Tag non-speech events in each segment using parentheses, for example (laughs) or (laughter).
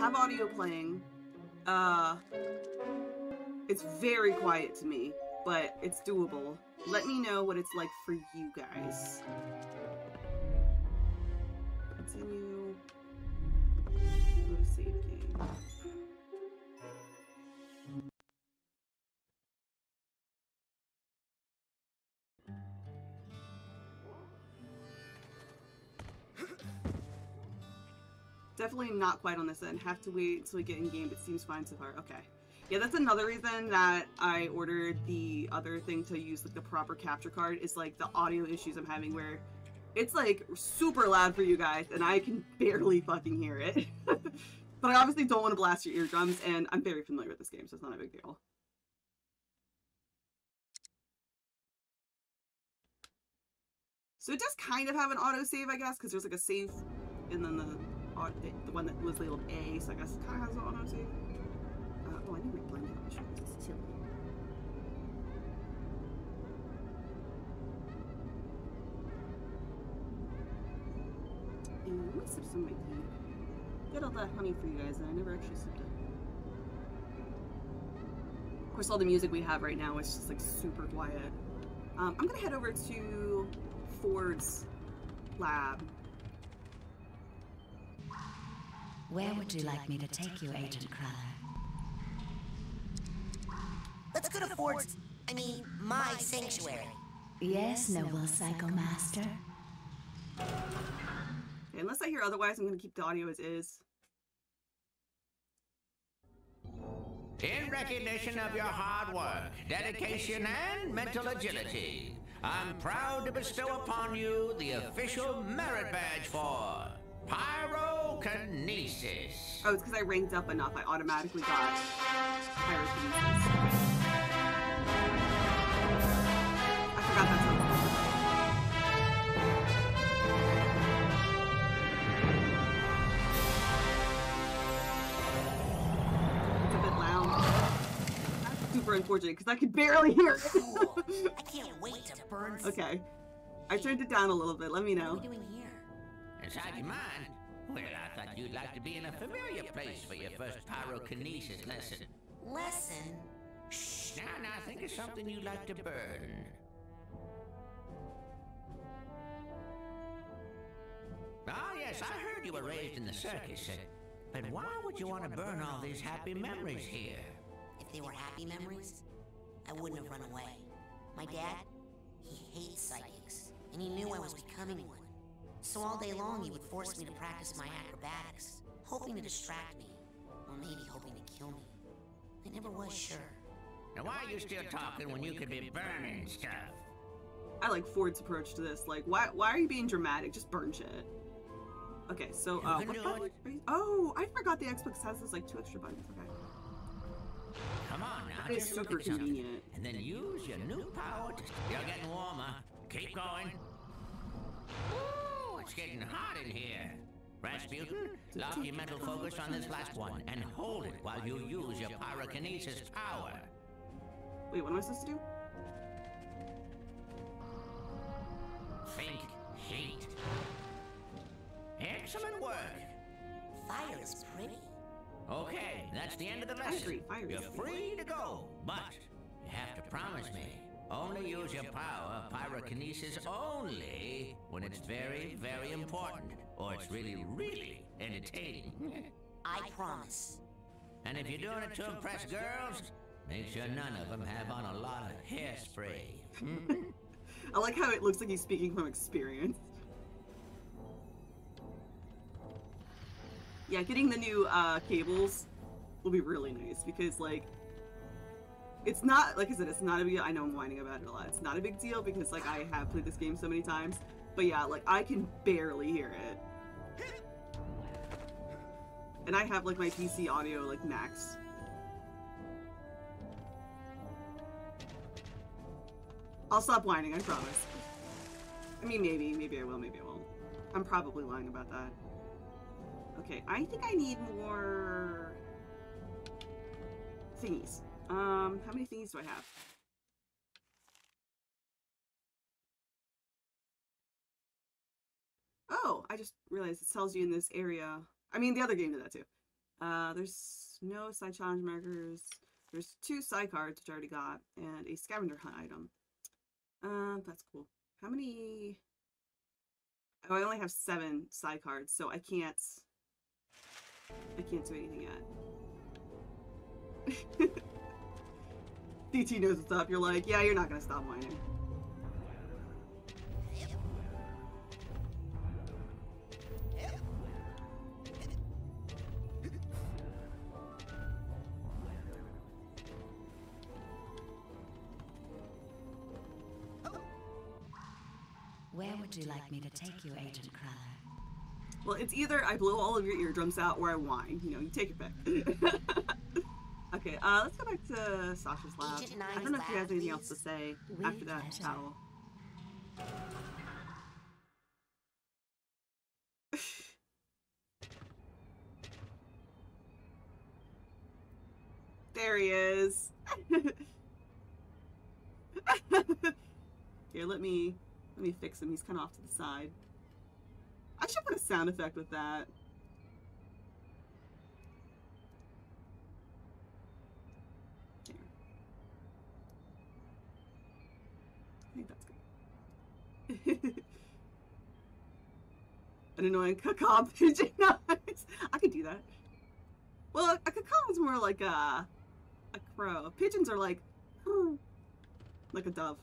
have audio playing. Uh, it's very quiet to me, but it's doable. Let me know what it's like for you guys. Not quite on this end. Have to wait until we get in game, but seems fine so far. Okay. Yeah, that's another reason that I ordered the other thing to use like the proper capture card is like the audio issues I'm having where it's like super loud for you guys and I can barely fucking hear it. (laughs) but I obviously don't want to blast your eardrums and I'm very familiar with this game, so it's not a big deal. So it does kind of have an autosave, I guess, because there's like a save and then the the one that was labeled A, so I guess it kind of has an autosave. Uh, oh, I need my blending option. It's silly. And let me sip some of my tea. Get all that honey for you guys, and I never actually sipped it. Of course, all the music we have right now is just like super quiet. Um, I'm gonna head over to Ford's lab Where would you like me to take you, Agent Cruller? Let's go to Ford's, I mean, my sanctuary. Yes, noble Psycho Master. Unless I hear otherwise, I'm going to keep the audio as is. In recognition of your hard work, dedication, and mental agility, I'm proud to bestow upon you the official merit badge for Pyrokinesis. Oh, it's because I ranked up enough. I automatically got pyrokinesis. I forgot that's what It's a bit loud. That's super unfortunate because I could barely hear it. Cool. I can't wait to burn. (laughs) okay. I turned it down a little bit. Let me What are know. Inside your mind? Well, I thought you'd like to be in a familiar place for your first pyrokinesis lesson. Lesson? Shh, now, now, think of something you'd like to burn. Ah, yes, I heard you were raised in the circus. But why would you want to burn all these happy memories here? If they were happy memories, I wouldn't have run away. My dad, he hates psychics, and he knew I was becoming one. So all day long, he would force me to practice my acrobatics, hoping to distract me, or maybe hoping to kill me. I never was sure. Now, why are you still talking when you could be burning stuff? I like Ford's approach to this. Like, why why are you being dramatic? Just burn shit. Okay, so uh, what button it. are you- Oh, I forgot the Xbox has this like two extra buttons. Okay, Come on now, that is super convenient. And then use your new power to... You're getting warmer. Keep going. Ooh, it's getting hot in here. Razputin, lock your mental focus on this last one and hold it while you use your pyrokinesis power. Wait, what am I supposed to do? Think heat. Excellent work. Fire is pretty. Okay, that's the end of the I lesson. agree, fire You're free to go, but you have to promise me. Only use your power, pyrokinesis only, when it's very, very important, or it's really, really entertaining. I promise. and if you're doing it to impress girls, make sure none of them have on a lot of hairspray. (laughs) I like how it looks like he's speaking from experience. Yeah, getting the new uh, cables will be really nice because like it's not like I said, it's not a big. I know I'm whining about it a lot. It's not a big deal because like I have played this game so many times. But yeah, like I can barely hear it. And I have like my PC audio like max. I'll stop whining, I promise. I mean, maybe, maybe I will, maybe I won't. I'm probably lying about that. Okay, I think I need more thingies. Um, how many things do I have? Oh, I just realized it tells you in this area. I mean, the other game did that too. Uh, there's no side challenge markers. There's two side cards, which I already got, and a scavenger hunt item. Uh, that's cool. How many? Oh, I only have seven side cards, so I can't. I can't do anything yet. (laughs) DT knows what's up. You're like, yeah, you're not gonna stop whining. Where would you like me to take you, Agent Cruller? Well, it's either I blow all of your eardrums out or I whine. You know, you take it back. (laughs) okay, uh, let's go back to Sasha's lab. I don't know if you has lab, anything else to say after that towel. (laughs) there he is. (laughs) Here, let me let me fix him. He's kind of off to the side. I should put a sound effect with that. There. I think that's good. (laughs) An annoying caca pigeon noise. I could do that. Well, a caca is more like a a crow. Pigeons are like (laughs) like a dove.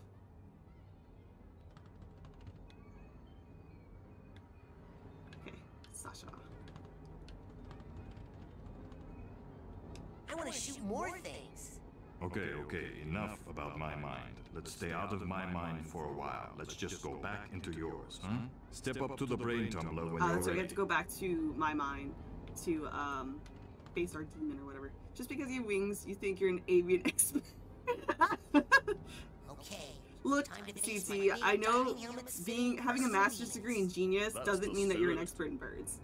Okay, Sasha. I want to shoot more things. Okay, okay, enough about my mind. Let's stay out of my mind for a while. Let's just go back into yours, huh? Step up to the brain tumbler when Uh, you're that's right. We have to go back to my mind to um, face our demon or whatever. Just because you have wings, you think you're an avian (laughs) expert. Okay. Look, Time to CT, I know being having a master's degree in genius That's doesn't mean that you're an expert in birds.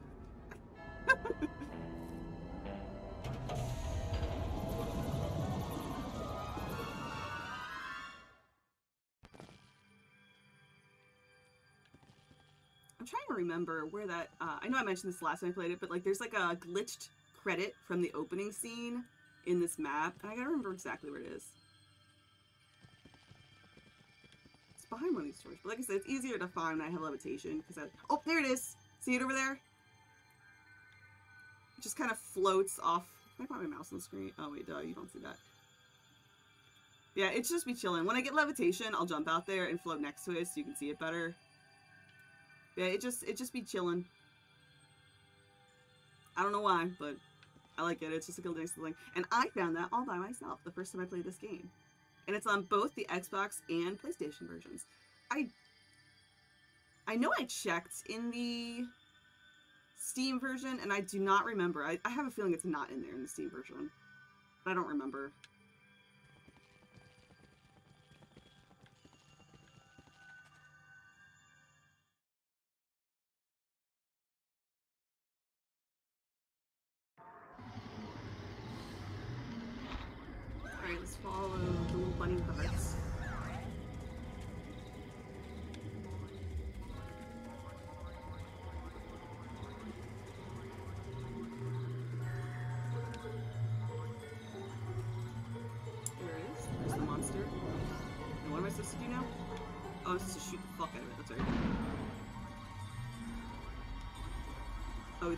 (laughs) remember where that. Uh, I know I mentioned this last time I played it, but like, there's like a glitched credit from the opening scene in this map, and I gotta remember exactly where it is. It's behind one of these doors, but like I said, it's easier to find when I have levitation because I. Oh, there it is. See it over there? It just kind of floats off. Can I put my mouse on the screen? Oh wait, duh, you don't see that. Yeah, it's just be chilling. When I get levitation, I'll jump out there and float next to it so you can see it better. Yeah, it just it just be chilling. I don't know why, but I like it. It's just a good nice thing. And I found that all by myself the first time I played this game. And it's on both the Xbox and PlayStation versions. I I know I checked in the Steam version and I do not remember. I, I have a feeling it's not in there in the Steam version. But I don't remember.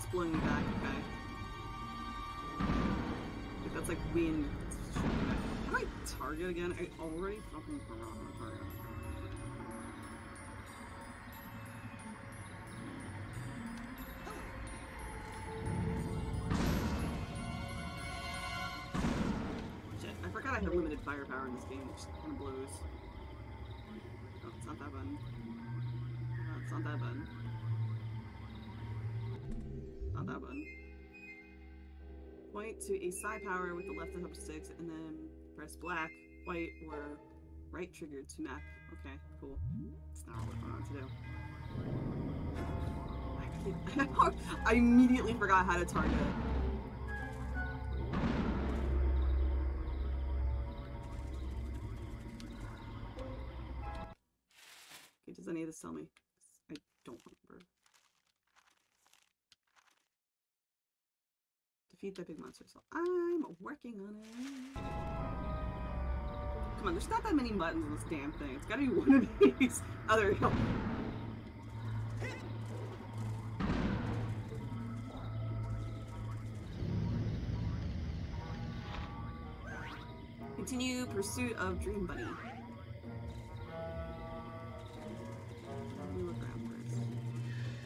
It's blowing me back. Okay. If that's like wind. do I target again? I already fucking forgot how target. Shit, I forgot I have limited firepower in this game, which kind of blows. Oh, it's not that button. No, it's not that button. To a side power with the left and up sticks, and then press black, white, or right trigger to map. Okay, cool. It's not what I want to do. I, (laughs) I immediately forgot how to target. Okay, does any of this tell me? I don't remember. Defeat that big monster. So I'm working on it. Come on, there's not that many buttons on this damn thing. It's gotta be one of (laughs) these. Oh, there we go. Continue pursuit of Dream first.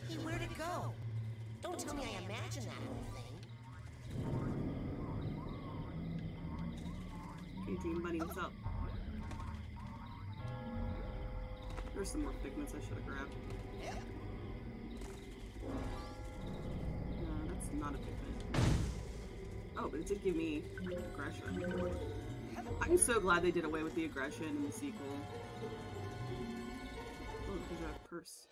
Hey, where'd it go? Don't tell me I imagined that whole thing. Dream Bunny, what's up? There's some more figments I should have grabbed. No, that's not a figment. Oh, but it did give me aggression. I'm so glad they did away with the aggression in the sequel. Oh, there's a purse.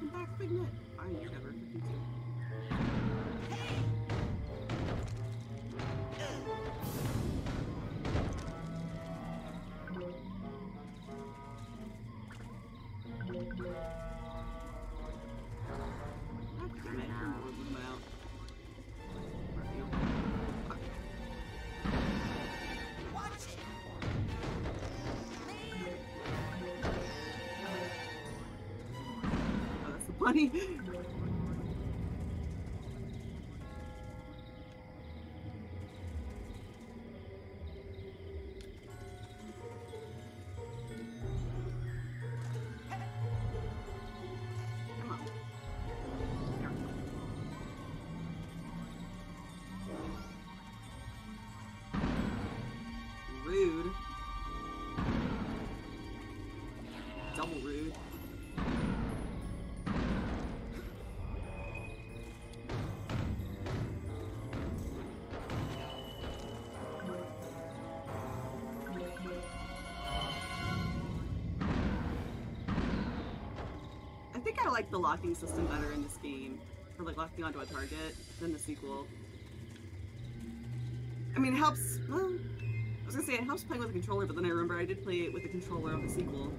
52 back pregnant. I never never too. Oh, like the locking system better in this game, or like locking onto a target, than the sequel. I mean, it helps. Well, I was gonna say it helps playing with a controller, but then I remember I did play it with the controller on the sequel.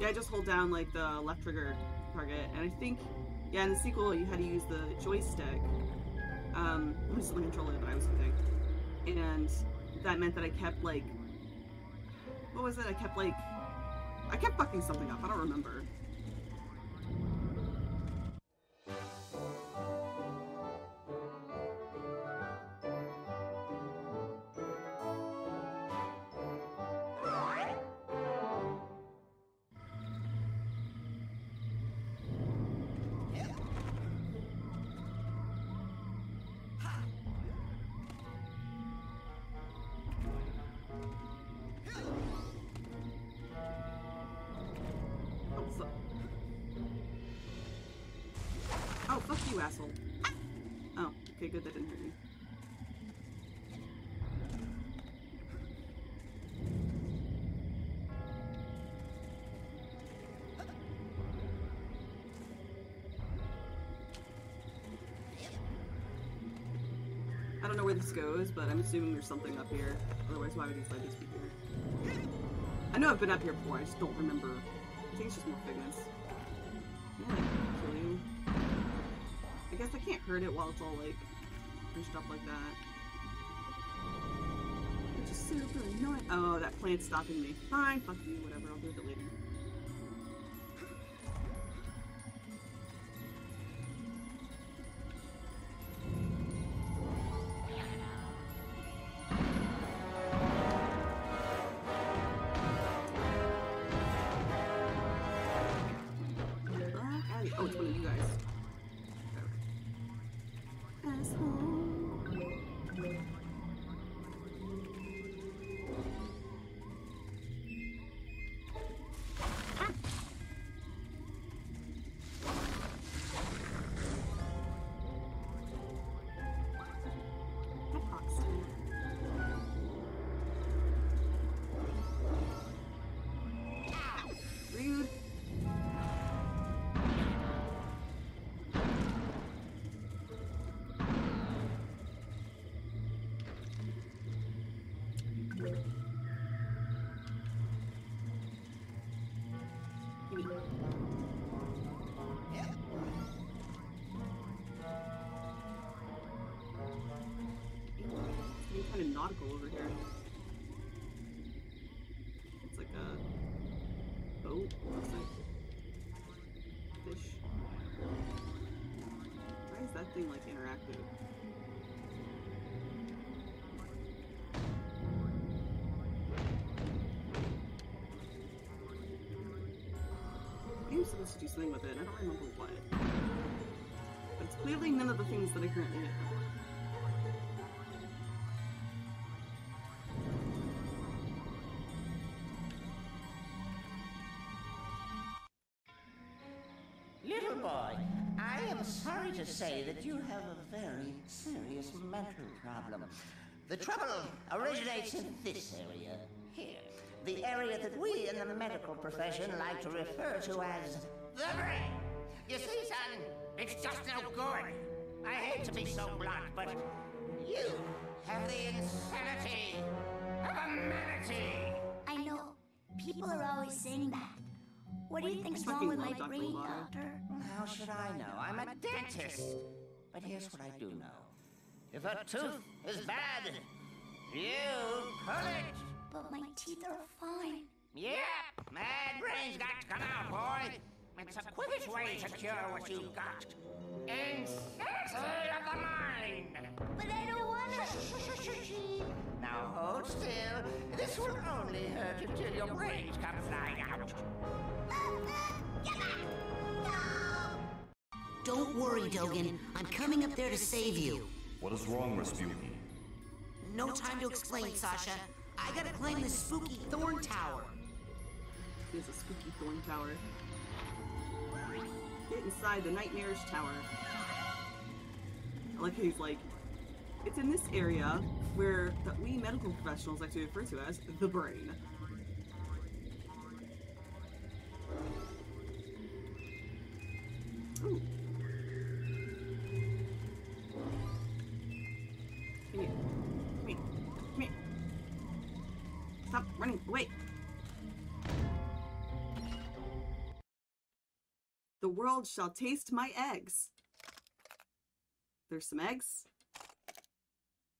Yeah, I just hold down like the left trigger target, and I think, yeah, in the sequel you had to use the joystick. Um, this is the controller that I was using, and that meant that I kept like, was it? I kept like, I kept fucking something up. I don't remember. But I'm assuming there's something up here. Otherwise, why would these legends be here? I know I've been up here before, I just don't remember. I think it's just more figments. Yeah, kill. I guess I can't hurt it while it's all like pushed up like that. Which is super annoying. Oh, that plant's stopping me. Fine, fuck you, whatever, I'll do it later. Asshole. Supposed to do something with it. I don't remember what. But it's clearly none of the things that I currently have. Little boy, I am sorry to say that you have a very serious mental problem. The trouble originates in this area. The area that we in the medical profession like to refer to as The brain! You see, son, it's just no good. I hate to be so blunt, but you have the insanity of a manatee. I know. People are always saying that. What do you think's wrong with my brain, Doctor? How should I know? I'm a dentist. But here's what I do know. If a tooth is bad, you pull it. But my teeth are fine. Yep, mad brain's got to come out, boy. It's the quickest way to cure what you've got. Insanity of the mind. But I don't wanna. (laughs) Now hold still. This will only hurt you till your brains come flying out. Don't worry, Dogen. I'm coming up there to save you. What is wrong, Razputin? No time to explain, Sasha. I gotta climb this spooky thorn tower. There's a spooky thorn tower. Get inside the nightmarish tower. I like how he's like, it's in this area where that we medical professionals like to refer to as the brain. Ooh. Come here. Stop running away. The world shall taste my eggs. There's some eggs.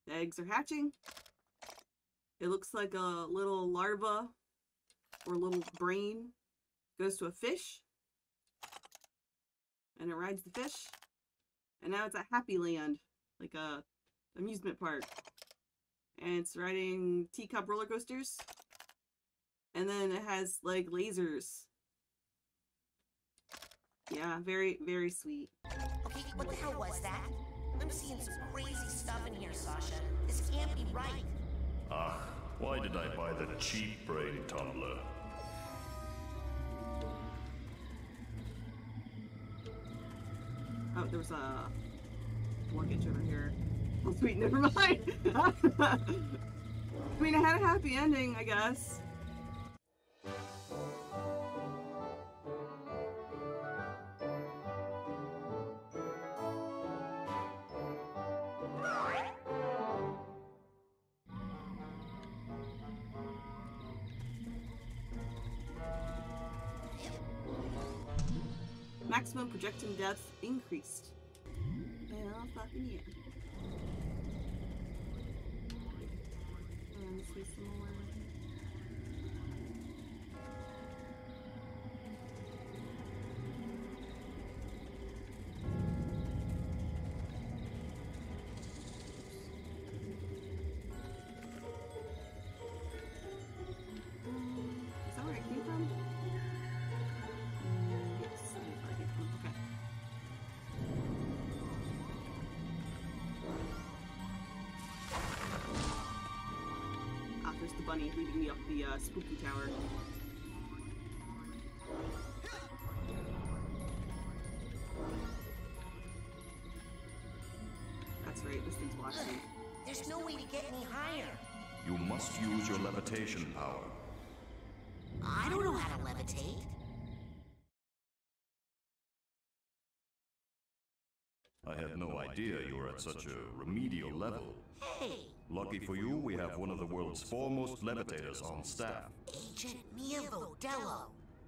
The eggs are hatching. It looks like a little larva or little brain goes to a fish. And it rides the fish. And now it's a Happy Land, like a amusement park. And it's riding teacup roller coasters. And then it has like lasers. Yeah, very, very sweet. Okay, what the hell was that? I'm seeing some crazy stuff in here, Sasha. This can't be right. Ah, why did I buy the cheap brain tumbler? Oh, there was a mortgage over here. Oh, (laughs) sweet, never mind. (laughs) I mean, it had a happy ending, I guess. Maximum projecting depth increased. And oh, fucking yeah. Um, see bunny leading me up the uh, spooky tower. That's right, this thing's watching. me. There's no way to get any higher. You must use your levitation power. I don't know how to levitate. I had no idea you were at such a remedial level. Hey, Lucky for you, we have one of the world's foremost levitators on staff. Agent Milla Vodello,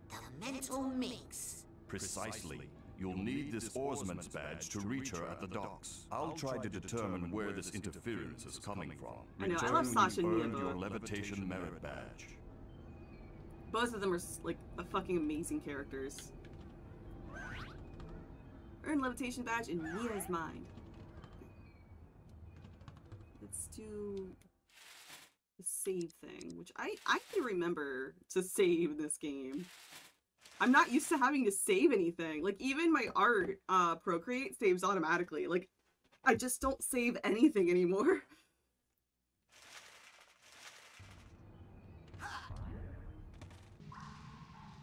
the mental minx. Precisely. You'll need this oarsman's badge to reach her at the docks. I'll try to determine where this interference is coming from. I know, I love Sasha you've and earned Milla your levitation merit badge. Both of them are like a fucking amazing characters. Earn levitation badge in Milla's mind. Let's do the save thing, which I I can remember to save this game. I'm not used to having to save anything. Like even my art uh Procreate saves automatically. Like I just don't save anything anymore. (laughs)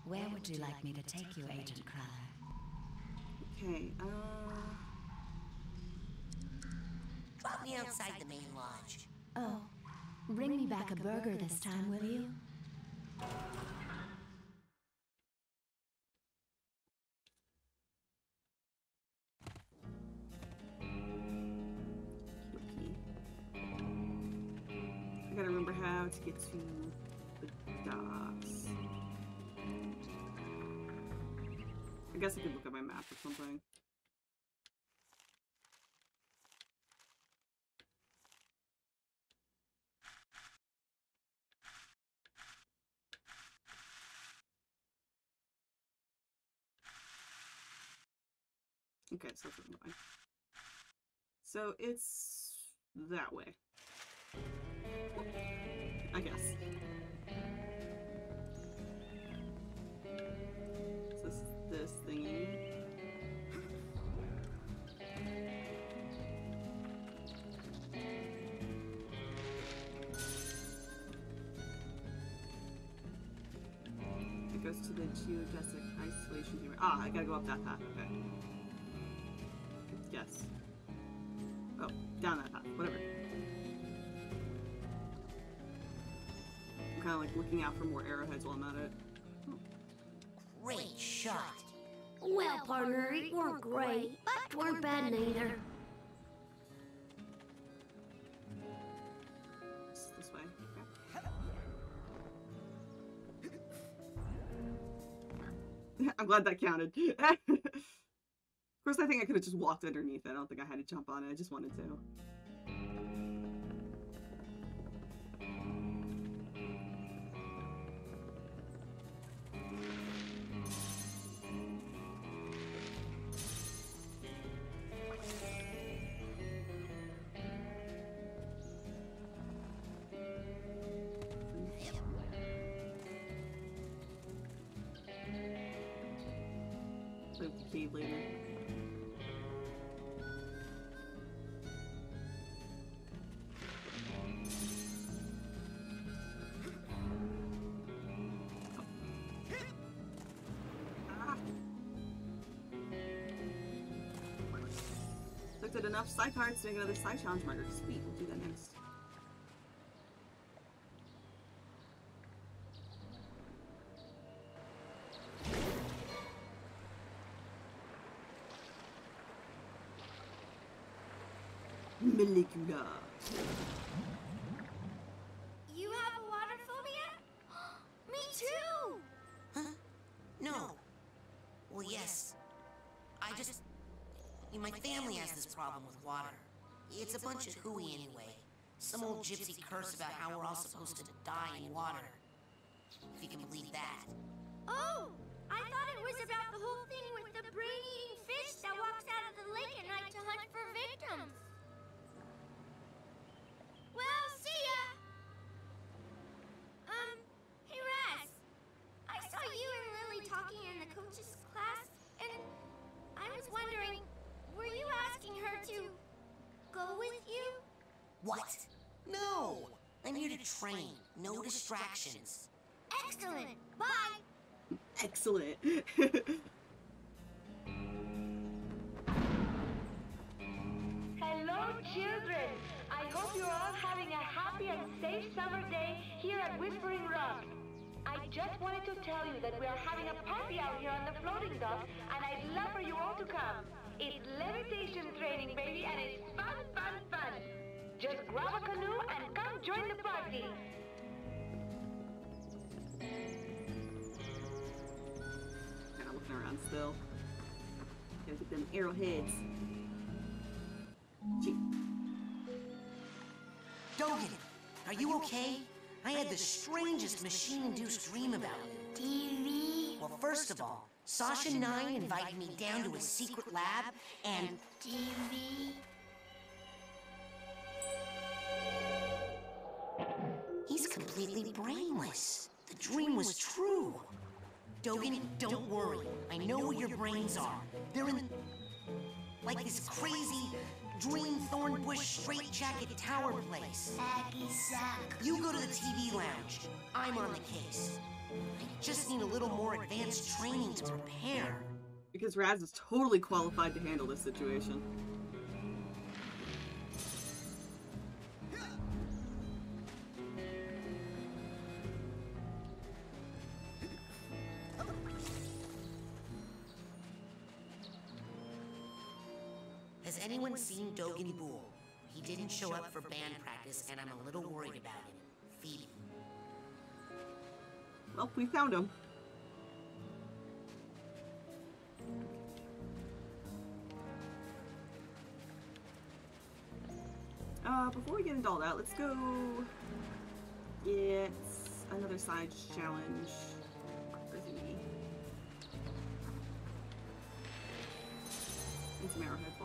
Where would you like me to take you, Agent Cruller? Okay, uh Drop me outside the main lodge. Oh, bring me back a burger this time, will you? I gotta remember how to get to the docks. I guess I could look at my map or something. Okay, so. So it's that way. I guess. So this this thingy. It goes to the geodesic isolation chamber. Ah, I gotta go up that path. Okay. Yes. Oh, down that path. Whatever. I'm kind of like looking out for more arrowheads while I'm at it. Great shot. Well, partner, it weren't great, but 'tweren't bad neither. It's this way. Okay. (laughs) I'm glad that counted. (laughs) of course, I think I could have just walked underneath it. I don't think I had to jump on it. I just wanted to. Side cards to make another side challenge marker. Sweet, we'll do that next. Molecular. Bunch of hooey anyway. Some old gypsy curse about how we're all supposed to die in water. If you can believe that. Oh, I thought it was about the whole thing with the brain-eating fish that walks out of the lake at night to hunt for victims. Well, What? No! I'm here to train. No distractions. Excellent. Bye. Excellent. (laughs) Hello, children. I hope you're all having a happy and safe summer day here at Whispering Rock. I just wanted to tell you that we are having a party out here on the floating dock, and I'd love for you all to come. It's levitation training, baby, and it's. Just grab a canoe and come join the party. Kinda looking around still. Gotta get them arrowheads. Gee, Dogen, are you okay? I had the strangest machine-induced dream about you. TV, Well, first of all, Sasha Nein invited me down to his secret lab, and TV. Completely brainless. The dream was true. Dogen, don't worry. I know where your brains are. They're in, like this crazy dream thorn bush straitjacket tower place. Hacky sack. You go to the TV lounge. I'm on the case. I just need a little more advanced training to prepare. because Raz is totally qualified to handle this situation. Has anyone seen Dogen Boole? He didn't show up for band practice, and I'm a little worried about him. Phoebe. Well, we found him. Uh, before we get into all that, let's go get another side challenge. And some arrowhead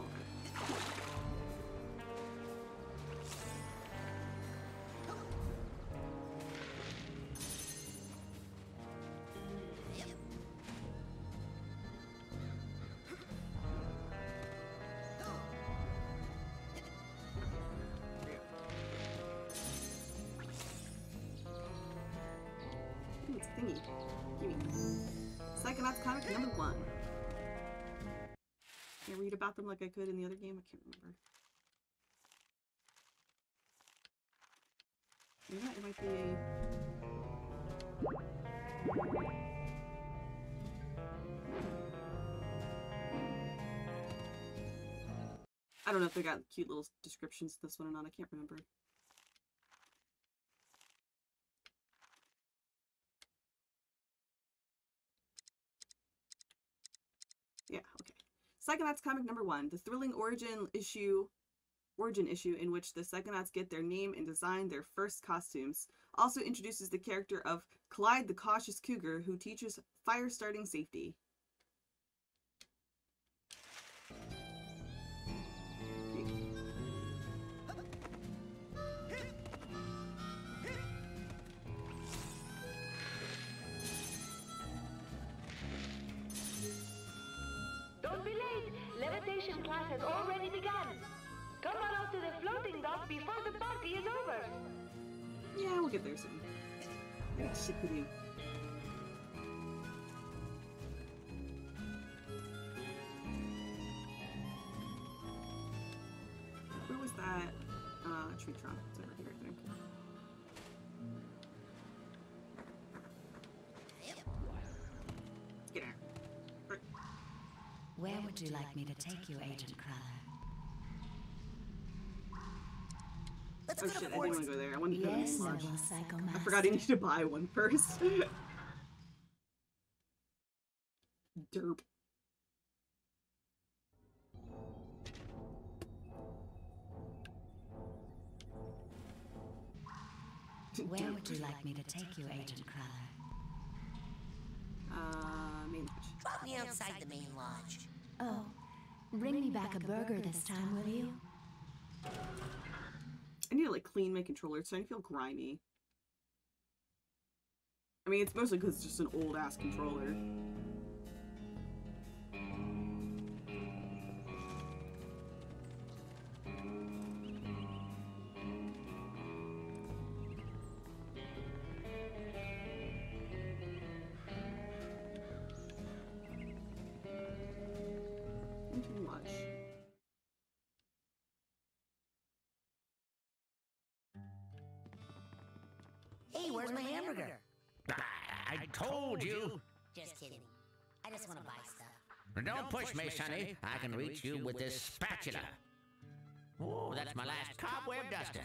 Psychonauts comic number one. I read about them like I could in the other game? I can't remember. Yeah, it might be. I don't know if they got cute little descriptions to this one or not. I can't remember. Yeah, okay. Psychonauts comic number one, the thrilling origin issue origin issue in which the Psychonauts get their name and design their first costumes, also introduces the character of Clyde the Cautious Cougar, who teaches fire starting safety. Yeah, we'll get there soon. I got shit to do. Where was that? Uh, tree trunk. It's over here, I think. Let's get out. Where would you like me to take you, Agent Cruller? Oh shit, I didn't want to go there. I wanted to go yes, to the main I forgot I need to buy one first. (laughs) Derp. Where would you like me to take you, Agent Cruller? Uh, main lodge. Drop me outside the main lodge. Oh, bring me back a burger this time, will you? I need to like clean my controller. It's starting to feel grimy. I mean, it's mostly because it's just an old ass controller. Stuff. Don't push me, Sonny. I can reach you with this spatula. Oh, that's my last cobweb duster.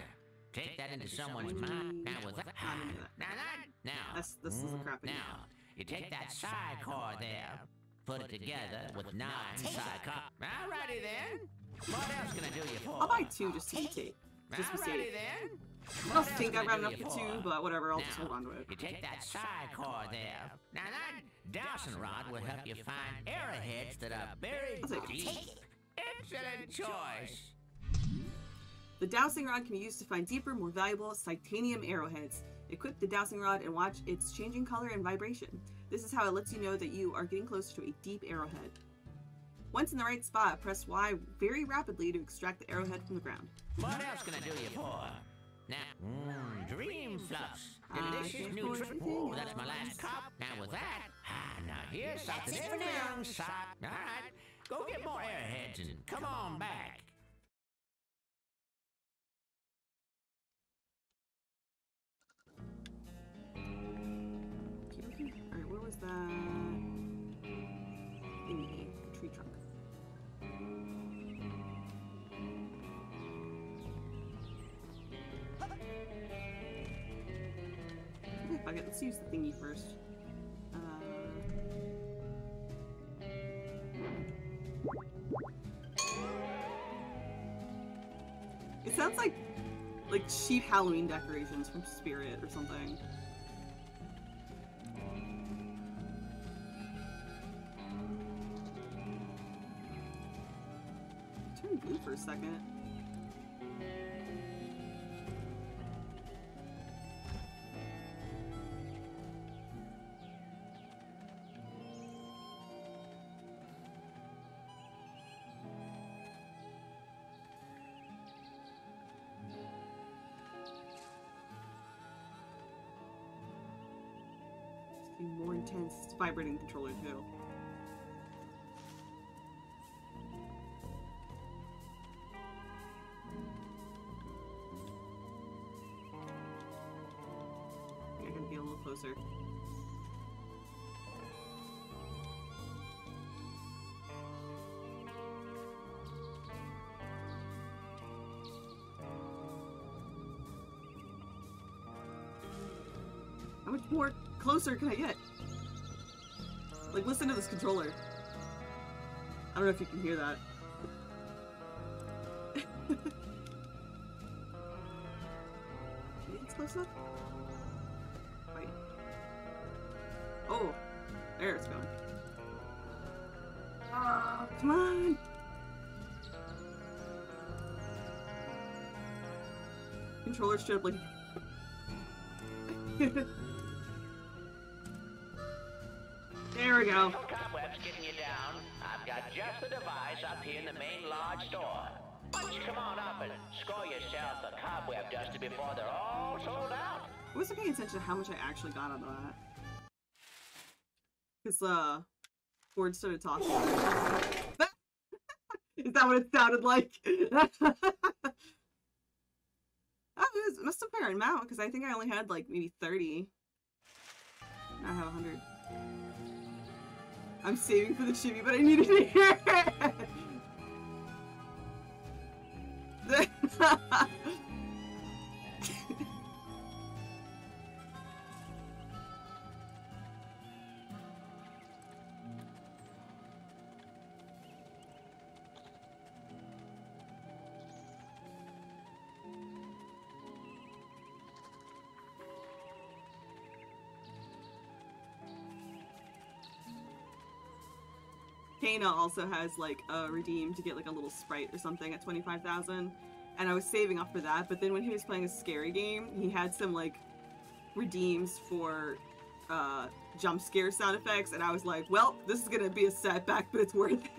Take that into someone's mind. Now with that. I'm into that. Now that. Now. That's- this is a crap. Mm, now, you take that PSI core there, put it together with nine side cord. Alrighty then. What else can I do you for? I'll buy two just to be safe. Just be Alrighty safe. then. I don't think I've got do enough you for two, but whatever, I'll just hold on to it. You take that PSI core there. Now that dowsing rod will help you find arrowheads that are buried I'll take it. deep. Excellent choice. The dowsing rod can be used to find deeper, more valuable titanium arrowheads. Equip the dowsing rod and watch its changing color and vibration. This is how it lets you know that you are getting closer to a deep arrowhead. Once in the right spot, press Y very rapidly to extract the arrowhead from the ground. What else can I do you for? Now, mmm, dream fluffs. Delicious can't new afford dream. anything Oh, that's my last cup. Now with that, ah, now here's something it for now. All right, go get more airheads and come on back. Alright, where was that? Let's use the thingy first. Uh, It sounds like like cheap Halloween decorations from Spirit or something. Turn blue for a second. Vibrating controller too. I think be a little closer. How much more closer can I get? Like, listen to this controller. I don't know if you can hear that. (laughs) It's close enough? Wait. Oh, there it's going. Ah, come on! Controller straight up like. (laughs) there we go. Some cobwebs getting you down. I've got just the device up here in the main lodge store. Why don't you come on up and score yourself a cobweb duster before they're all sold out? I wasn't paying attention to how much I actually got out of that. Because, uh, Ford started talking. (laughs) Is that what it sounded like? (laughs) oh, it, was, must have been an amount, because I think I only had, like, maybe 30. Now I have 100. I'm saving for the shimmy, but I need it Kana also has like a redeem to get like a little sprite or something at 25,000. And I was saving up for that, but then when he was playing a scary game, he had some like redeems for uh, jump scare sound effects, and I was like, well, this is gonna be a setback, but it's worth it.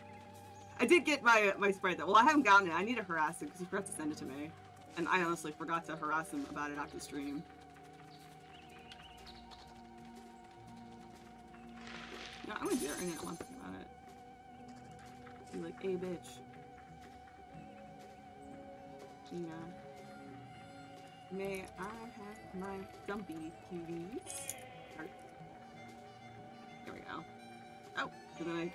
(laughs) I did get my my sprite though. Well, I haven't gotten it. I need to harass him because he forgot to send it to me, and I honestly forgot to harass him about it after the stream. Yeah, I'm gonna do that right now. Be like, hey, bitch. Yeah. May I have my dumpy please? There we go. Oh, and then I.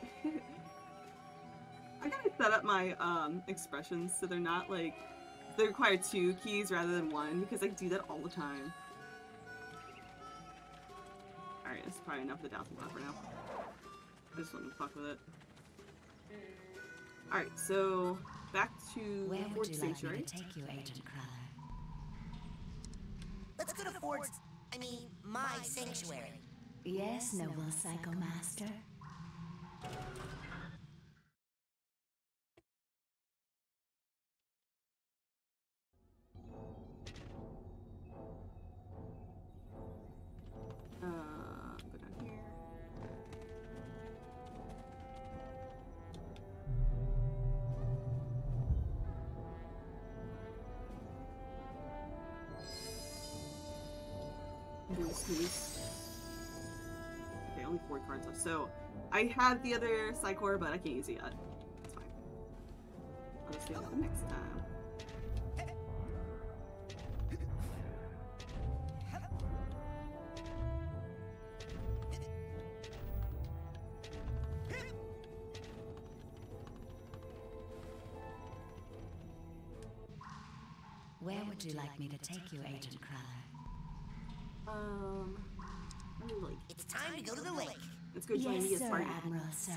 (laughs) I gotta set up my um, expressions so they're not like they require two keys rather than one because I do that all the time. Alright, that's probably enough of the doubtful for now. I just wanted to fuck with it. Alright, so back to Where Fort would you like me Sanctuary. to take you, Agent Cruller? Let's go to Ford's. I mean, my sanctuary. Yes, noble Psycho Okay, only four cards left. So, I have the other PSI core, but I can't use it yet. It's fine. I'll just do that next time. Where would you like me to take you, Agent Cruller? Um, let me like. It's time to go to the lake. Let's go join yes, sir, party. Admiral, sir.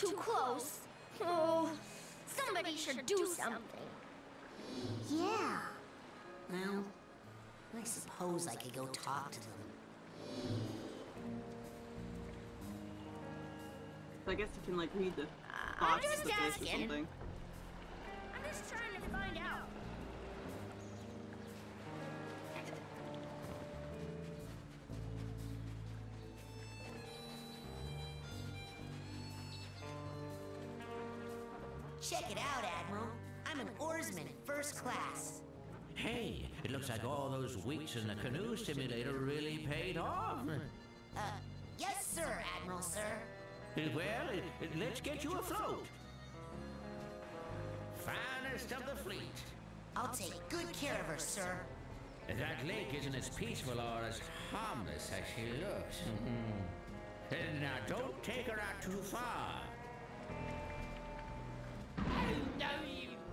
Too close. Oh, somebody should do something. Yeah. Well, I suppose I could go talk to them. So I guess you can like read the I'm thoughts just of or asking. something. I'm just trying to find out. Check it out, Admiral. I'm an oarsman, first class. Hey, it looks like all those weeks in the canoe simulator really paid off. Uh, yes, sir, Admiral, sir. Well, uh, let's get you afloat. Finest of the fleet. I'll take good care of her, sir. That lake isn't as peaceful or as harmless as she looks. And now, don't take her out too far.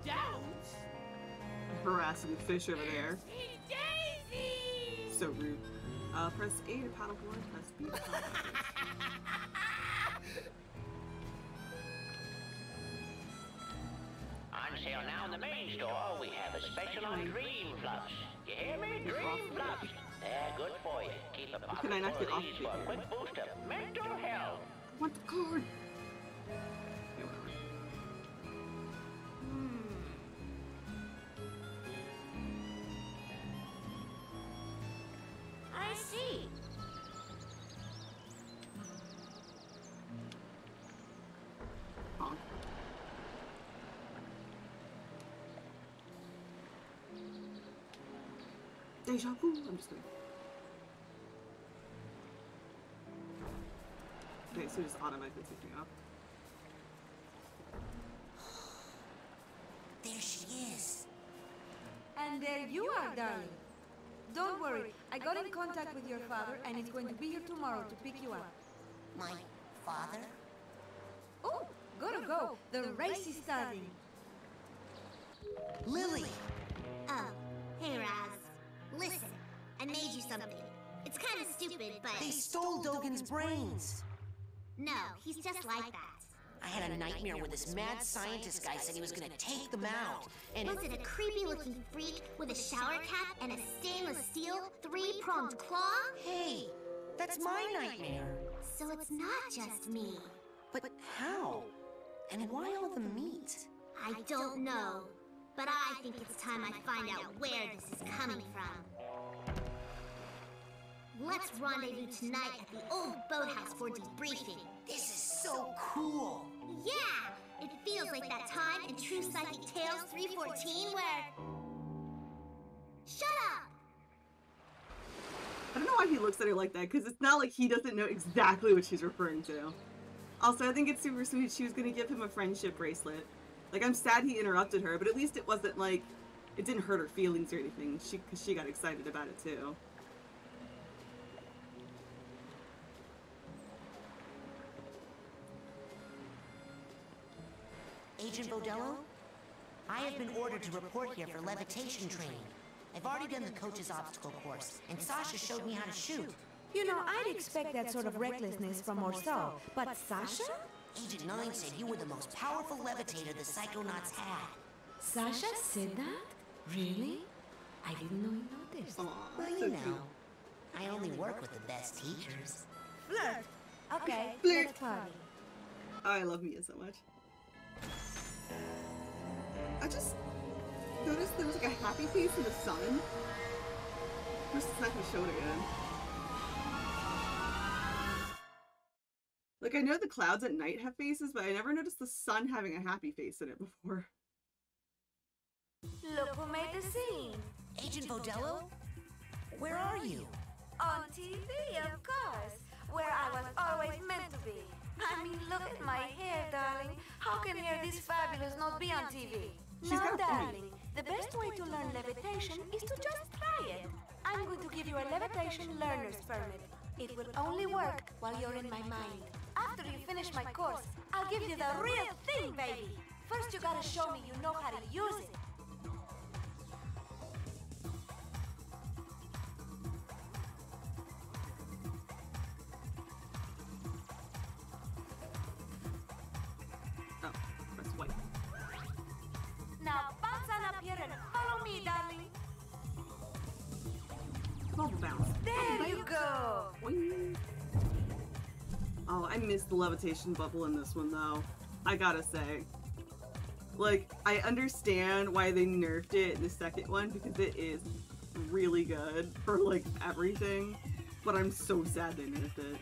You don't. Harassing the fish over there. Daisy! So rude. Uh, press A to paddle forward, press B to paddle backwards. On sale now in the main store, we have a special on Dream Fluffs. You hear me? Dream Fluffs. They're good for you. Keep a pocket can I not get off these for a quick boost of mental health. I want the card! I see. Deja vu, I'm just kidding. Okay, so just automatically picking me up. There she is. And there you are, darling. Don't worry, I got in contact with your father and he's going to be here tomorrow to pick you up. My father? Oh, gotta go. The race is starting. Lili! Oh, hey Raz. Listen, I made you something. It's kind of stupid, but... They stole Dogen's brains! No, he's just like that. I had a nightmare where this mad scientist guy said he was gonna take them out. And Was it a creepy looking freak with a shower cap and a stainless steel three pronged claw? hey, that's my nightmare. So it's not just me. But how? And why all the meat? I don't know. But I think it's time I find out where this is coming from. Let's rendezvous tonight at the old boathouse for debriefing. This is so cool. Yeah! It feels like that time in True Psychic Tales 314 where. Shut up! I don't know why he looks at her like that, because it's not like he doesn't know exactly what she's referring to. Also, I think it's super sweet she was gonna give him a friendship bracelet. Like, I'm sad he interrupted her, but at least it wasn't like it didn't hurt her feelings or anything. She, cause she got excited about it too. Agent Vodello? I have been ordered to report here for levitation training. I've already done the coach's obstacle course, and Sasha showed me how to shoot. You know, I'd expect that sort of recklessness from Morceau, but Sasha? Agent Nein said you were the most powerful levitator the Psychonauts had. Sasha said that? Really? I didn't know you noticed. Aw, Well, so you know, cute. I only work with the best teachers. Flirt! Okay, Flirt. let's party. Oh, I love Milla so much. I just noticed there was like a happy face in the sun. This is not gonna show it again. Like I know the clouds at night have faces, but I never noticed the sun having a happy face in it before. Look who made the scene. Agent Vodello? Where are you? On TV, of course, where I was always meant to be. I mean, look at my hair, darling. How can hair this fabulous not be on TV? She's no, got a point. darling. The best way to learn levitation is to just try it. I'm going to give you a levitation learner's permit. It will only work while you're in my mind. After you finish my course, I'll give you the real thing, baby. First, you gotta show me you know how to use it. I missed the levitation bubble in this one though. I gotta say. Like, I understand why they nerfed it in the second one because it is really good for like everything. But I'm so sad they nerfed it.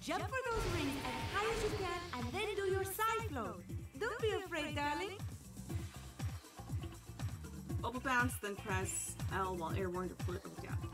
Jump for those rings as high as you can and then do your side float. Don't be afraid, darling. Bubble bounce, then press L while airborne to flirt. Oh.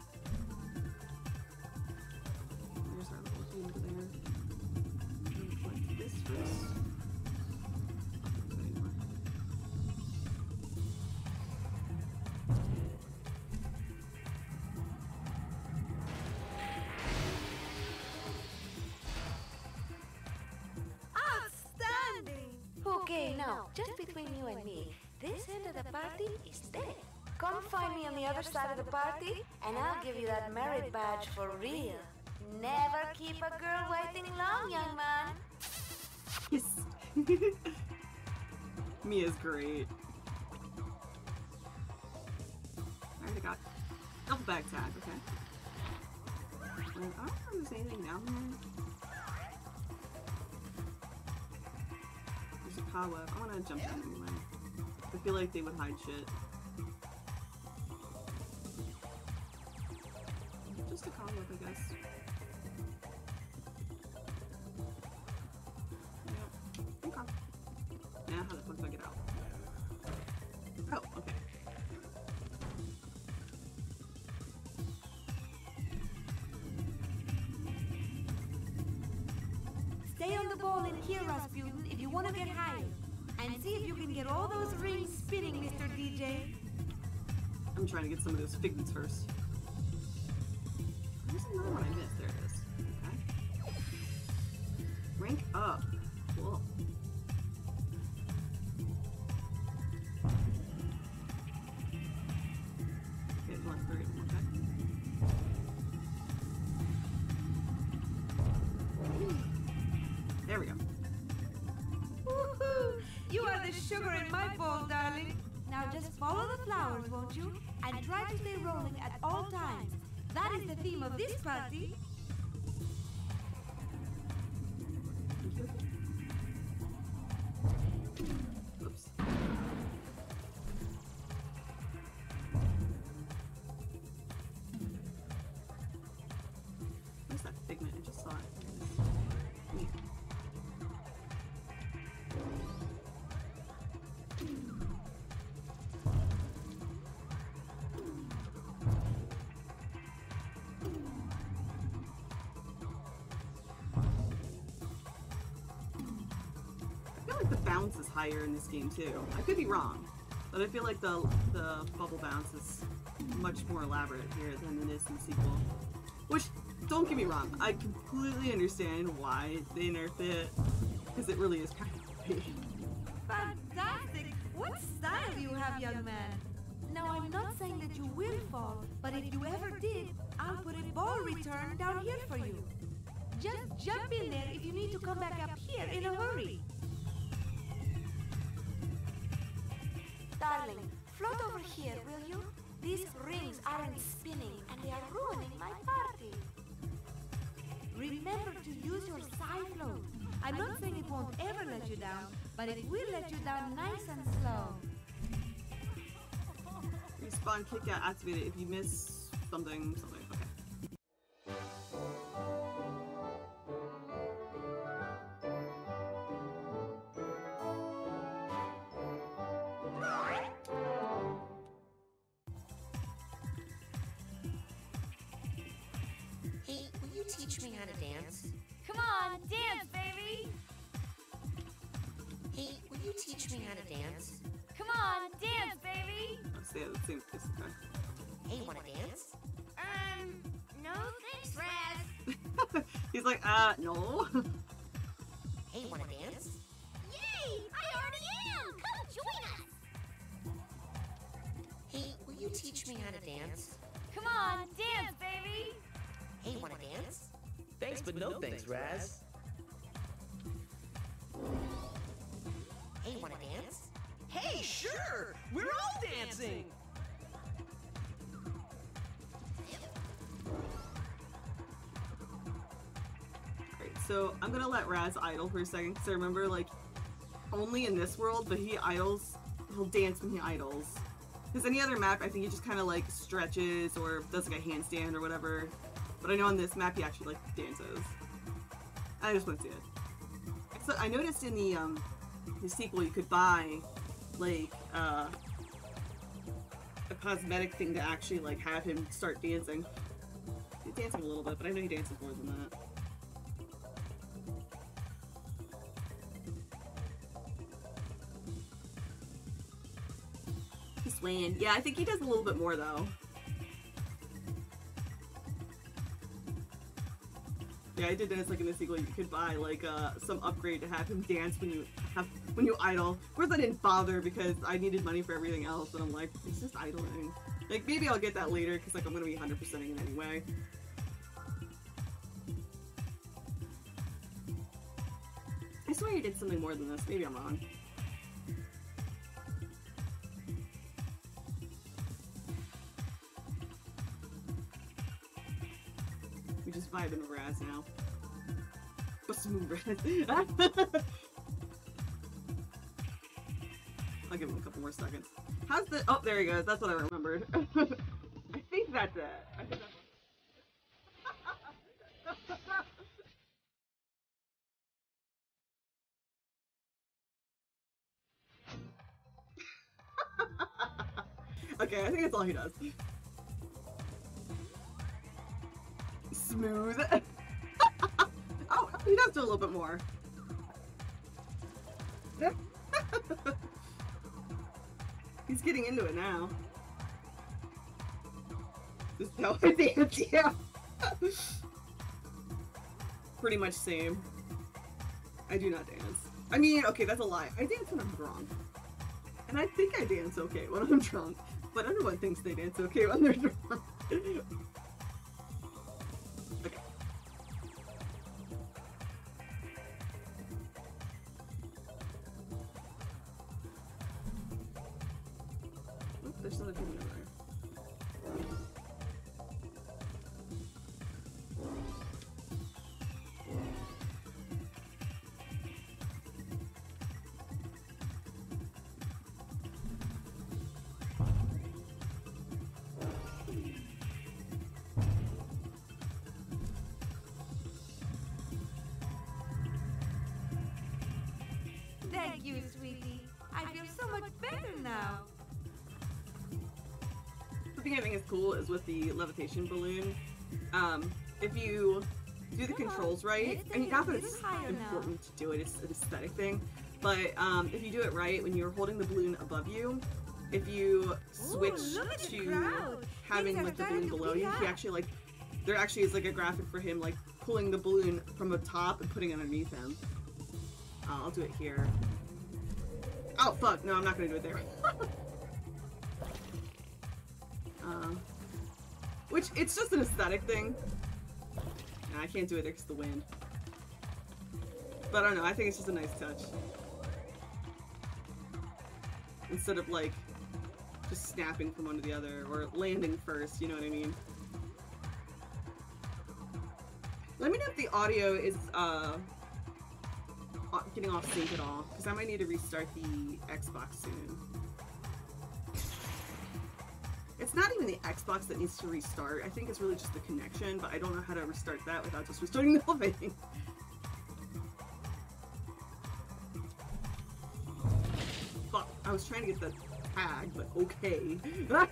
Party is dead. Come find me on the other side of the party, and I'll give you that merit badge for real. Never keep a girl waiting long, young man. Yes. (laughs) Milla's great. I already got double bag tag, okay. And I don't know if there's anything down here. There's a cobweb. I wanna jump down anyway. I feel like they would hide shit. Just a I guess. Oh, okay. Stay on the ball in us, Razputin, if you want to get higher. See if you can get all those rings spinning, Mr. DJ. I'm trying to get some of those figments first. There's another one I missed. There it is. Okay. Rank up. Bounce is higher in this game too. I could be wrong, but I feel like the the bubble bounce is much more elaborate here than it is in the sequel. Which, don't get me wrong, I completely understand why they nerfed it, because it really is kind of (laughs) big. Fantastic! What style do you have, young man? Now, I'm not saying that you will fall, but if you ever did, I'll put a ball return down here for you. Just jump in there if you need to come back up here in a hurry. I'm not saying it won't ever let you down, but it will let you down nice and slow. Respawn kick out activated if you miss something, something. Okay. Hey, will you teach me how to dance? Come on, dance, teach me how to dance? Come on, dance, baby! Let's stay at the same place. Okay. Hey, wanna dance? Um, no thanks, Raz. (laughs) He's like, uh, no. Hey, wanna dance? Yay! I already am! Come join us! Hey, will you teach me how to dance? Come on, dance, baby! Hey, wanna dance? Thanks, but no thanks, Raz. Hey, wanna dance? Hey, sure! We're all dancing! Alright, so I'm gonna let Raz idle for a second because I remember, like, only in this world, but he idles, he'll dance when he idles. Because any other map, I think he just kind of like stretches or does like a handstand or whatever. But I know on this map he actually like dances. I just want to see it. So I noticed in the um the sequel you could buy like uh a cosmetic thing to actually like have him start dancing. He's dancing a little bit, but I know he dances more than that. He's swaying. Yeah, I think he does a little bit more though. Yeah, I did notice like in the sequel you could buy like uh some upgrade to have him dance when you have when you idle. Of course I didn't bother because I needed money for everything else and I'm like, it's just idling. Like maybe I'll get that later because like I'm gonna be 100%ing it anyway. I swear you did something more than this. Maybe I'm wrong. We just vibing over ass now. Bust a move, Raz. I'll give him a couple more seconds. How's the? Oh, there he goes. That's what I remembered. (laughs) I think that's it. I think that's. (laughs) okay, I think that's all he does. Smooth. (laughs) oh, he does do a little bit more. (laughs) He's getting into it now. This is how I dance, yeah. Pretty much same. I do not dance. I mean, okay, that's a lie. I dance when I'm drunk. And I think I dance okay when I'm (laughs) drunk. But everyone thinks they dance okay when they're drunk. With the levitation balloon. Um, if you do the controls right, I mean, not that it's important to do it, it's an aesthetic thing, but um, if you do it right, when you're holding the balloon above you, if you switch to having like the balloon below you, he actually like, there actually is like a graphic for him like pulling the balloon from the top and putting it underneath him. Uh, I'll do it here. Oh fuck, no, I'm not gonna do it there. (laughs) uh, which, it's just an aesthetic thing. Nah, I can't do it because the wind. But I don't know, I think it's just a nice touch. Instead of like, just snapping from one to the other, or landing first, you know what I mean? Let me know if the audio is, uh, getting off sync at all, because I might need to restart the Xbox soon. It's not even the Xbox that needs to restart. I think it's really just the connection, but I don't know how to restart that without just restarting the whole thing. (laughs) Fuck, I was trying to get the tag, but okay. (laughs) uh,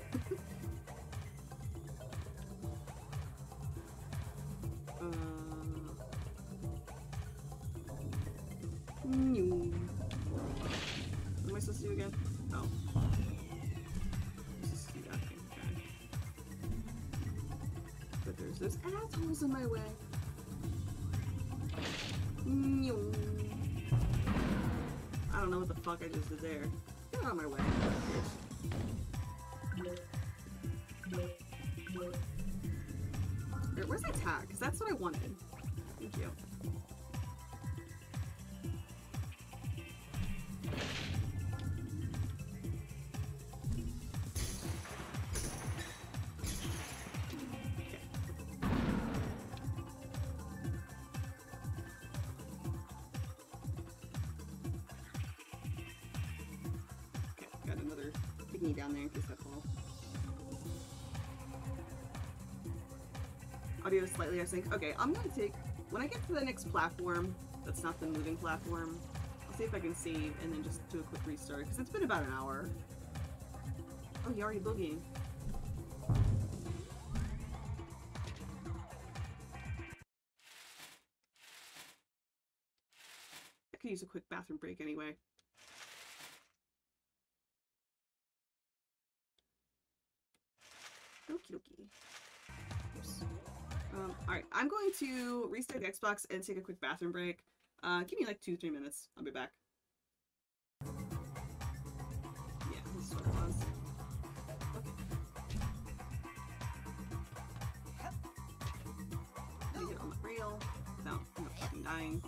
New. Am I supposed to do again? Oh. There's assholes in my way. I don't know what the fuck I just did there. Get of my way. Where's that tag? Because that's what I wanted. Thank you. Is slightly out. Okay, I'm gonna take when I get to the next platform. That's not the moving platform. I'll see if I can save and then just do a quick restart because it's been about an hour. Oh, you already boogieing. I could use a quick bathroom break anyway. Okie dokie. Um, alright, I'm going to restart the Xbox and take a quick bathroom break. Uh, give me like two, three minutes. I'll be back. Yeah, this is what was. Know, fucking dying.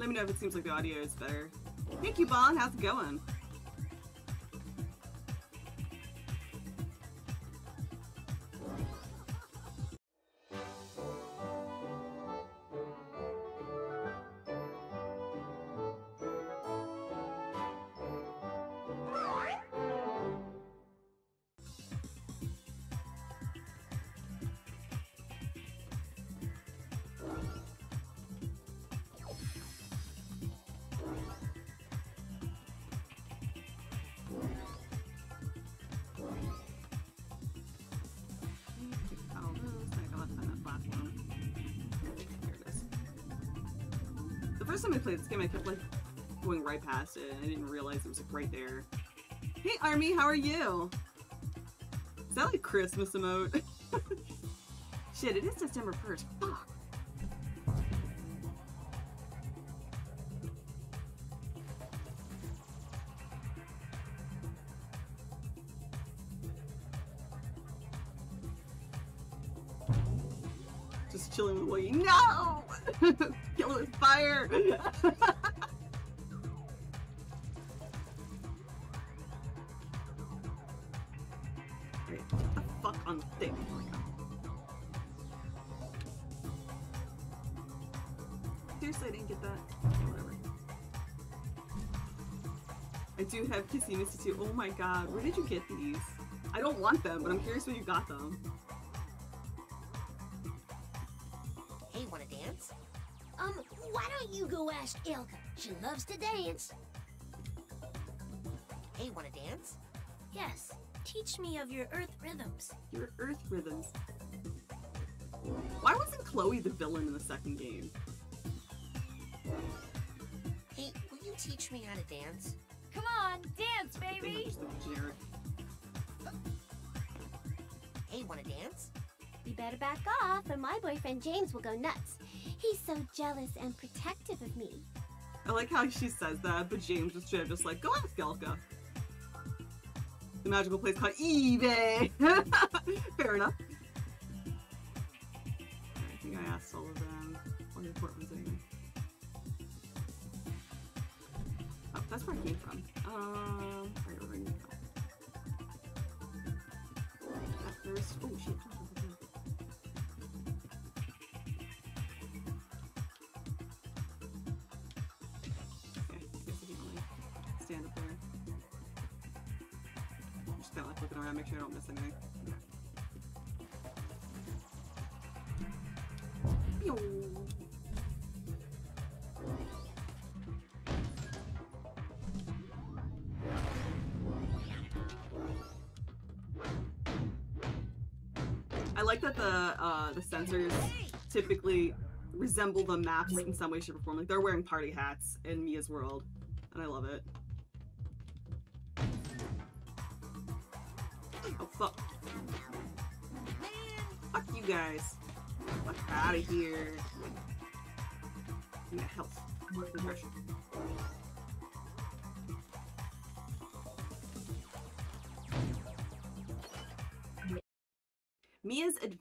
Let me know if it seems like the audio is better. Thank you, Bon. how's it going? Time I kept like going right past it, and I didn't realize it was like right there. Hey, Army, how are you? Is that like Christmas emote? (laughs) Shit, it is December 1st. Fuck. I do have Kissy Missy too. Oh my god, where did you get these? I don't want them, but I'm curious where you got them. Hey, wanna dance? Um, why don't you go ask Elka? She loves to dance. Hey, wanna dance? Yes. Teach me of your earth rhythms. Your Earth rhythms. Why wasn't Chloe the villain in the second game? Hey, will you teach me how to dance? Come on, dance, baby. just like generic. Hey, wanna dance? We better back off, or my boyfriend James will go nuts. He's so jealous and protective of me. I like how she says that, but James is straight up just like, go ask Elka. The magical place called eBay. (laughs) Fair enough. Like that the uh, the censors typically resemble the maps in some way, shape, or form. Like they're wearing party hats in Milla's world, and I love it. Oh fuck! Fuck you guys! Fuck out of here!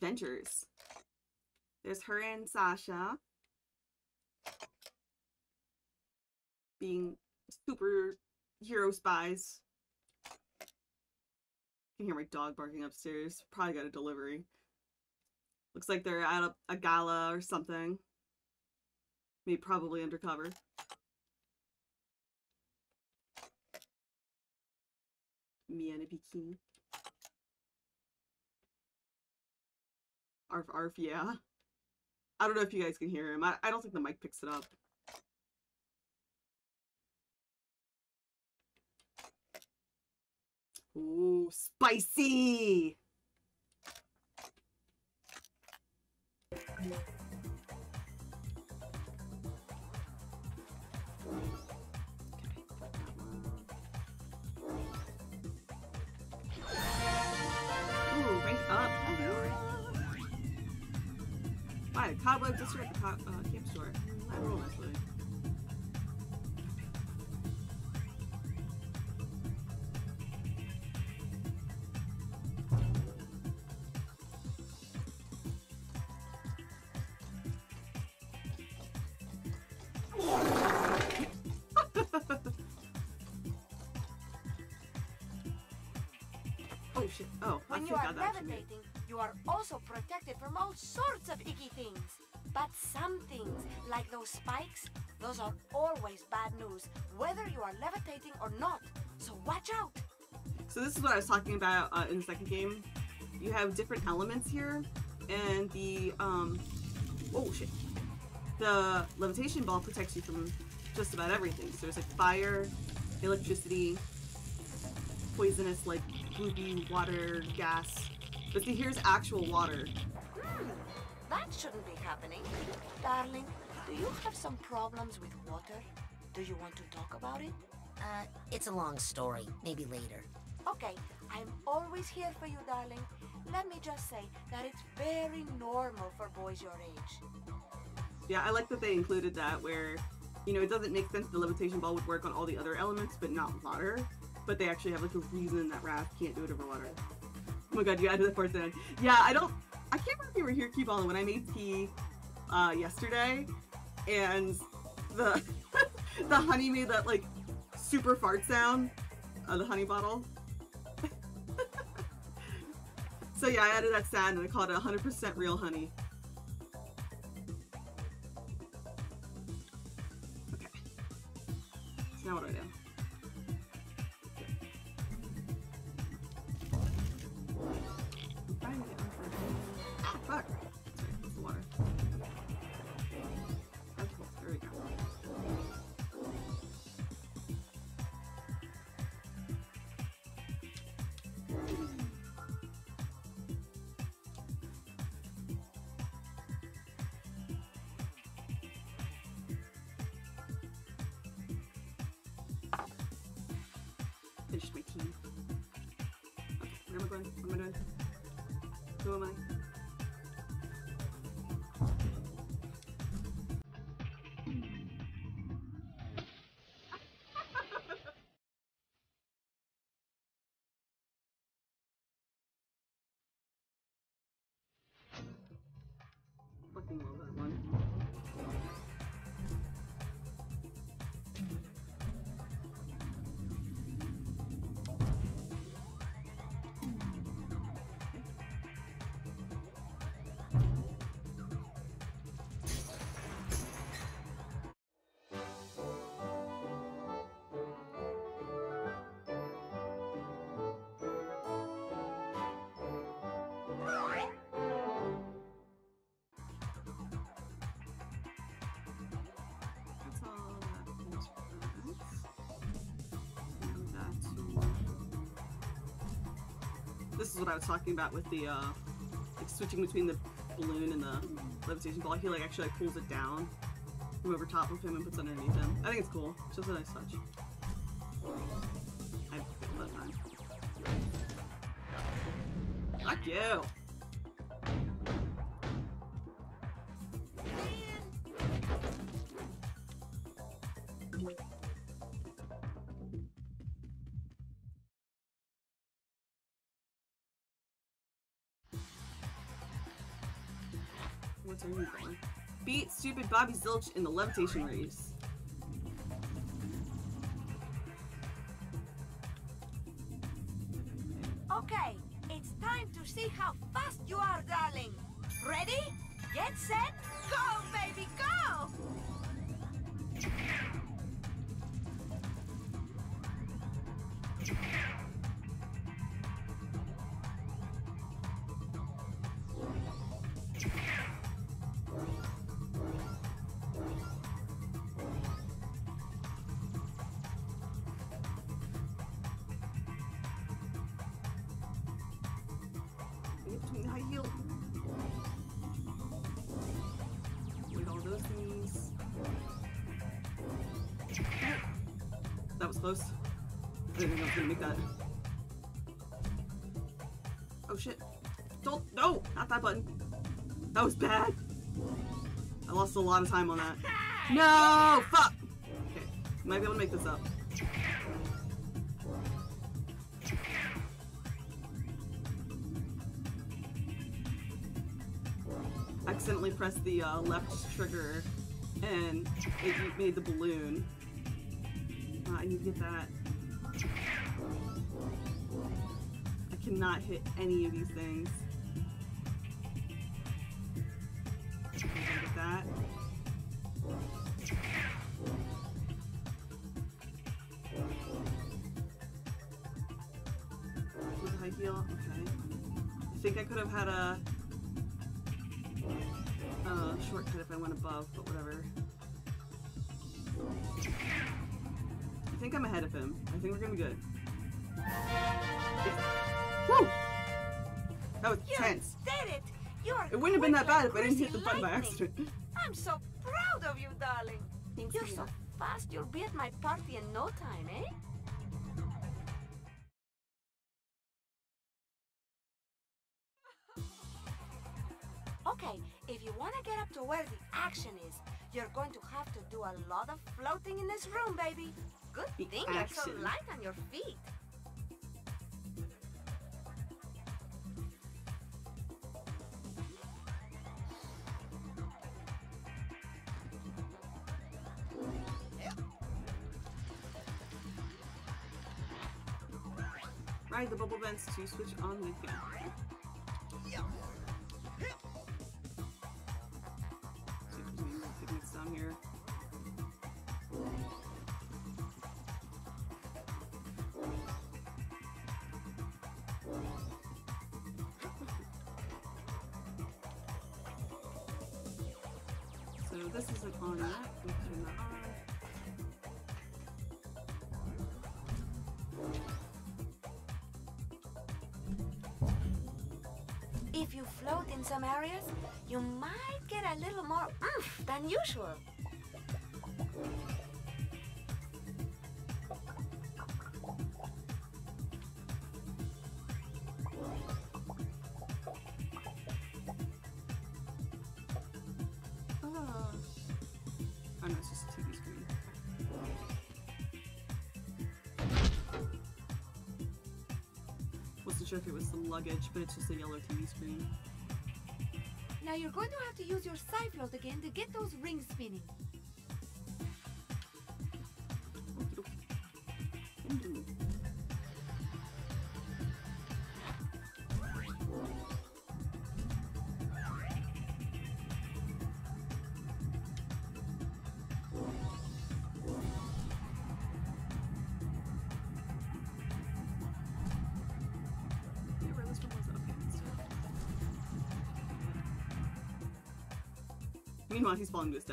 Adventures. There's her and Sasha being super hero spies. You can hear my dog barking upstairs. Probably got a delivery. Looks like they're at a, a gala or something. Maybe probably undercover. Me in a bikini. Arf, arf, yeah. I don't know if you guys can hear him. I, I don't think the mic picks it up. Ooh, spicy! Why? Cobweb just at the co uh, camp store. I roll my foot. oh shit. Oh, when I you are levitating, you are also protected from all sorts of icky things. But some things, like those spikes, those are always bad news, whether you are levitating or not. So watch out. So this is what I was talking about uh, in the second game. You have different elements here, and the um, oh shit, the levitation ball protects you from just about everything. So there's like fire, electricity, poisonous like gloopy water, gas. But see, here's actual water. Hmm, that shouldn't be happening. Darling, do you have some problems with water? Do you want to talk about it? Uh, it's a long story. Maybe later. Okay, I'm always here for you, darling. Let me just say that it's very normal for boys your age. Yeah, I like that they included that where, you know, it doesn't make sense the levitation ball would work on all the other elements, but not water. But they actually have like a reason that Raz can't do it over water. Oh my god, you added the fourth in. Yeah, I don't. I can't remember if you were here, Keyball, when I made tea uh, yesterday, and the (laughs) the honey made that like super fart sound. Uh, the honey bottle. (laughs) so yeah, I added that sound and I called it 100% real honey. Okay. So now what do I do? This is what I was talking about with the uh, like switching between the balloon and the levitation ball. He like actually like pulls it down from over top of him and puts it underneath him. I think it's cool. It's just a nice touch. I feel that. Fuck you. Beat stupid Bobby Zilch in the levitation race. Make that. Oh shit. Don't no! Not that button. That was bad. I lost a lot of time on that. No! Fuck! Okay. Might be able to make this up. accidentally pressed the uh, left trigger and it made the balloon. Uh, I need to get that. Cannot hit any of these things. That. With high heel, okay. I think I could have had a, a shortcut if I went above, but whatever. I think I'm ahead of him. I think we're gonna be good. Bad if I didn't hit the button by accident. I'm so proud of you, darling. Thanks, You're so fast, you'll be at my party in no time, eh? Okay, if you want to get up to where the action is, you're going to have to do a lot of floating in this room, baby. Good The thing you're so light on your feet. Switch on the fan. See if there's any down here. So this isn't on in some areas, you might get a little more oomph than usual. Oh. Wasn't sure if it was some luggage, but it's just a yellow TV screen. Now you're going to have to use your side float again to get those rings spinning. Meanwhile, he's falling to his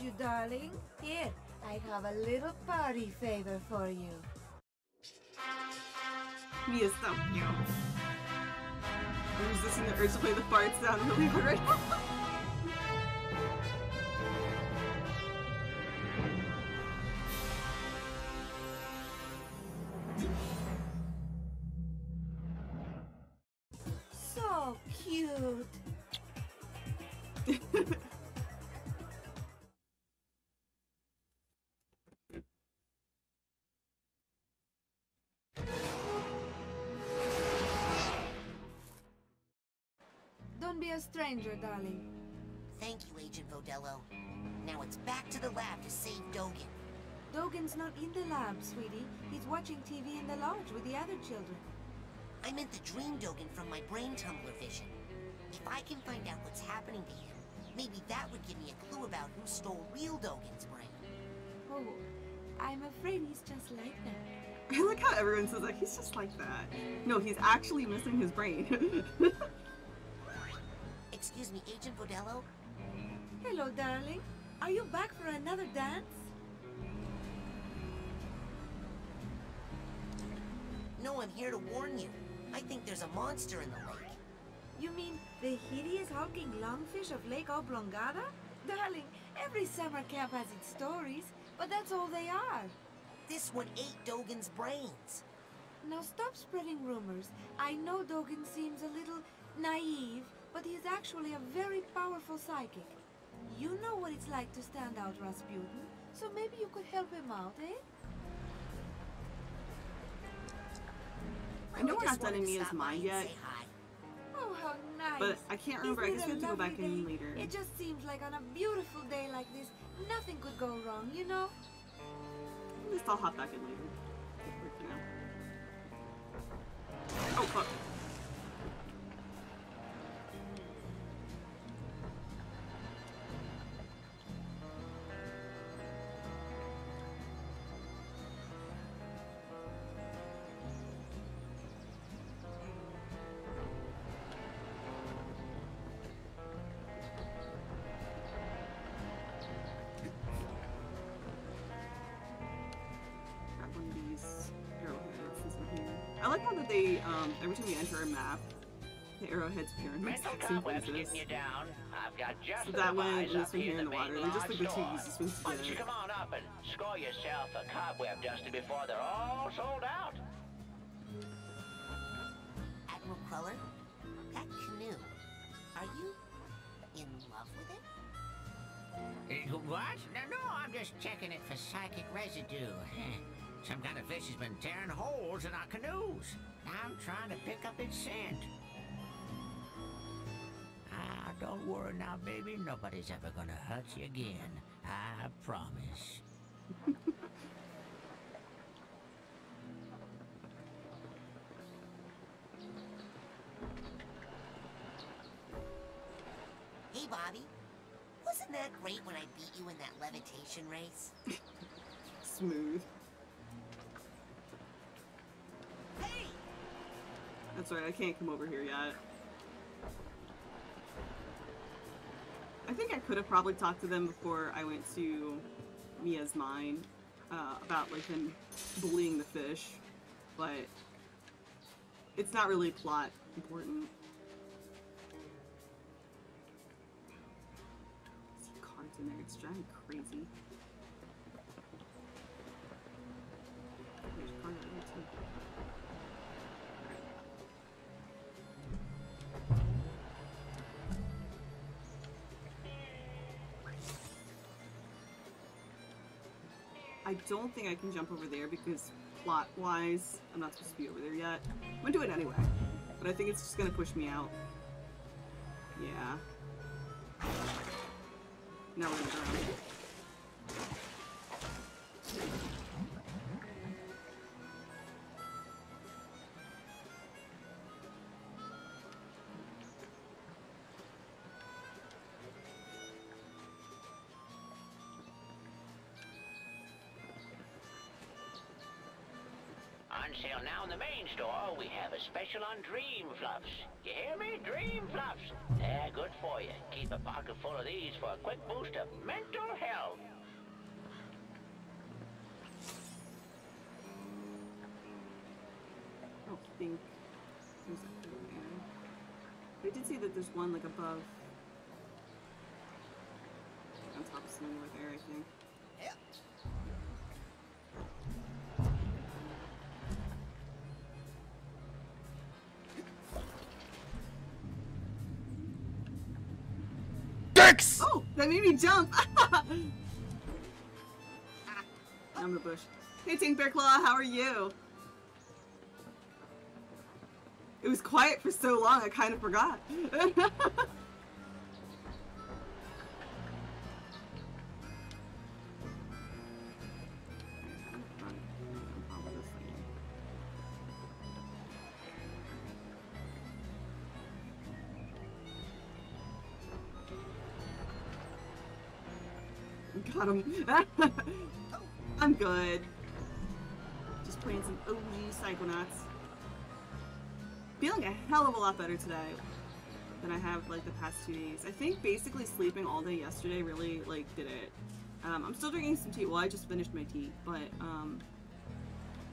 you, darling. Here, I have a little party favor for you. Is so cute. I'm resisting the urge to play the fart sound really hard. So a stranger, darling. Thank you, Agent Vodello. Now it's back to the lab to save Dogen. Dogen's not in the lab, sweetie. He's watching TV in the lodge with the other children. I meant the dream Dogen from my brain tumbler vision. If I can find out what's happening to him, maybe that would give me a clue about who stole real Dogen's brain. Oh, I'm afraid he's just like that. (laughs) I like how everyone says that. he's just like that. No, he's actually missing his brain. (laughs) Excuse me, Agent Vodello? Hello, darling. Are you back for another dance? No, I'm here to warn you. I think there's a monster in the lake. You mean the hideous hulking lungfish of Lake Oblongata? Darling, every summer camp has its stories, but that's all they are. This one ate Dogen's brains. Now stop spreading rumors. I know Dogen seems a little naive, but he's actually a very powerful psychic. You know what it's like to stand out, Razputin, so maybe you could help him out, eh? I know we're not done in Milla's mind yet. Oh, how nice. but I can't remember. I guess we have to go back in later. It just seems like on a beautiful day like this, nothing could go wrong, you know? At least I'll hop back in later. Oh, fuck. That they, um, every time you enter a map, the arrowheads appear in Mental the same places. you down. I've got just So the that one device and up this one here in the main water. They're just like the two large easiest ones to Why don't you get. come on up and score yourself a cobweb duster before they're all sold out? Admiral Cruller, that canoe, are you in love with it? Eh, What? No, no, I'm just checking it for psychic residue. (laughs) Some kind of fish has been tearing holes in our canoes. I'm trying to pick up its scent. Ah, don't worry now, baby. Nobody's ever gonna hurt you again. I promise. Hey, Bobby. Wasn't that great when I beat you in that levitation race? Smooth. That's right, I can't come over here yet. I think I could have probably talked to them before I went to Milla's mine uh, about like them bullying the fish, but it's not really plot important. Cards in there, it's driving crazy. I don't think I can jump over there because plot-wise, I'm not supposed to be over there yet. I'm gonna do it anyway, but I think it's just gonna push me out. Yeah. Now we're gonna go special on Dream Fluffs. You hear me? Dream Fluffs. They're good for you. Keep a pocket full of these for a quick boost of mental health. Oh, I don't think there's a clue there. I did see that there's one like above. On top something there, I think. Dicks! Oh, that made me jump! (laughs) I'm the bush. Hey, Tank Bear Claw, how are you? It was quiet for so long, I kind of forgot. (laughs) Him. (laughs) I'm good. Just playing some OG Psychonauts. Feeling a hell of a lot better today. than I have like the past two days. I think basically sleeping all day yesterday really like did it. Um, I'm still drinking some tea. Well, I just finished my tea, but um,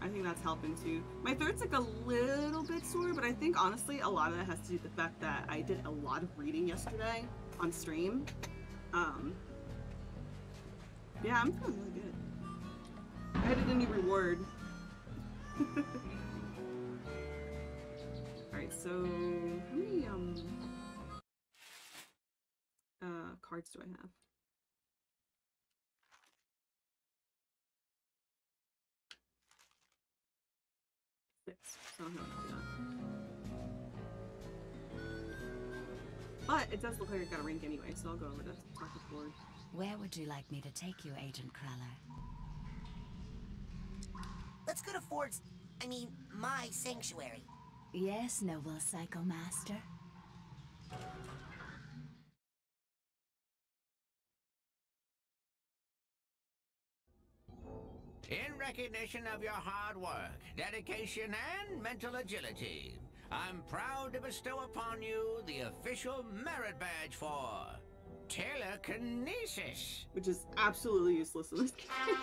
I think that's helping too. My throat's like a little bit sore, but I think honestly a lot of that has to do with the fact that I did a lot of reading yesterday on stream. Um, yeah, I'm feeling really good. I added a new reward. (laughs) Alright, so how many um uh cards do I have? Six. So I to do. But it does look like I got a rank anyway, so I'll go over to talk with board. Where would you like me to take you, Agent Cruller? Let's go to Ford's, I mean, my sanctuary. Yes, noble Psycho Master. In recognition of your hard work, dedication, and mental agility, I'm proud to bestow upon you the official merit badge for telekinesis. Which is absolutely useless in this game.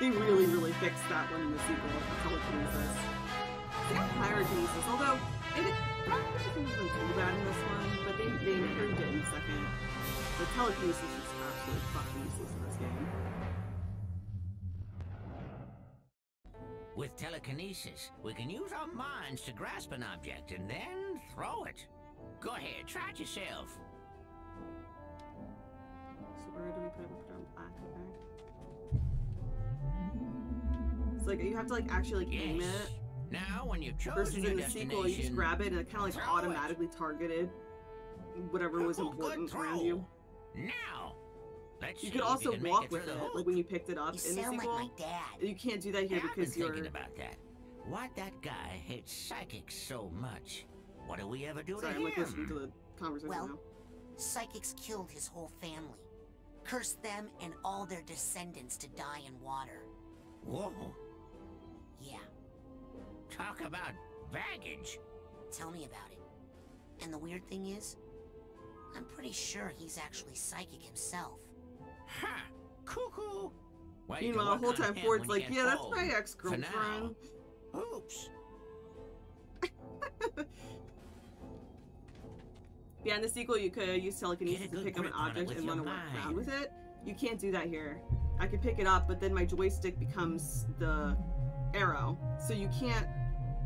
they really, really fixed that one in the sequel, telekinesis. They pyrokinesis, although it, it wasn't too bad in this one, but they, they improved it in the second. But telekinesis is absolutely fucking useless in this game. With telekinesis, we can use our minds to grasp an object and then throw it. Go ahead, try it yourself. So do we put it? We put it on black, okay. It's like you have to like actually like aim it. Now, when you've chosen Versus your in the sequel, you just grab it and it kind of like throw it. automatically targeted whatever was Oh, important around you. Now, let's You could also walk it with it, like when you picked it up You in the sound like sequel. my dad. You can't do that here because you're. thinking about that. Why that guy hates psychics so much? What do we ever do Sorry, to I'm like him? listening to the conversation Well, now. psychics killed his whole family. Cursed them and all their descendants to die in water. Whoa, Yeah, talk about baggage. tell me about it. And the weird thing is, I'm pretty sure he's actually psychic himself. Ha! Cuckoo! Well, Meanwhile, the whole time Ford's like, yeah, that's my ex-girlfriend. now. Oops. (laughs) Yeah, in the sequel, you could use telekinesis to pick up an grip on it object and run around with it. You can't do that here. I could pick it up, but then my joystick becomes the arrow, so you can't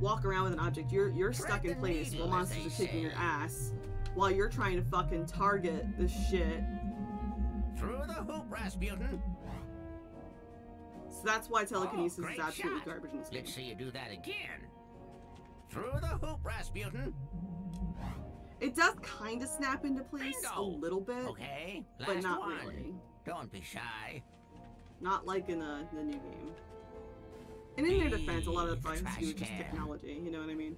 walk around with an object. You're you're stuck in place while monsters are kicking your ass, while you're trying to fucking target this shit. Through the hoop, Razputin. So that's why oh, telekinesis Oh, is absolutely shot. garbage in this game. Let's see you do that again. Through the hoop, Razputin. It does kind of snap into place a little bit, Okay, last but not one. really. Don't be shy. Not like in the, the new game. And in their defense, a lot of the to do just technology, you know what I mean?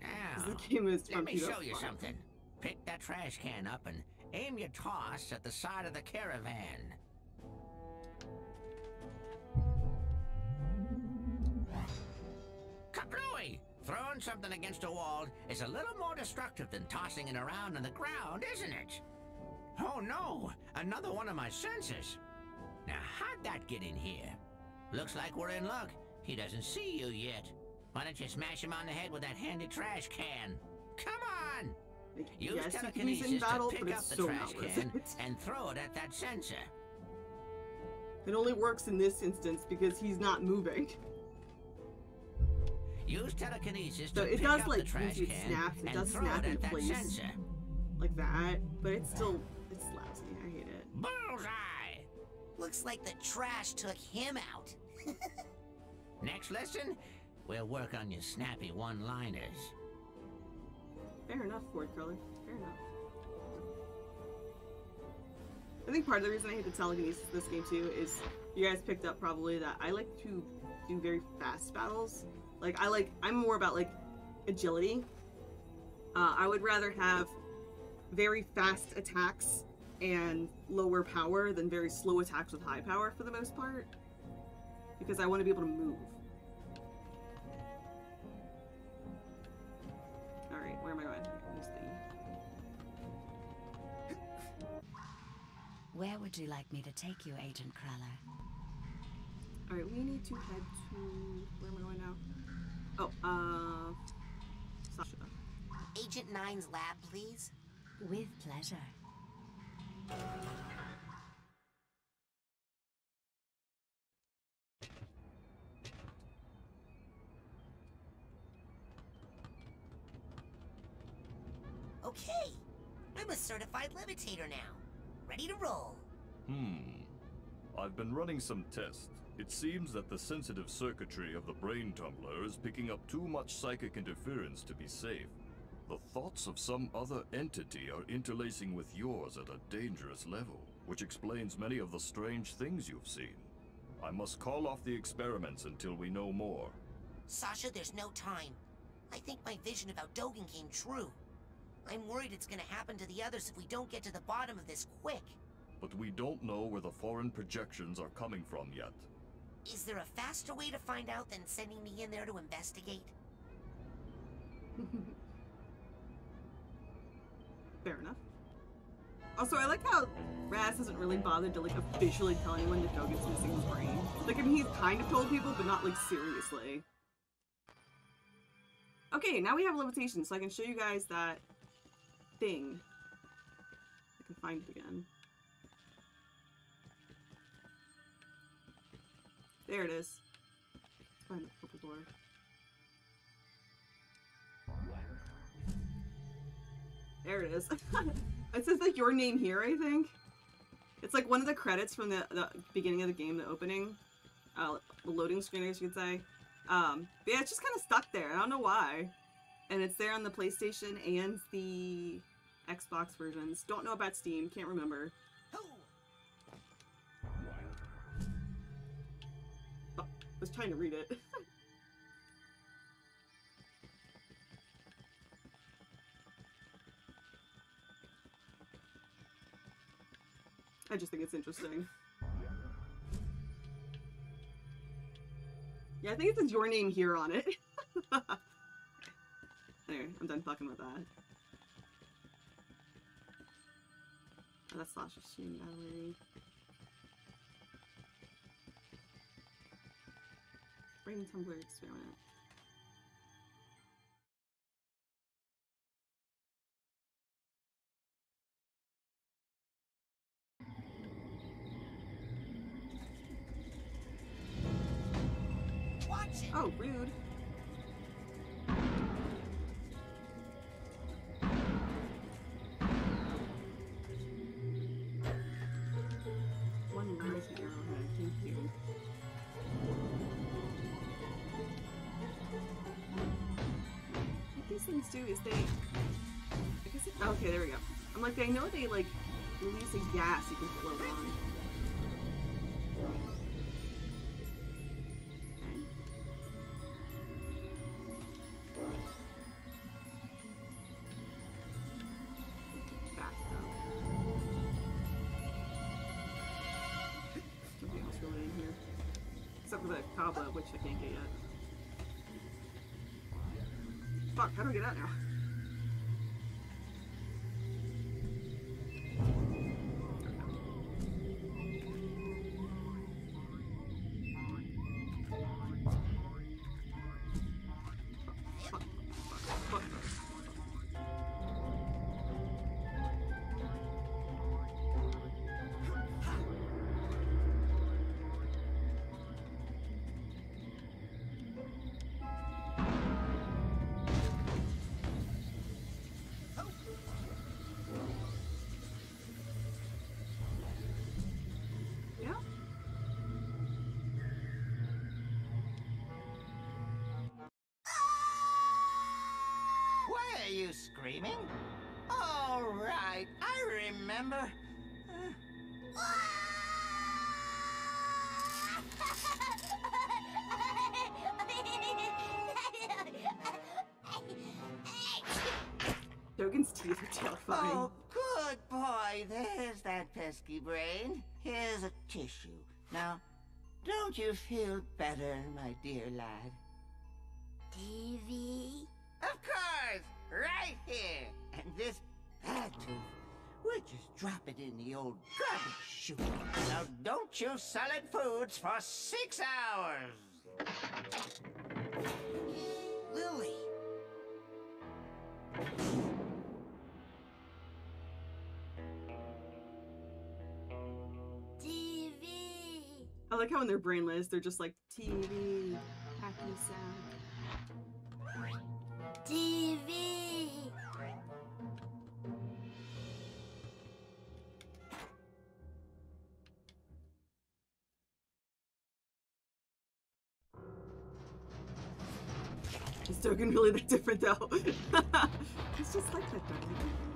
Now, the game is let me show you 2005. something. Pick that trash can up and aim your toss at the side of the caravan. Throwing something against a wall is a little more destructive than tossing it around on the ground, isn't it? Oh no! Another one of my censors! Now, how'd that get in here? Looks like we're in luck. He doesn't see you yet. Why don't you smash him on the head with that handy trash can? Come on! Use yes, telekinesis in battle, to pick up the so trash can (laughs) and throw it at that censor. It only works in this instance because he's not moving. Use telekinesis So it does, like, the trash can snaps, it does snap into that place. censor. Like that, but it's still, it's lousy. I hate it. Bullseye! Looks like the trash took him out. (laughs) Next lesson, we'll work on your snappy one-liners. Fair enough, Ford Cruller. Fair enough. I think part of the reason I hate the telekinesis in this game too is you guys picked up probably that I like to do very fast battles. Like I like I'm more about like agility. Uh, I would rather have very fast attacks and lower power than very slow attacks with high power for the most part. Because I want to be able to move. Alright, where am I going? Where would you like me to take you, Agent Cruller? All right, we need to head to where am I going now? Oh, uh, Sasha. Agent Nein's lab, please. With pleasure. Okay, I'm a certified levitator now. Ready to roll. Hmm. I've been running some tests. It seems that the sensitive circuitry of the brain tumbler is picking up too much psychic interference to be safe. The thoughts of some other entity are interlacing with yours at a dangerous level, which explains many of the strange things you've seen. I must call off the experiments until we know more. Sasha, there's no time. I think my vision about Dogen came true. I'm worried it's gonna happen to the others if we don't get to the bottom of this quick. But we don't know where the foreign projections are coming from yet. Is there a faster way to find out than sending me in there to investigate? (laughs) Fair enough. Also, I like how Raz hasn't really bothered to like officially tell anyone that Dogen's missing his brain. Like, I mean, he's kind of told people, but not like seriously. Okay, now we have levitation, so I can show you guys that thing. I can find it again. There it is. Let's find the purple door. There it is. (laughs) it says like your name here, I think. It's like one of the credits from the, the beginning of the game, the opening. Uh, the loading screen, I guess you could say. Um, yeah, it's just kind of stuck there. I don't know why. And it's there on the PlayStation and the Xbox versions. Don't know about Steam, can't remember. Was trying to read it. (laughs) I just think it's interesting. Yeah, I think it says your name here on it. (laughs) anyway, I'm done fucking with that. Oh, that's Sasha shooting Brain tumbler experiment. Oh, rude. Things do is they. I guess it, okay, there we go. I'm like, I know they like release a gas you can float on. Really in here. Except for which I can't get yet. Fuck, how screaming? All right, I remember. Dogen's teeth are terrifying. Oh, good boy. There's that pesky brain. Here's a tissue. Now, don't you feel better, my dear lad? TV? Of course! Right here. And this bad tooth, we'll just drop it in the old garbage chute. Now don't chew solid foods for six hours. Lili. TV. I like how when they're brainless, they're just like TV, hacky sound. TV. Dogen really that different though? (laughs) it's just like that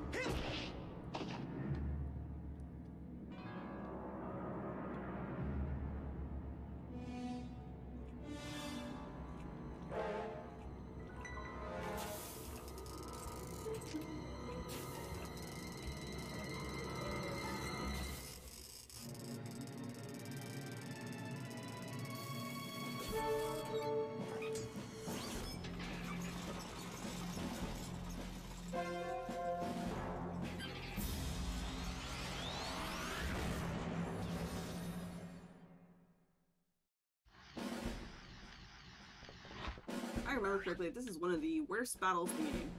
Correctly, this is one of the worst battles in the game.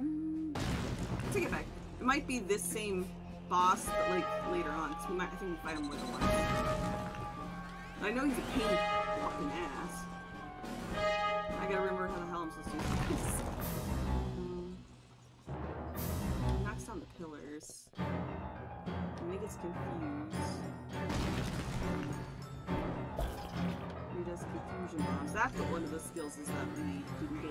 Mm, take it back. It might be this same boss, but like later on. So we might, I think we fight him more than once. I know he's a pain fucking ass. I gotta remember how the hell I'm supposed to do this. (laughs) Um, knocks down the pillars. Make us confused. Confusion bombs. That's one of the skills is that we didn't get.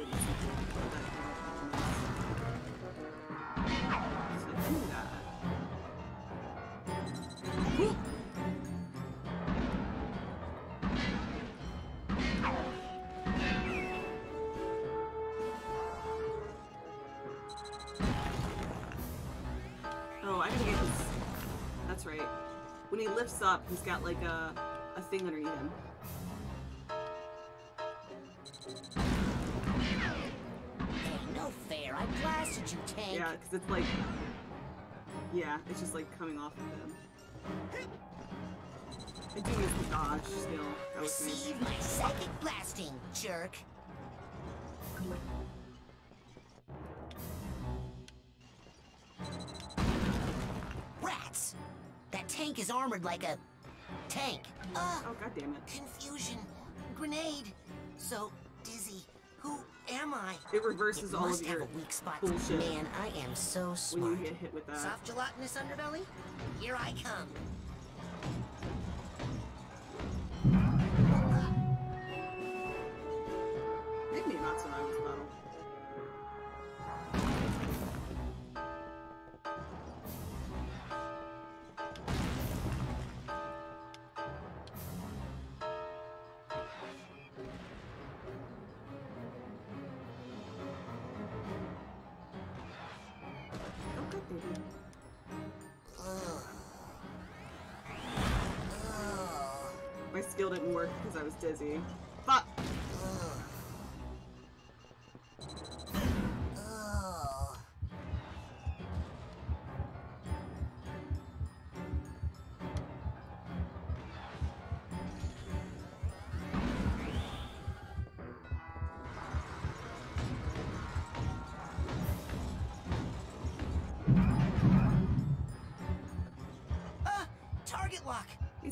Oh, I gotta get. That's right. When he lifts up, he's got like a a thing underneath him. Because it's like. Yeah, it's just like coming off of them. I do use the dodge still. That was nice. Receive my psychic blasting, jerk. Rats! That tank is armored like a tank. Uh, Oh god damn it. confusion. Grenade. So dizzy. Who am I? It reverses It all of your weak spot. bullshit Man, I am so when smart. you get hit with that. Soft gelatinous underbelly? Here I come. My skill didn't work because I was dizzy.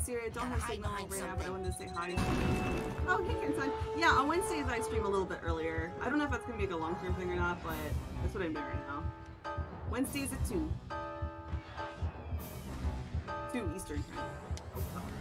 Siri, I don't have signal right now, but I wanted to say hi. To. Oh, hey, Kenson. Yeah, on Wednesdays I stream a little bit earlier. I don't know if that's gonna be like a long-term thing or not, but that's what I'm doing right now. Wednesdays at 2. 2 Eastern time.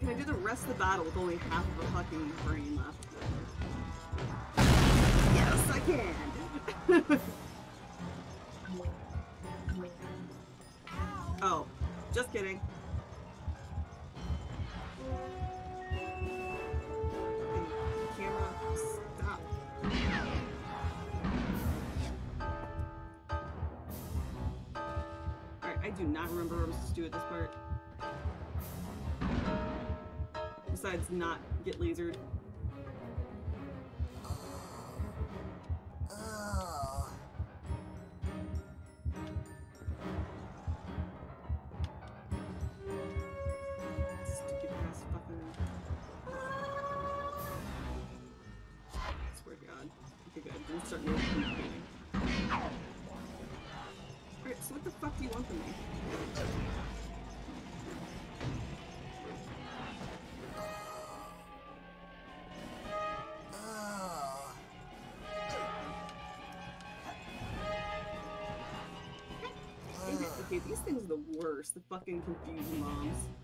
Can I do the rest of the battle with only half of a fucking brain left? Yes, I can! (laughs) Oh, just kidding. I do not remember what I'm supposed to do at this part. Not get lasered. The. The fucking confused moms.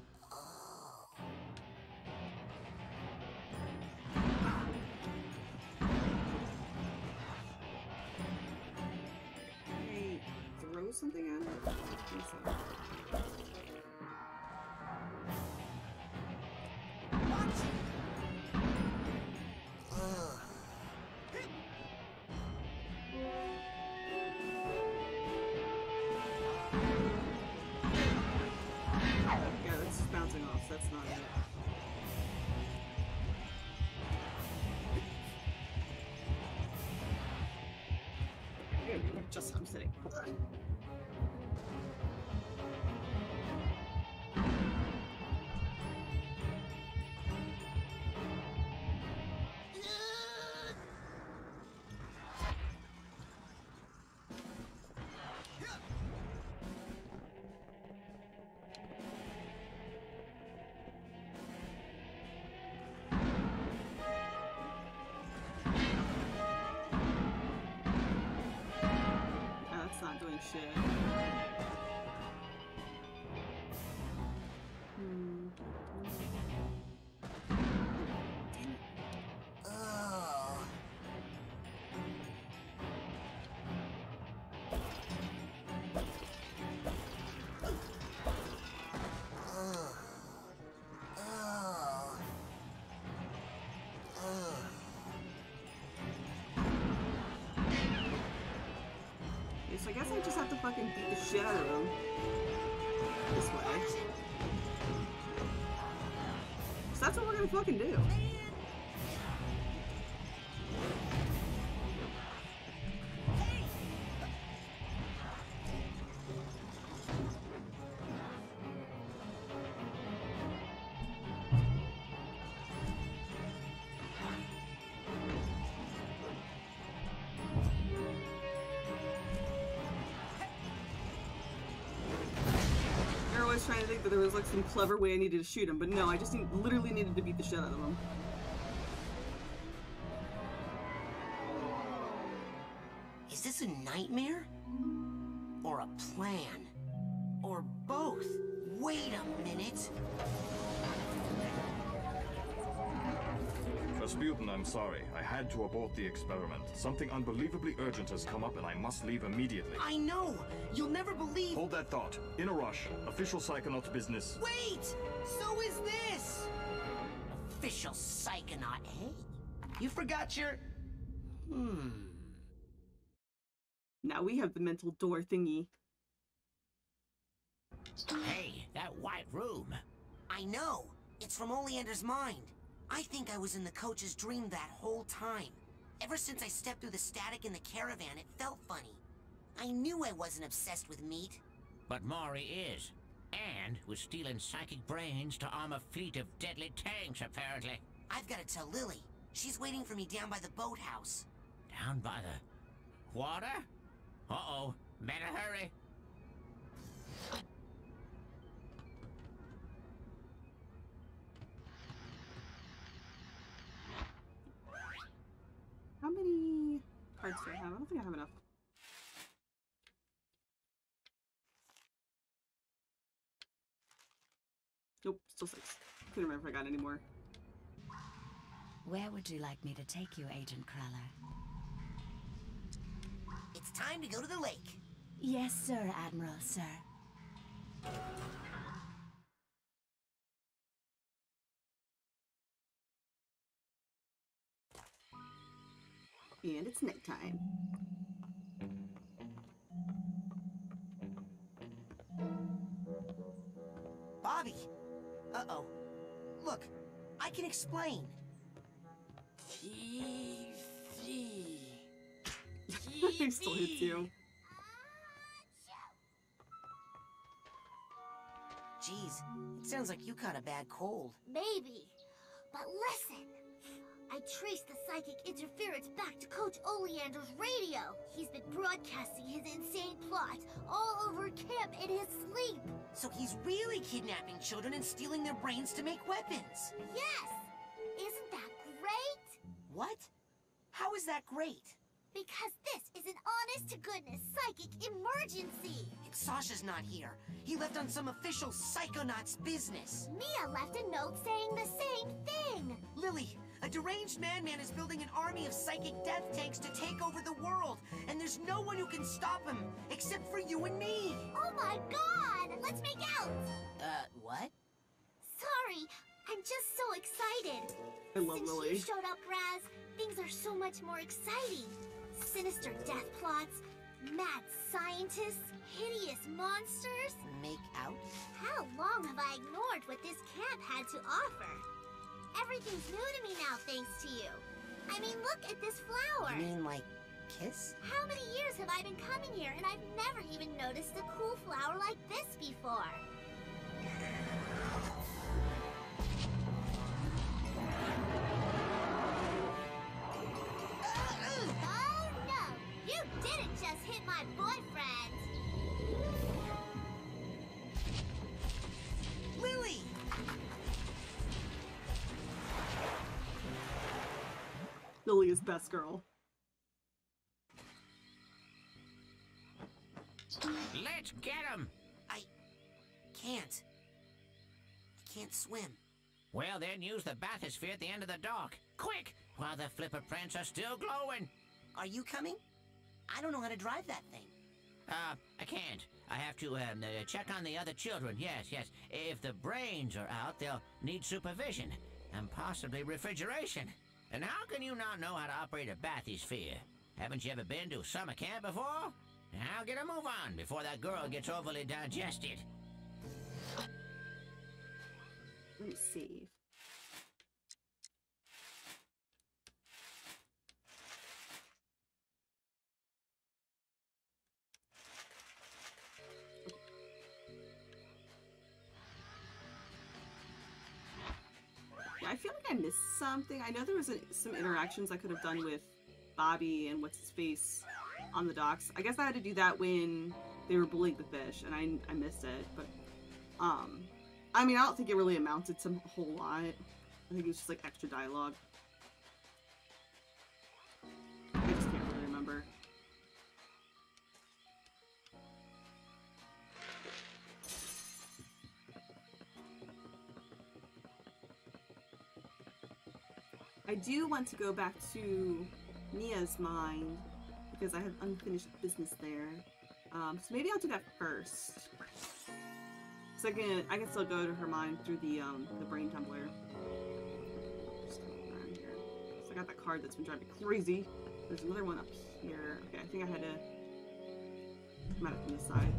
Just I'm sitting. Shit. Guess I just have to fucking beat the shit out of them. This way. So that's what we're gonna fucking do. Some clever way I needed to shoot him, but no, I just need, literally needed to beat the shit out of him. To abort the experiment. Something unbelievably urgent has come up and I must leave immediately. I know! You'll never believe. Hold that thought. In a rush. Official Psychonaut business. Wait! So is this! Official Psychonaut, eh? You forgot your. Hmm. Now we have the mental door thingy. Hey, that white room. I know. It's from Oleander's mind. I think I was in the coach's dream that whole time. Ever since I stepped through the static in the caravan, it felt funny. I knew I wasn't obsessed with meat. But Maury is. And was stealing psychic brains to arm a fleet of deadly tanks, apparently. I've got to tell Lili. She's waiting for me down by the boathouse. Down by the water? Uh-oh. Better hurry. How many cards do I have? I don't think I have enough. Nope, still six. Couldn't remember if I got any more. Where would you like me to take you, Agent Cruller? It's time to go to the lake. Yes, sir, Admiral, sir. And it's nighttime. Bobby! Uh-oh. Look, I can explain. (laughs) TV. he still hits you. Jeez, it sounds like you caught a bad cold. Maybe. But listen! I traced the psychic interference back to Coach Oleander's radio. He's been broadcasting his insane plot all over camp in his sleep. So he's really kidnapping children and stealing their brains to make weapons. Yes! Isn't that great? What? How is that great? Because this is an honest-to-goodness psychic emergency. And Sasha's not here. He left on some official Psychonauts business. Milla left a note saying the same thing. Lili, a deranged madman is building an army of psychic death tanks to take over the world, and there's no one who can stop him except for you and me. Oh my god! Let's make out! Uh, what? Sorry, I'm just so excited. I love Since Lili. you showed up, Raz, things are so much more exciting. Sinister death plots, mad scientists, hideous monsters. Make out? How long have I ignored what this camp had to offer? Everything's new to me now thanks to you. I mean, look at this flower. You mean like kiss? How many years have I been coming here and I've never even noticed a cool flower like this before? Uh, uh, oh no! You didn't just hit my boyfriend! Lili is best girl. Let's get him! I can't. I can't swim. Well, then use the bathysphere at the end of the dock. Quick! While the flipper prints are still glowing. Are you coming? I don't know how to drive that thing. Uh, I can't. I have to um, uh, check on the other children. Yes, yes. If the brains are out, they'll need supervision and possibly refrigeration. And how can you not know how to operate a bathysphere? Haven't you ever been to summer camp before? Now get a move on before that girl gets overly digested. Let me missed something. I know there was some interactions I could have done with Bobby and what's his face on the docks. I guess I had to do that when they were bullying the fish, and I, I missed it. But um, I mean, I don't think it really amounted to a whole lot. I think it was just like extra dialogue. Do want to go back to Milla's mind because I have unfinished business there. Um, so maybe I'll do that first. So I can I can still go to her mind through the um the brain tumbler. Just around here. So I got that card that's been driving me crazy. There's another one up here. Okay, I think I had to come out from this side.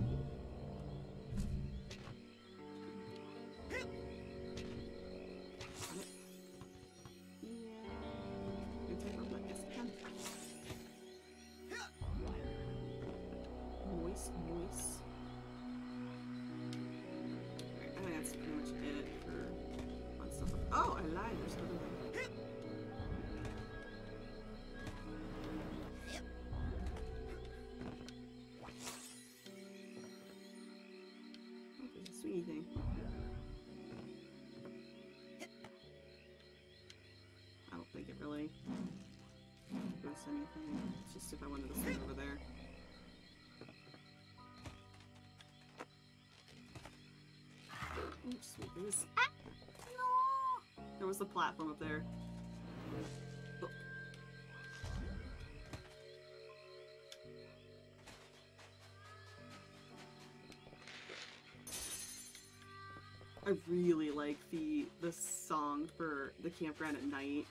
Oops, wait, there was ah, there was a platform up there. Oh. I really like the the song for the campground at night.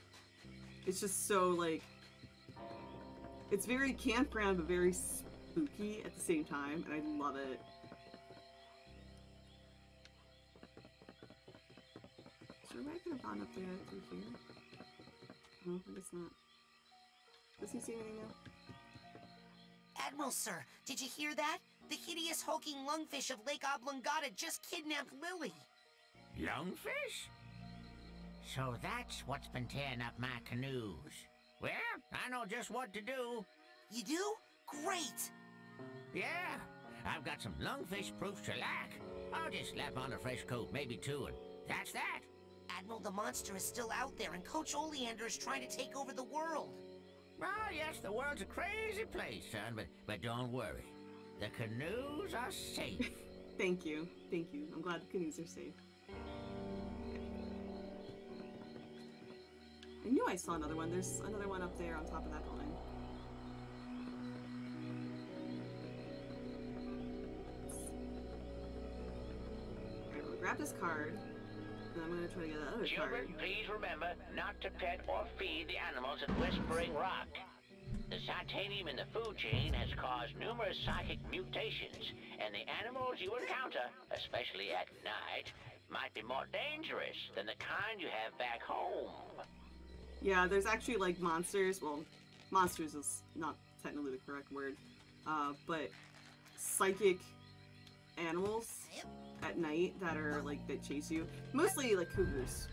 It's just so like it's very campground but very spooky at the same time, and I love it. Could have gone up there through here. No, I guess not. Does he see anything now? Admiral, sir, did you hear that? The hideous hulking lungfish of Lake Oblongata just kidnapped Lili. Lungfish? So that's what's been tearing up my canoes. Well, I know just what to do. You do? Great! Yeah, I've got some lungfish-proof shellac. I'll just slap on a fresh coat, maybe two, and that's that. Admiral, the monster is still out there, and Coach Oleander is trying to take over the world. Ah, yes, the world's a crazy place, son, but, but don't worry. The canoes are safe. (laughs) Thank you. Thank you. I'm glad the canoes are safe. I knew I saw another one. There's another one up there on top of that building. Alright, we'll grab this card. And I'm gonna try to get that other Children, card. please remember not to pet or feed the animals at Whispering Rock. The Psitanium in the food chain has caused numerous psychic mutations, and the animals you encounter, especially at night, might be more dangerous than the kind you have back home. Yeah, there's actually like monsters. Well, monsters is not technically the correct word, uh, but psychic animals at night that are like that chase you. Mostly like cougars.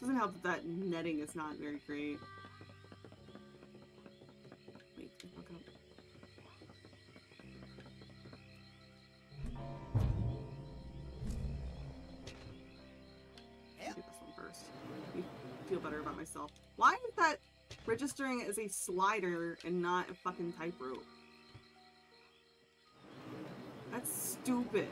Doesn't help that that netting is not very great. Feel better about myself. Why is that registering as a slider and not a fucking tightrope? That's stupid.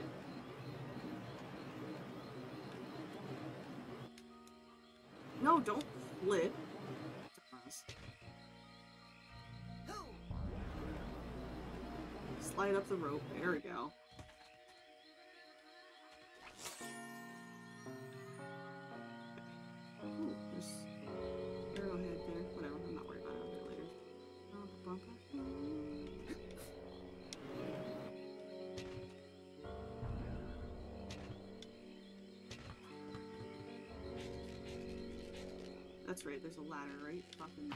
No, don't flip. Slide up the rope. There we go. Ooh, That's right, there's a ladder, right? Fucking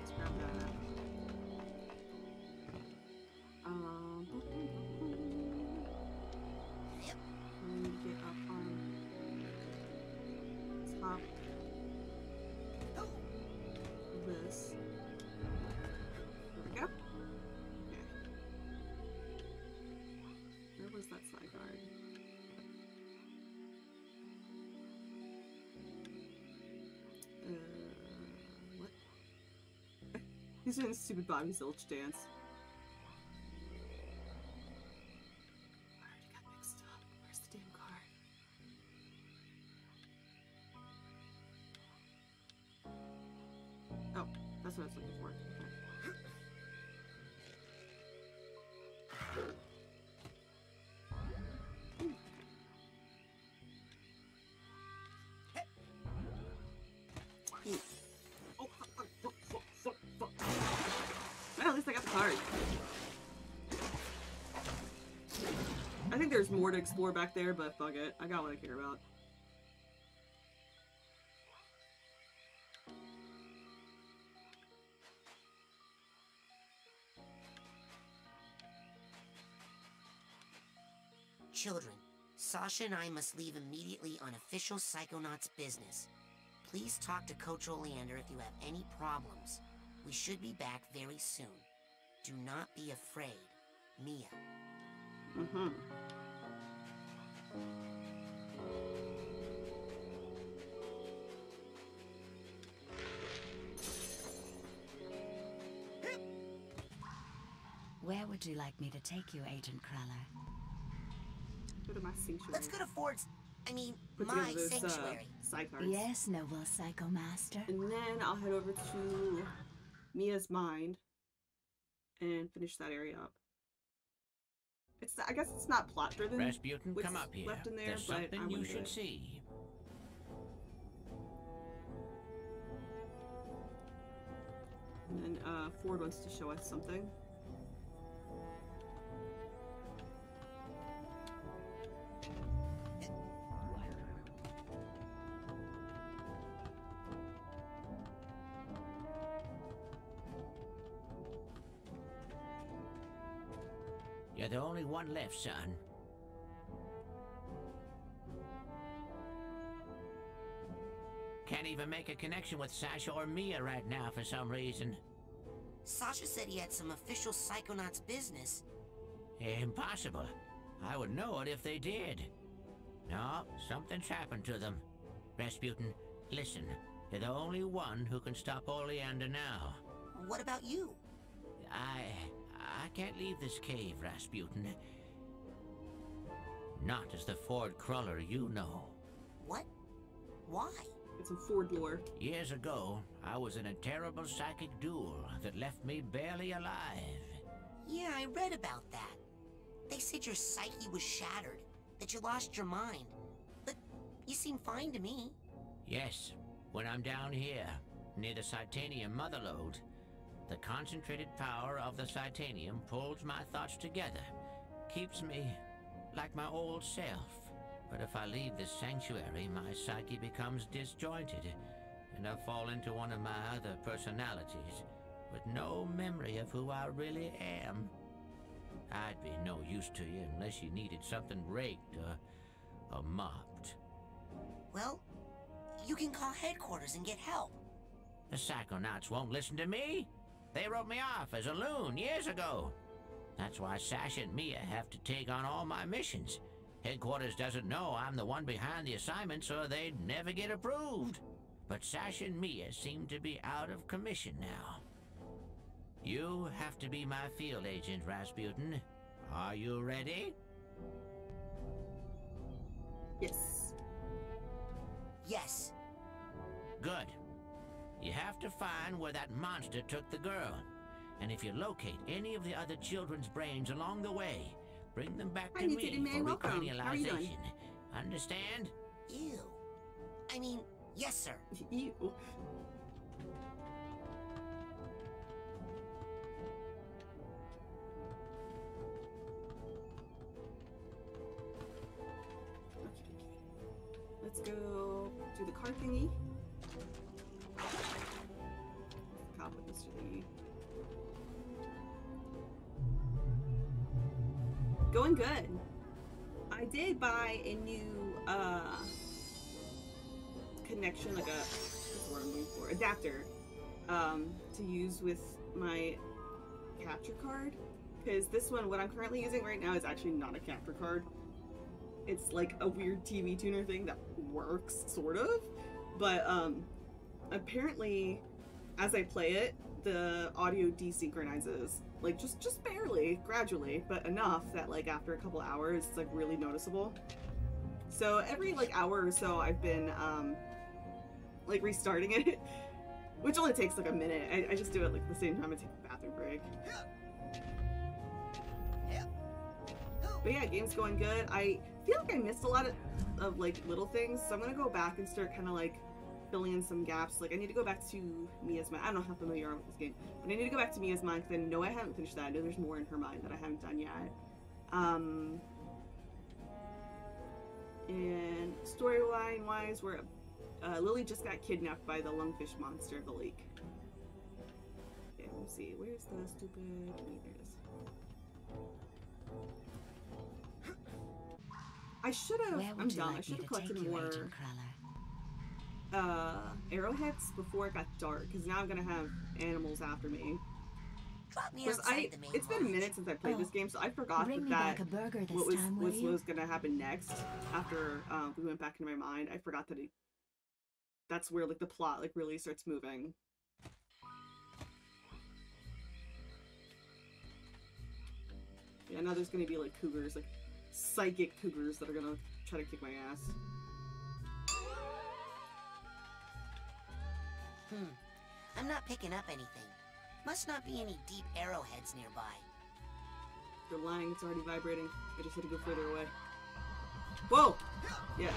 let's grab that. Um, He's doing stupid Bobby Zilch dance. More to explore back there, but fuck it. I got what I care about. Children, Sasha and I must leave immediately on official Psychonauts business. Please talk to Coach Oleander if you have any problems. We should be back very soon. Do not be afraid. Milla. Mm-hmm. Where would you like me to take you, Agent Cruller? Go to my sanctuary. Let's go to Ford's. I mean, Put my together those, uh, sanctuary. side cards. Yes, noble Psycho Master. And then I'll head over to Milla's mind and finish that area up. It's I guess it's not plot driven. Razputin, come up here. Left in there, There's but something you should see. And then uh, Ford wants to show us something. One left, son. Can't even make a connection with Sasha or Milla right now for some reason. Sasha said he had some official Psychonauts business. Impossible. I would know it if they did. No, something's happened to them. Razputin, listen. You're the only one who can stop Oleander now. What about you? I... I can't leave this cave, Razputin. Not as the Ford Cruller you know. What? Why? It's a Ford lore. Years ago, I was in a terrible psychic duel that left me barely alive. Yeah, I read about that. They said your psyche was shattered, that you lost your mind. But you seem fine to me. Yes, when I'm down here, near the Psitanium motherlode, the concentrated power of the Psitanium pulls my thoughts together, keeps me like my old self. But if I leave this sanctuary, my psyche becomes disjointed, and I fall into one of my other personalities, with no memory of who I really am. I'd be no use to you unless you needed something raked or, or mopped. Well, you can call headquarters and get help. The Psychonauts won't listen to me. They wrote me off as a loon years ago. That's why Sash and Milla have to take on all my missions. Headquarters doesn't know I'm the one behind the assignments or they'd never get approved. But Sash and Milla seem to be out of commission now. You have to be my field agent, Razputin. Are you ready? Yes. Yes. Good. You have to find where that monster took the girl. And if you locate any of the other children's brains along the way, bring them back Hi, to me man, for welcome. You recranialization. Understand? Ew. I mean, yes, sir. (laughs) Ew. Let's go do the card thingy. Going good. I did buy a new uh connection, like a for? Adapter. Um, to use with my capture card. Because this one, what I'm currently using right now, is actually not a capture card. It's like a weird TV tuner thing that works, sort of. But um, apparently, as I play it, the audio desynchronizes. Like just just barely, gradually, but enough that like after a couple hours, it's like really noticeable. So every like hour or so, I've been um, like restarting (laughs) it, which only takes like a minute. I, I just do it like the same time I take a bathroom break. But yeah, game's going good. I feel like I missed a lot of, of like little things, so I'm gonna go back and start kind of like filling in some gaps. Like I need to go back to Milla's mind. I don't know how familiar you are with this game, but I need to go back to Milla's mind because I know I haven't finished that. I know there's more in her mind that I haven't done yet. Um, and storyline wise, where uh, Lili just got kidnapped by the lungfish monster of the lake. Okay, let me see. Where's the stupid? Wait, there it is. I should have. I'm dumb. like I should have collected more? Uh, arrowheads before it got dark, because now I'm gonna have animals after me. Drop me 'Cause outside I, the main it's been a minute since I played this Oh, game, so I forgot that, that a burger this what was time, was, what was gonna happen next after um, we went back into my mind. I forgot that it, that's where like the plot like really starts moving. Yeah, now there's gonna be like cougars, like psychic cougars that are gonna try to kick my ass. Hmm. I'm not picking up anything. Must not be any deep arrowheads nearby. They're lying. It's already vibrating. I just had to go further away. Whoa! Yeah.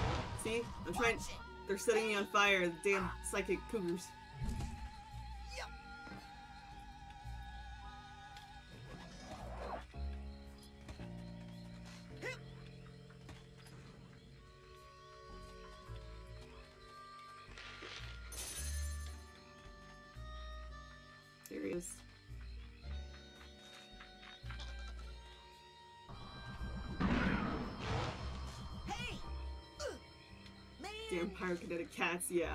See? I'm trying. They're setting me on fire. The damn psychic cougars. Pyrokinetic cats, yeah.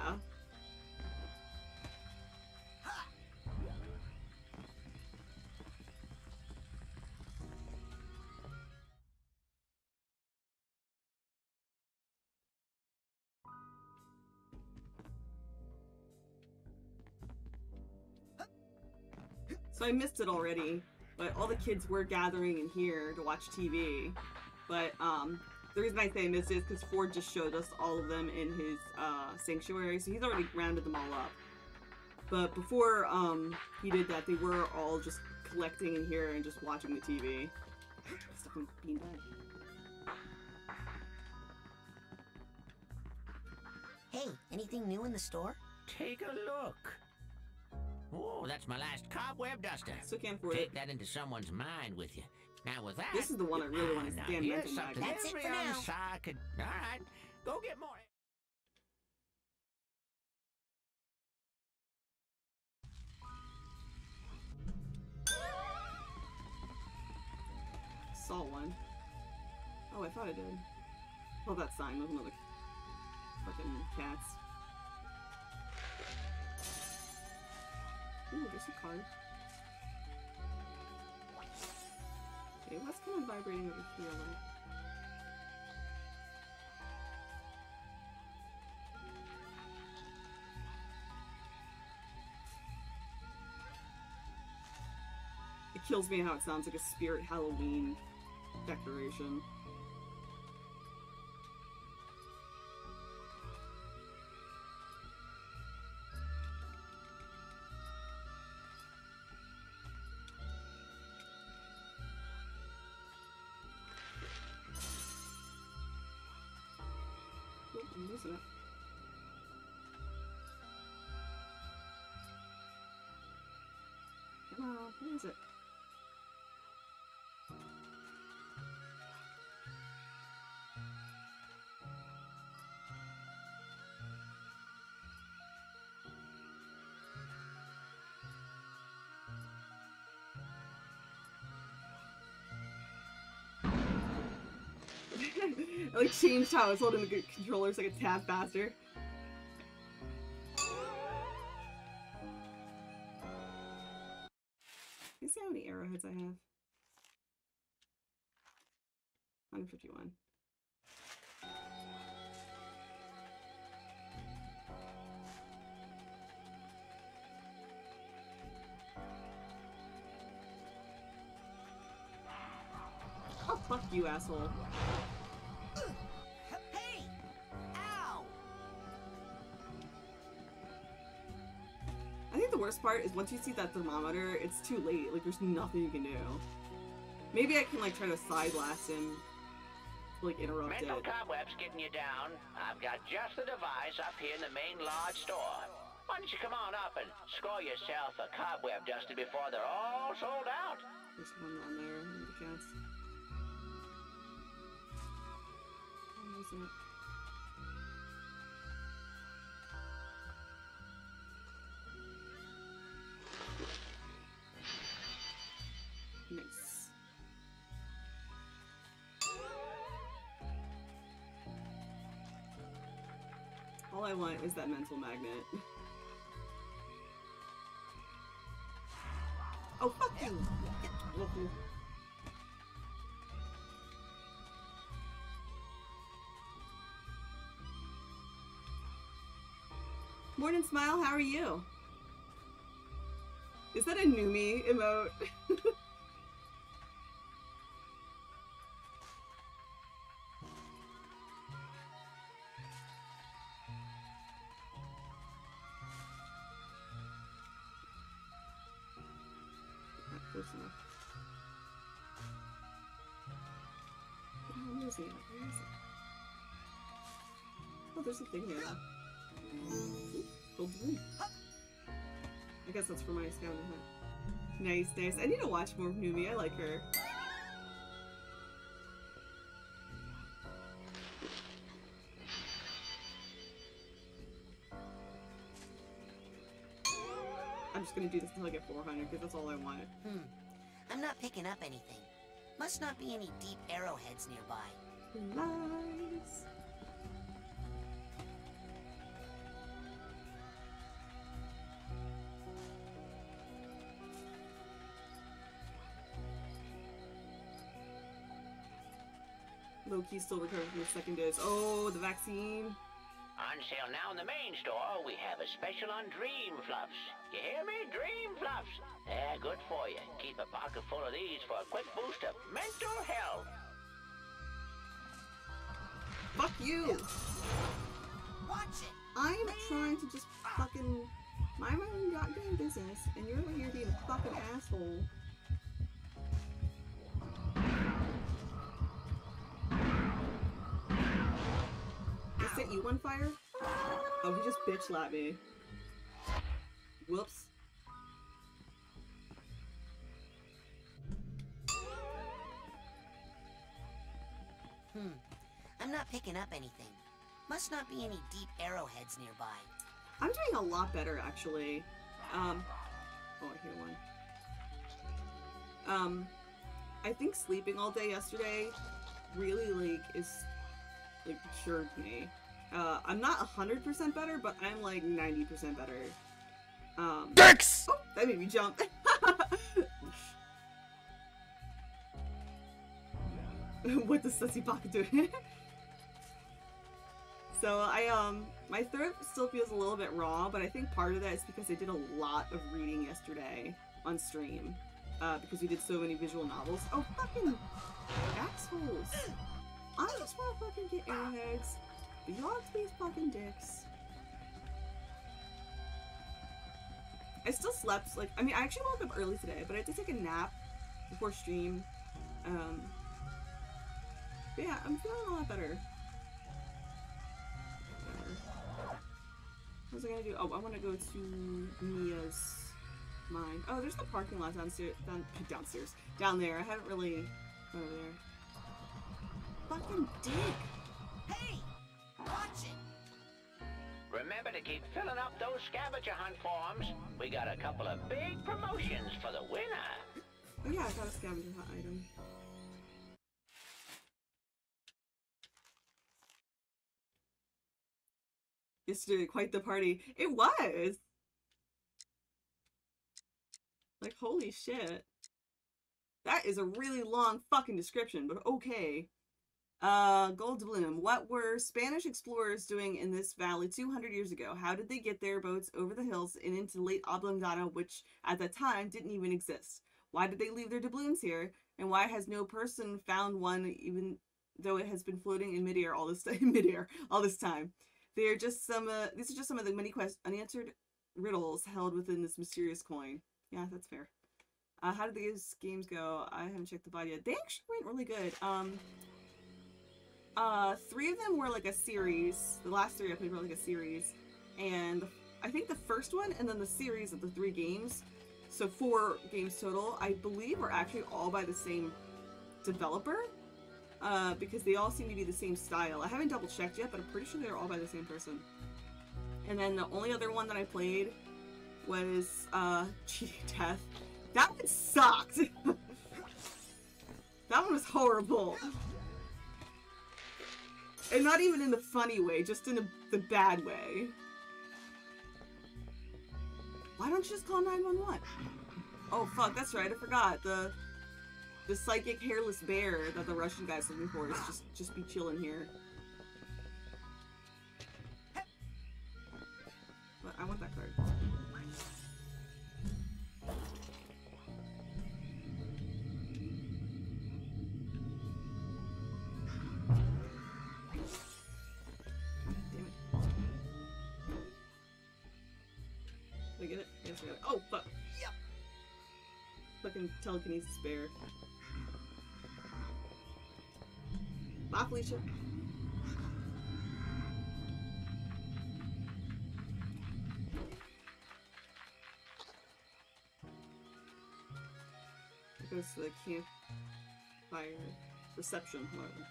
So I missed it already, but all the kids were gathering in here to watch TV. But um, the reason I say I missed it is because Ford just showed us all of them in his uh, sanctuary, so he's already rounded them all up. But before um, he did that, they were all just collecting in here and just watching the TV. (laughs) Stuck in beanbag. Hey, anything new in the store? Take a look. Oh, that's my last cobweb duster. Still can't afford Take it. that into someone's mind with you. Now with that, This is the one I really want, to now the damn here's mental something. That's it for now. other side could. All right, go get more. Saw one. Oh, I thought I did. Well, that sign was another fucking cats. Ooh, there's a card. Okay, what's kind of vibrating over here? Like? It kills me how it sounds like a spirit Halloween decoration. I like changed how I was holding the controller so I could tap faster. Let me see how many arrowheads I have. 151. Oh, fuck you, asshole. Worst part is once you see that thermometer, it's too late. Like, there's nothing you can do. Maybe I can, like, try to side blast him. Like, interrupt it. Mental cobwebs getting you down. I've got just the device up here in the main lodge store. Why don't you come on up and score yourself a cobweb duster before they're all sold out? There's one on there. One of the cats. Where is it? I want is that mental magnet. Oh, fuck you! Fuck. Morning, Smile, how are you? Is that a Numi emote? (laughs) a thing here. Ooh, Gold balloon. I guess that's for my scavenger hunt. Nice, nice. I need to watch more of Numi. I like her. I'm just gonna do this until I get 400 because that's all I wanted. Hmm. I'm not picking up anything. Must not be any deep arrowheads nearby. Lies. Loki's still recovering from the second dose. Oh, the vaccine. On sale now in the main store, we have a special on Dream Fluffs. You hear me? Dream Fluffs. They're good for you. Keep a pocket full of these for a quick boost of mental health. Fuck you! Watch it! I'm trying to just fucking mind my own goddamn business, and you're over here being a fucking asshole. Set you on fire? Oh, he just bitch slapped me. Whoops. Hmm. I'm not picking up anything. Must not be any deep arrowheads nearby. I'm doing a lot better actually. Um, oh, I hear one. Um, I think sleeping all day yesterday really like is like cured me. Uh, I'm not hundred percent better, but I'm like ninety percent better. Um, Dicks! Oh, that made me jump. (laughs) what does Sussy Baka do? (laughs) so I um my throat still feels a little bit raw, but I think part of that is because I did a lot of reading yesterday on stream. Uh, because we did so many visual novels. Oh fucking assholes! I just wanna fucking get airheads. Y'all have to be fucking dicks. I still slept like I mean I actually woke up early today, but I to take a nap before stream. Um but yeah, I'm feeling a lot better. What was I gonna do? Oh, I wanna go to Milla's mine. Oh, there's the parking lot downstairs down downstairs. Down there. I haven't really over there. Fucking dick! Hey! Watch it! Remember to keep filling up those scavenger hunt forms. We got a couple of big promotions for the winner. Oh yeah, I got a scavenger hunt item. Yesterday, quite the party. It was! Like, holy shit. That is a really long fucking description, but okay. Uh, Gold doubloon, what were Spanish explorers doing in this valley 200 years ago? How did they get their boats over the hills and into Lake Oblongata, which at that time didn't even exist? Why did they leave their doubloons here? And why has no person found one even though it has been floating in midair all this (laughs) time, midair all this time? They are just some. Uh, these are just some of the many quest unanswered riddles held within this mysterious coin. Yeah, that's fair. Uh, how did these games go? I haven't checked the body yet. They actually went really good. Um, uh, three of them were like a series. The last three I played were like a series, and I think the first one and then the series of the three games, so four games total, I believe were actually all by the same developer. Uh, because they all seem to be the same style. I haven't double checked yet, but I'm pretty sure they're all by the same person. And then the only other one that I played was uh, (laughs) Cheating Death. That one sucked. (laughs) that one was horrible. And not even in the funny way, just in a, the bad way. Why don't you just call 911? Oh fuck, that's right, I forgot. The the psychic hairless bear that the Russian guy's looking for is just just be chilling here. But I want that card. I get it? Yes, I got it. Oh, fuck. Yep. Fucking telekinesis bear. Bye, Felicia. It goes to the campfire reception, whatever.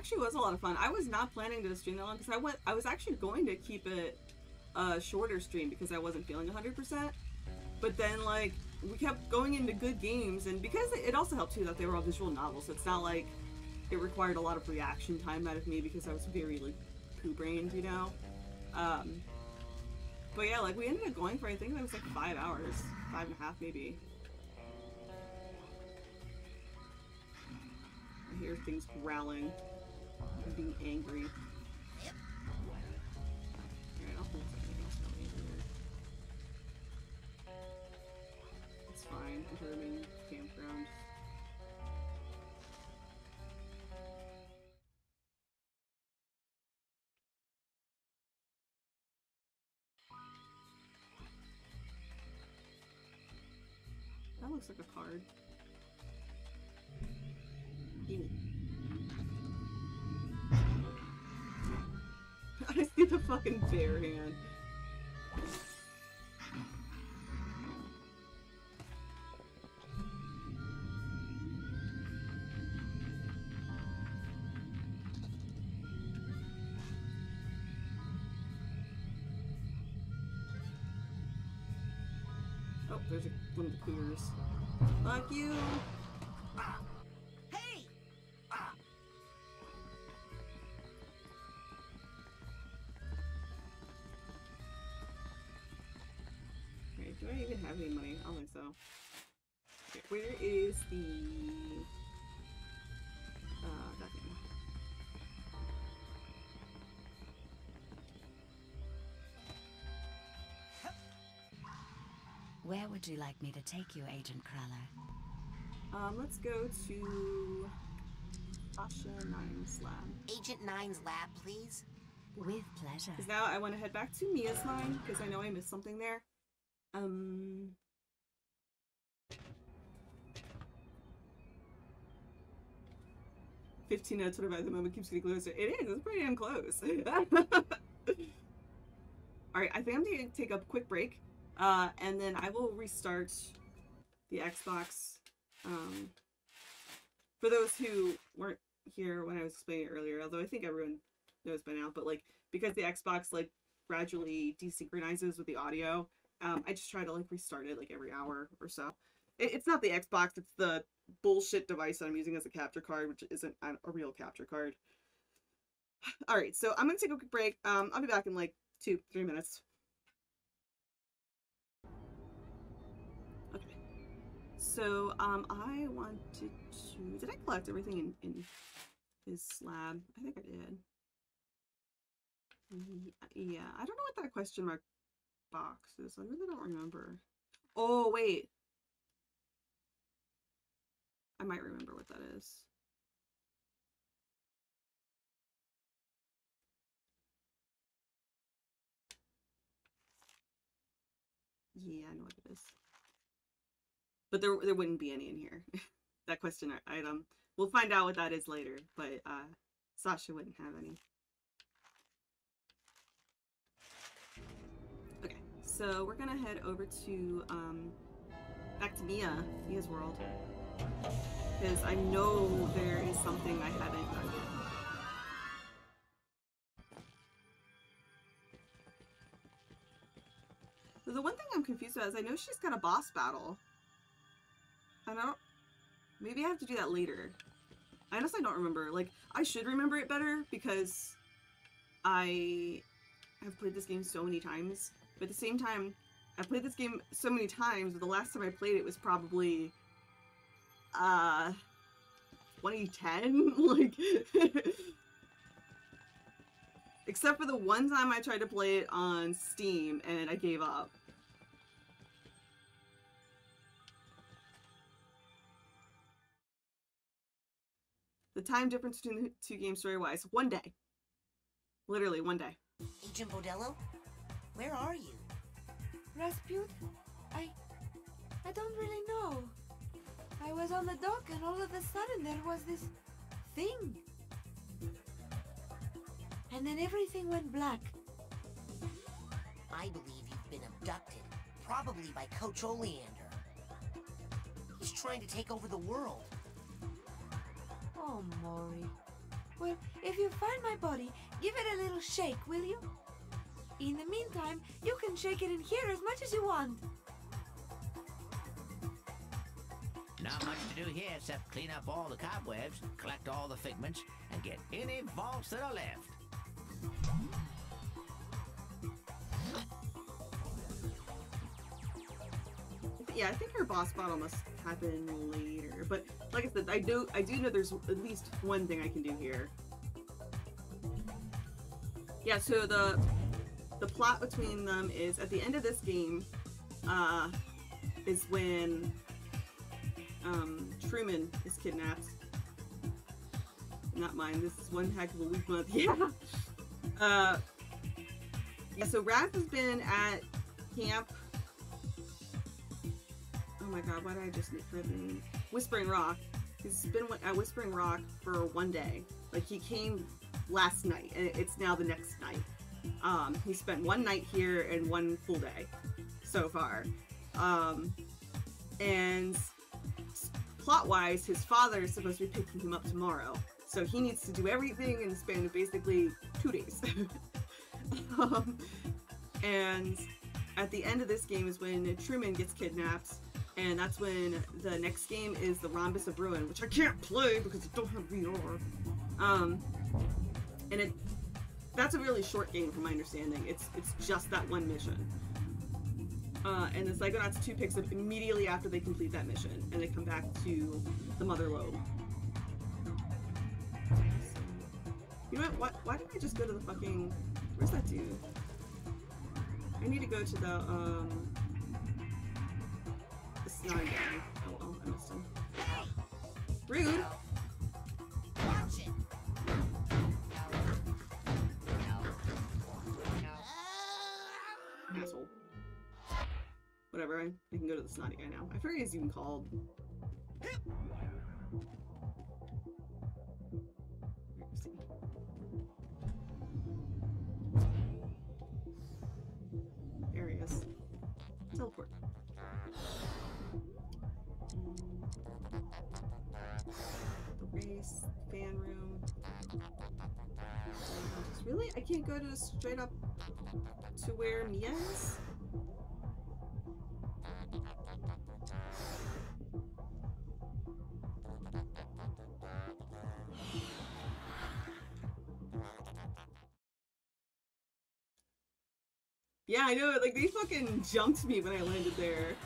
Actually was a lot of fun. I was not planning to stream that long because I went. I was actually going to keep it a shorter stream because I wasn't feeling 100%. But then, like, we kept going into good games, and because it also helped too that they were all visual novels, so it's not like it required a lot of reaction time out of me because I was very, like, poo brained, you know? Um, but yeah, like, we ended up going for, I think it was like five hours, five and a half maybe. I hear things growling and being angry. Alright, I'll hold something else down here. It's fine. Enter the main campground. That looks like a card. Fucking bear hand. Oh, there's a, one of the queers. Fuck you! The... Uh? Where would you like me to take you, Agent Cruller? Um, let's go to... Sasha Nein's lab. Agent Nein's lab, please. With pleasure. Because now I want to head back to Milla's line, because I know I missed something there. Um... Fifteen minutes, whatever. At the moment keeps getting closer. It is. It's pretty damn close. (laughs) All right, I think I'm gonna take a quick break, uh, and then I will restart the Xbox. Um, for those who weren't here when I was explaining it earlier, although I think everyone knows by now, but like because the Xbox like gradually desynchronizes with the audio, um, I just try to like restart it like every hour or so. It, it's not the Xbox; it's the bullshit device that I'm using as a capture card, which isn't a real capture card. (sighs) All right, so I'm gonna take a quick break. Um, I'll be back in like two, three minutes. Okay. So, um, I wanted to. Did I collect everything in in his slab? I think I did. Yeah, I don't know what that question mark box is. I really don't remember. Oh, wait. I might remember what that is. Yeah, I know what it is. But there, there wouldn't be any in here. (laughs) that question item. We'll find out what that is later, but uh, Sasha wouldn't have any. Okay, so we're gonna head over to um, back to Milla, Milla's world, because I know there is something I haven't done yet. The one thing I'm confused about is I know she's got a boss battle. I don't. Maybe I have to do that later. I honestly don't remember. Like, I should remember it better because I have played this game so many times. But at the same time, I've played this game so many times, but the last time I played it was probably uh 2010 (laughs) like except for the one time I tried to play it on Steam and I gave up. The time difference between the two games story-wise, one day. Literally one day. Agent Vodello? Where are you? Razputin, I I don't really know. I was on the dock and all of a sudden there was this thing. And then everything went black. I believe you've been abducted, probably by Coach Oleander. He's trying to take over the world. Oh, Maury. Well, if you find my body, give it a little shake, will you? In the meantime, you can shake it in here as much as you want. Not much to do here except clean up all the cobwebs, collect all the figments, and get any vaults that are left. Yeah, I think our boss battle must happen later. But like I said, I do I do know there's at least one thing I can do here. Yeah, so the the plot between them is at the end of this game, uh, is when um, Truman is kidnapped. Not mine. This is one heck of a week month. (laughs) Yeah. Uh, yeah. So Raph has been at camp. Oh my god, why did I just her name? Whispering Rock. He's been at Whispering Rock for one day. Like he came last night, and it's now the next night. Um, he spent one night here and one full day so far. Um, and plot wise, his father is supposed to be picking him up tomorrow. So he needs to do everything in the span of basically two days. (laughs) um, and at the end of this game is when Truman gets kidnapped. And that's when the next game is the Rhombus of Ruin, which I can't play because I don't have VR. Um, and it that's a really short game from my understanding. It's it's just that one mission. Uh, and the Psychonauts 2 picks up immediately after they complete that mission, and they come back to the Mother Lobe. You know what? Why, why didn't I just go to the fucking... Where's that dude? I need to go to the, um... The snide. Oh, well, I missed him. Rude! Asshole. Whatever, I, I can go to the snotty guy now. I forget he's even called. There he is. Teleport. The race, fan room. Really? I can't go to straight up to where Milla is? Yeah, I know. Like they fucking jumped me when I landed there.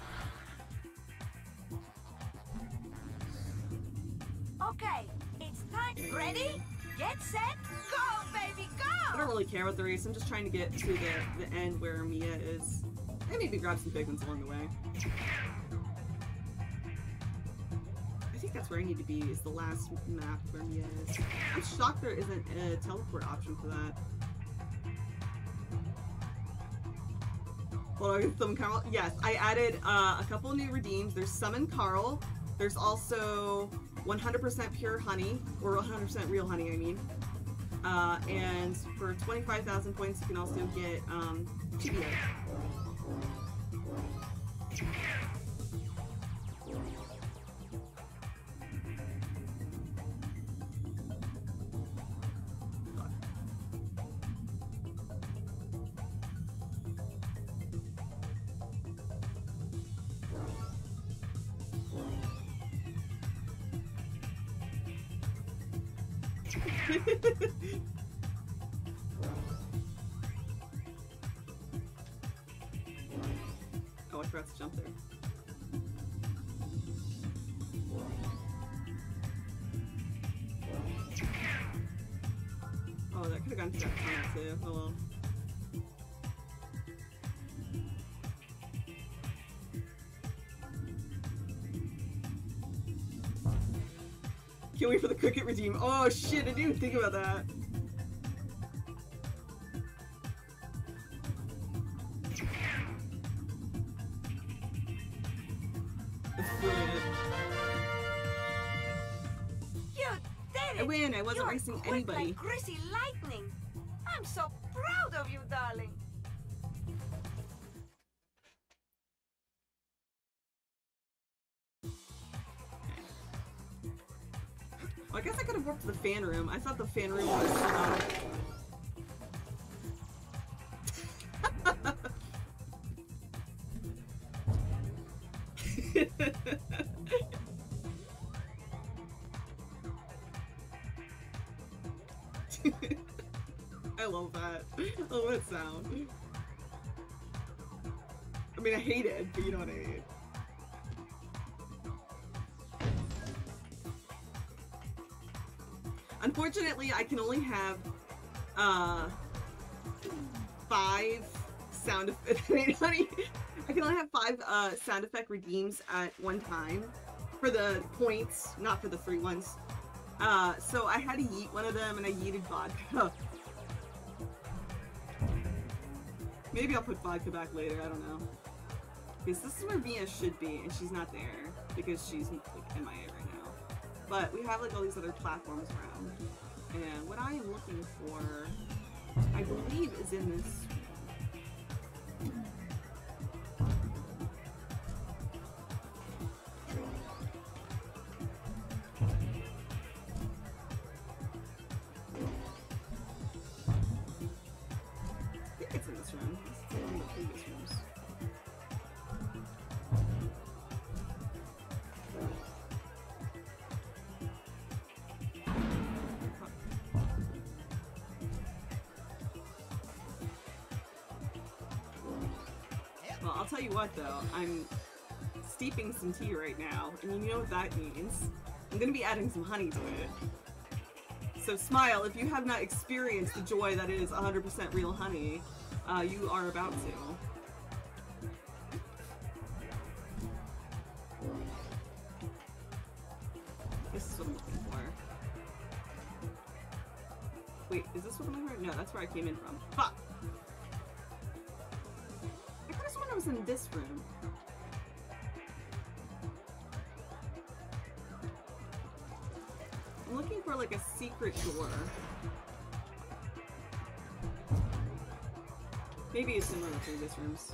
Okay, it's time. Ready? Get set, go, baby, go! I don't really care about the race. I'm just trying to get to the the end where Milla is, and maybe grab some figments along the way. I think that's where I need to be. Is the last map where Milla is. I'm shocked there isn't a teleport option for that. Hold on, some Carl. Yes, I added uh, a couple new redeems. There's Summon Carl. There's also 100% pure honey, or 100% real honey, I mean. Uh, and for 25,000 points, you can also get um, TBA. Cricket redeem. Oh shit, I didn't even think about that. You did it. I win. I wasn't You're racing quick anybody. Like gritty lightning. I'm so could have worked to the fan room. I thought the fan room was. Um... Unfortunately, I can only have uh five sound effect. (laughs) I can only have five uh sound effect redeems at one time for the points, not for the free ones. Uh, so I had to yeet one of them, and I yeeted vodka. (laughs) Maybe I'll put vodka back later. I don't know. Because this is where Milla should be, and she's not there because she's like MIA right now. But we have like all these other platforms around. And what I am looking for, I believe, is in this. Though, I'm steeping some tea right now, and you know what that means. I'm gonna be adding some honey to it. So smile, if you have not experienced the joy that is 100% real honey, uh, you are about to. This is what I'm looking for. Wait, is this what I'm looking for? No, that's where I came in from. Fuck! A secret. Maybe it's in one of the previous rooms.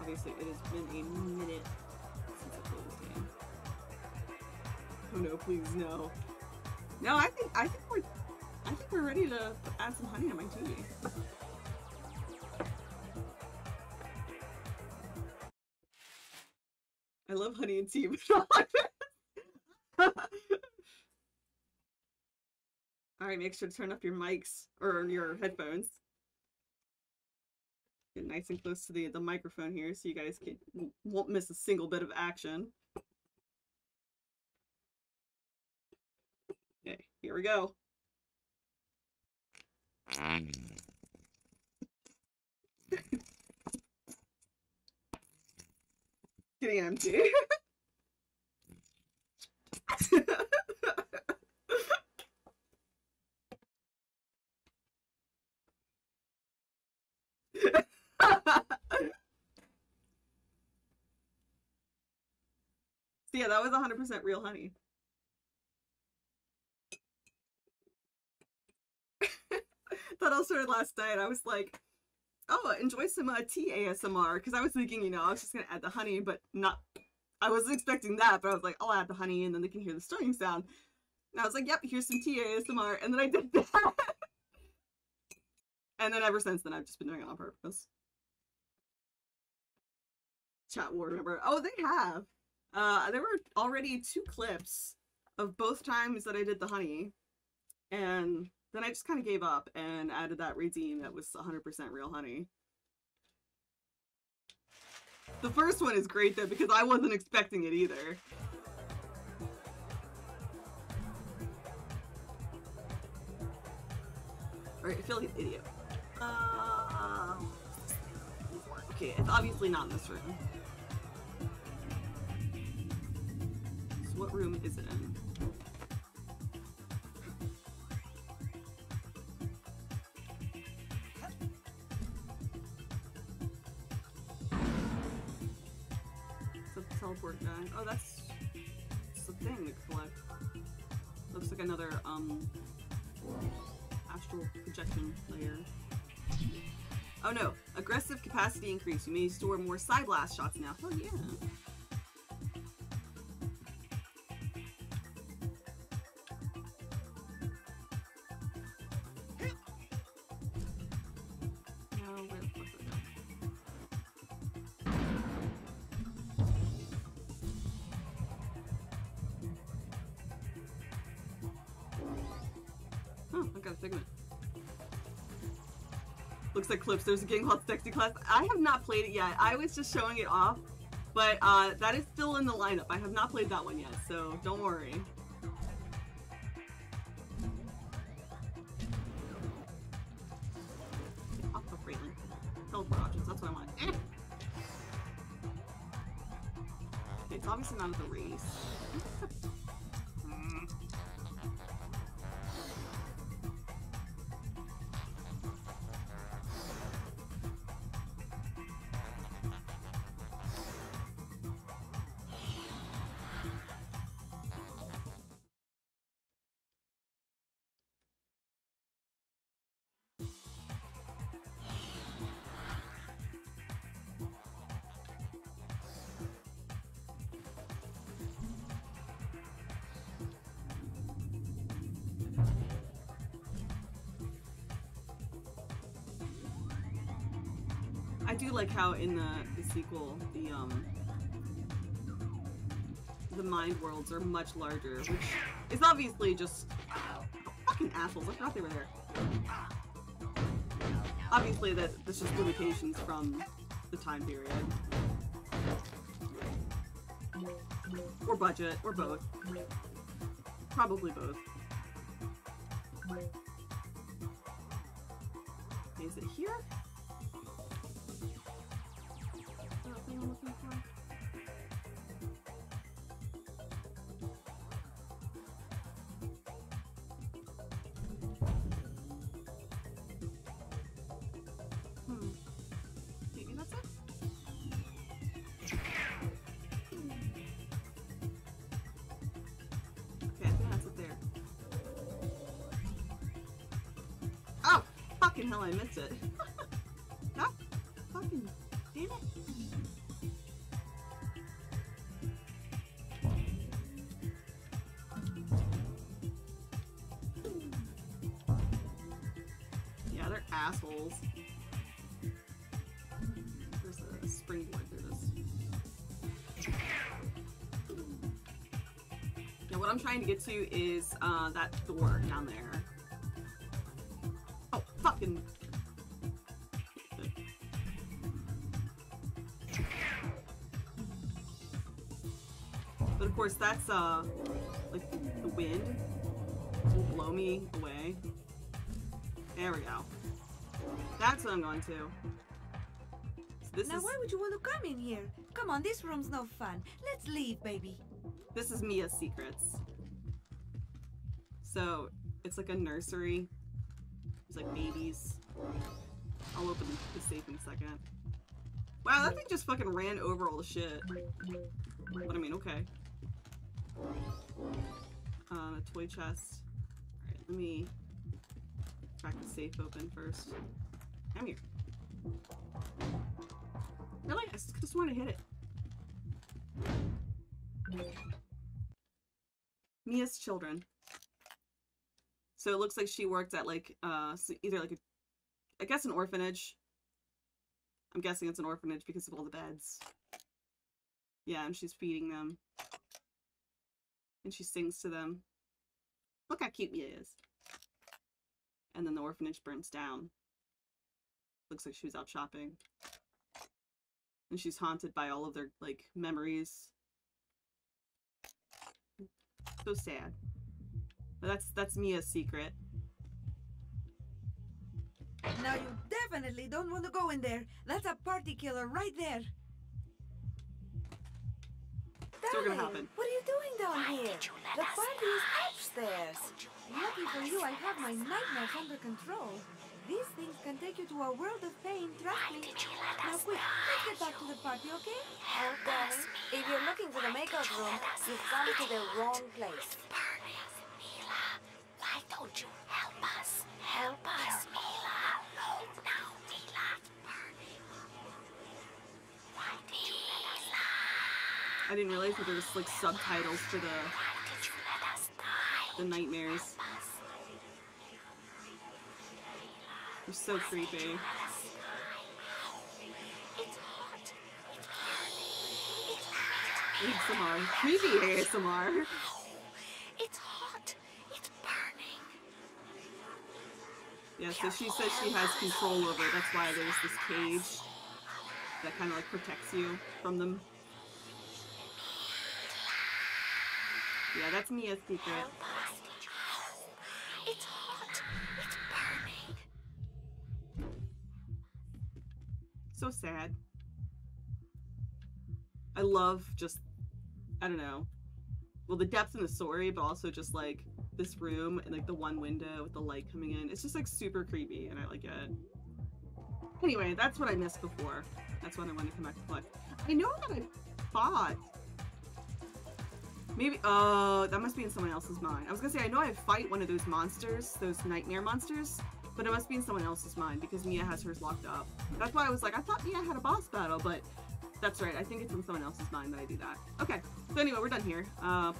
Obviously, it has been a minute since I played this game. Oh no, please no. No, I think I think we're I think we're ready to add some honey to my tea. Love honey and tea, but like this. (laughs) Alright, make sure to turn up your mics or your headphones. Get nice and close to the, the microphone here so you guys can, won't miss a single bit of action. Okay, here we go. (laughs) Getting empty. (laughs) so yeah, that was 100% real honey. that all started last night. I was like, oh, enjoy some uh, tea ASMR. Because I was thinking, you know, I was just going to add the honey, but not. I wasn't expecting that, but I was like, I'll add the honey and then they can hear the stirring sound. And I was like, yep, here's some tea ASMR. And then I did that. (laughs) and then ever since then, I've just been doing it on purpose. Chat war remember? Oh, they have. Uh, there were already two clips of both times that I did the honey. And then I just kind of gave up and added that redeem that was 100% real honey. The first one is great though because I wasn't expecting it either. Alright, I feel like an idiot. Uh, okay, it's obviously not in this room. What room is it in? Teleport guy. Oh, that's, that's the thing to collect. Looks like another um astral projection layer. Oh no, aggressive capacity increase. You may store more Psyblast shots now. Oh yeah. Looks like clips. There's a game called Sexy Class. I have not played it yet. I was just showing it off, but uh, that is still in the lineup. I have not played that one yet, so don't worry. Do like how in the, the sequel the um the mind worlds are much larger, which is obviously just fucking assholes. I forgot they were there. Obviously, that that's just limitations from the time period, or budget, or both. Probably both. What I'm trying to get to is uh, that door down there. Oh, fucking... But of course that's, uh, like, the wind will blow me away. There we go. That's what I'm going to. So this now, is why would you want to come in here? Come on, this room's no fun. Let's leave, baby. this is Milla's secrets. So it's like a nursery. There's like babies. I'll open the safe in a second. Wow, that thing just fucking ran over all the shit. But I mean, okay. Um, a toy chest. Alright, let me crack the safe open first. Come here. Really? I just, just want to hit it. Milla's children. So it looks like she worked at like uh either like a I guess an orphanage. I'm guessing it's an orphanage because of all the beds. Yeah, and she's feeding them. And she sings to them. Look how cute Milla is. And then the orphanage burns down. Looks like she was out shopping. And she's haunted by all of their like memories. So sad. But that's that's Milla's secret. Now, you definitely don't want to go in there. That's a party killer right there. Still gonna happen. What are you doing down here? the party is upstairs. Lucky for you, I have my nightmares under control. These things can take you to a world of pain, trust me. now quick, let's get back to the party, okay? Help Darling, us, if you're looking for the makeup room, you've come to the wrong place. Why don't you help us? Help us, Milla. Now, Milla. Burning. Why did you let us die? I didn't realize that there was like subtitles for the Why did you let us die? the nightmares. They're so creepy. It's hot. It's burning. It's hot. ASMR. Creepy ASMR. It's hot. It's burning. Yeah, so she says she has control over it. That's why there's this cage that kind of like protects you from them. Yeah, that's Milla's secret. It's hot. It's burning. So sad. I love just, I don't know, well, the depth in the story, but also just like this room and like the one window with the light coming in. It's just like super creepy and I like it. Anyway, that's what I missed before. That's what I wanted to come back to collect. I know that I fought. Maybe, oh, that must be in someone else's mind. I was gonna say, I know I fight one of those monsters, those nightmare monsters, but it must be in someone else's mind because Milla has hers locked up. That's why I was like, I thought Milla had a boss battle, but that's right. I think it's in someone else's mind that I do that. Okay, so anyway, we're done here. Uh,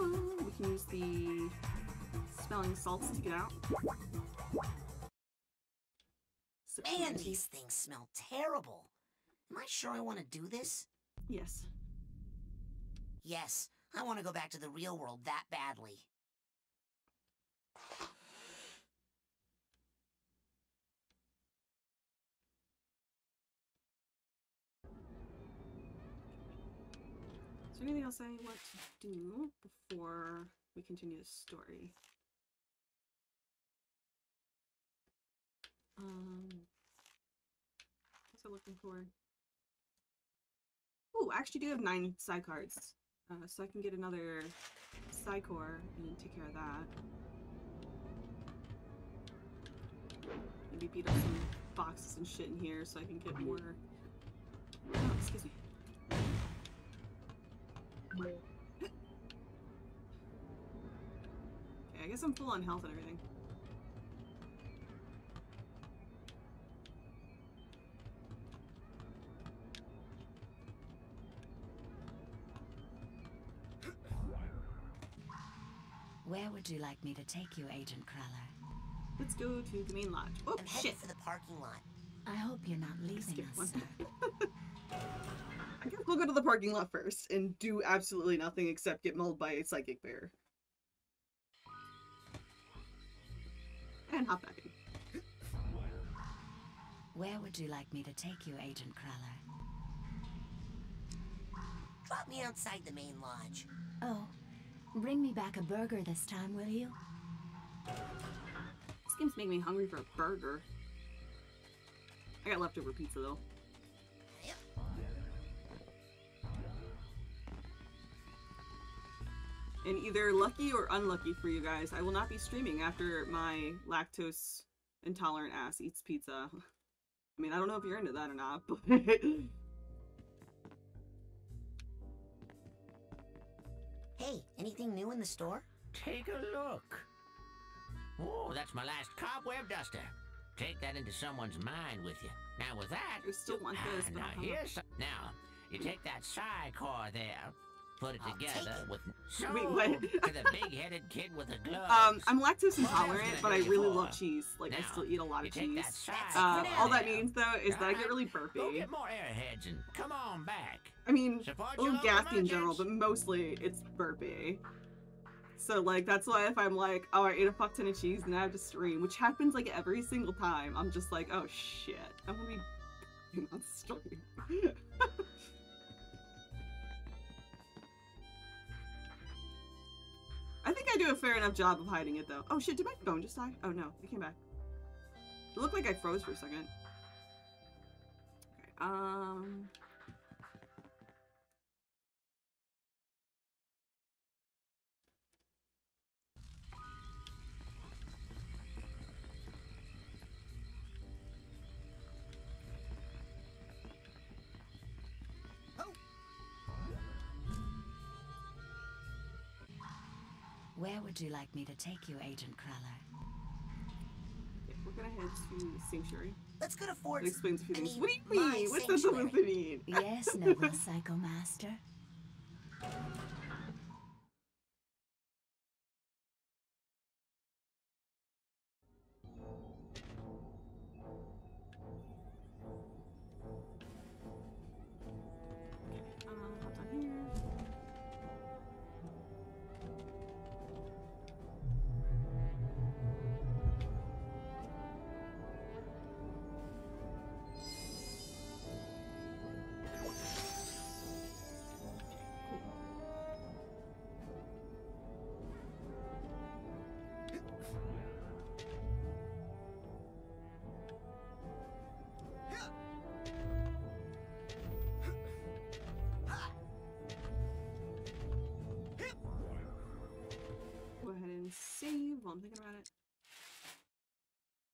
we can use the smelling salts to get out. Man, these things smell terrible. Am I sure I want to do this? Yes. Yes, I want to go back to the real world that badly. There anything else I want to do before we continue the story? Um, what's I looking for? Oh, I actually do have nine PSI cards, uh, so I can get another PSI core and take care of that. Maybe beat up some boxes and shit in here so I can get more. Oh, excuse me. Okay, I guess I'm full on health and everything. Where would you like me to take you, Agent Cruller? Let's go to the main lodge. Oh, I'm shit! headed for the parking lot. I hope you're not leaving us, sir. (laughs) I guess we'll go to the parking lot first and do absolutely nothing except get mauled by a psychic bear. And hop back in. Where would you like me to take you, Agent Cruller? Drop me outside the main lodge. Oh, bring me back a burger this time, will you? This game's making me hungry for a burger. I got leftover pizza though. And either lucky or unlucky for you guys, I will not be streaming after my lactose intolerant ass eats pizza. (laughs) I mean, I don't know if you're into that or not, (laughs) but Hey, anything new in the store? Take a look. Oh, that's my last cobweb duster. Take that into someone's mind with you. Now with that, I still want ah, this, but now I don't know. here's some, now you take that PSI core there, put it I'll together it. with so Wait, what? to the big-headed kid with the gloves. (laughs) Um, I'm lactose intolerant, but I really for? love cheese. Like, I still eat a lot of cheese. that Uh, all that means though is that I get really Go burpy. get more arrowheads and come on back. I mean, Support a little gassy in general, but mostly it's burpy. So like that's why if I'm like, oh, I ate a fuck ton of cheese and I have to stream, which happens like every single time, I'm just like, oh shit, I'm gonna be on stream. (laughs) I think I do a fair enough job of hiding it though. Oh shit, did my phone just die? Oh no, it came back. It looked like I froze for a second. Okay, um. Where would you like me to take you, Agent Cruller? Okay, we're gonna head to Sanctuary. Let's go to It Ford's. explains a few I things. mean, What do you my mean? What's that sanctuary. supposed to mean? Yes, (laughs) noble Psycho Master.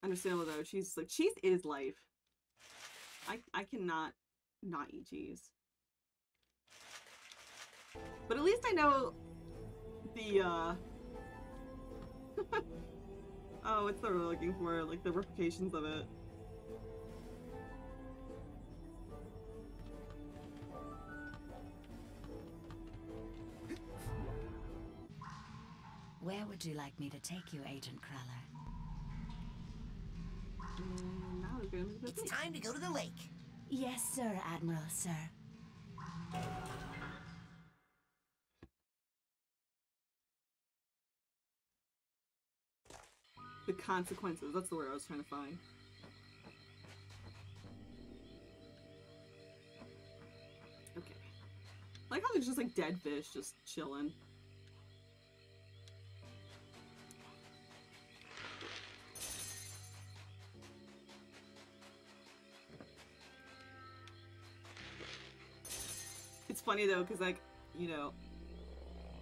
Understandable though, cheese like cheese is life. I I cannot not eat cheese. But at least I know the uh (laughs) Oh, what's the word I'm looking for? Like the replications of it. Where would you like me to take you, Agent Cruller? And now we're going to the It's beach. time to go to the lake. Yes, sir, Admiral, sir. The consequences. That's the word I was trying to find. Okay. Like how there's just like dead fish just chilling. Funny though, because like, you know,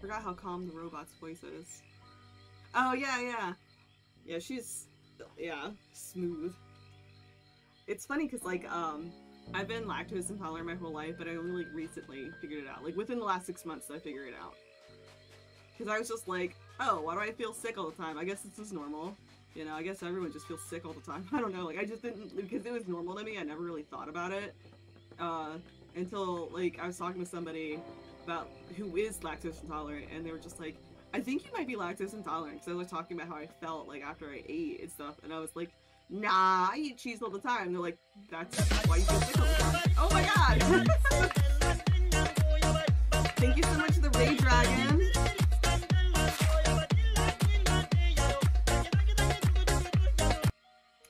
forgot how calm the robot's voice is. Oh yeah, yeah. Yeah, she's yeah, smooth. It's funny because like um I've been lactose intolerant my whole life, but I only like recently figured it out. Like within the last six months, I figured it out. Because I was just like, oh, why do I feel sick all the time? I guess this is normal. You know, I guess everyone just feels sick all the time. (laughs) I don't know. Like I just didn't because it was normal to me. I never really thought about it uh, until like I was talking to somebody about who is lactose intolerant, and they were just like, I think you might be lactose intolerant because I was talking about how I felt like after I ate and stuff, and I was like, Nah, I eat cheese all the time. And they're like, That's why you feel sick all the time. Oh my god! (laughs) Thank you so much, the Ray Dragon.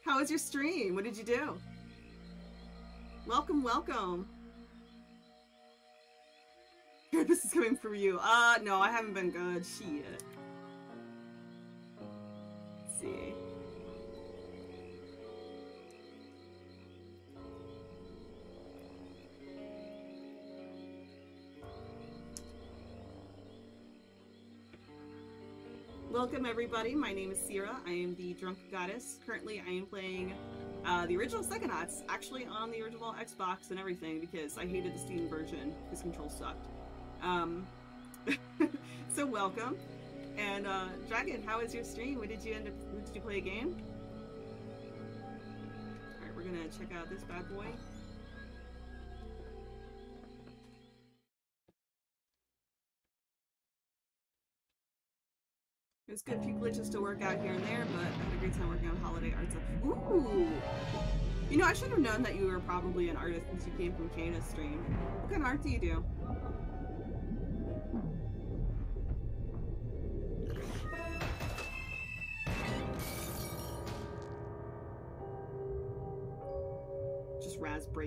How was your stream? What did you do? Welcome, welcome. (laughs) this is coming from you. Uh, no, I haven't been good. Shit. Let's see. Welcome everybody, my name is Syrah, I am the Drunk Goddess. Currently I am playing uh, the original Psychonauts, actually on the original Xbox and everything because I hated the Steam version because controls sucked. Um, (laughs) so welcome. And uh, Dragon, how was your stream? What did you end up, did you play a game? Alright, we're gonna check out this bad boy. Was good few glitches to work out here and there, but I had a great time working on holiday arts. Ooh! You know, I should have known that you were probably an artist since you came from Kana's stream. What kind of art do you do?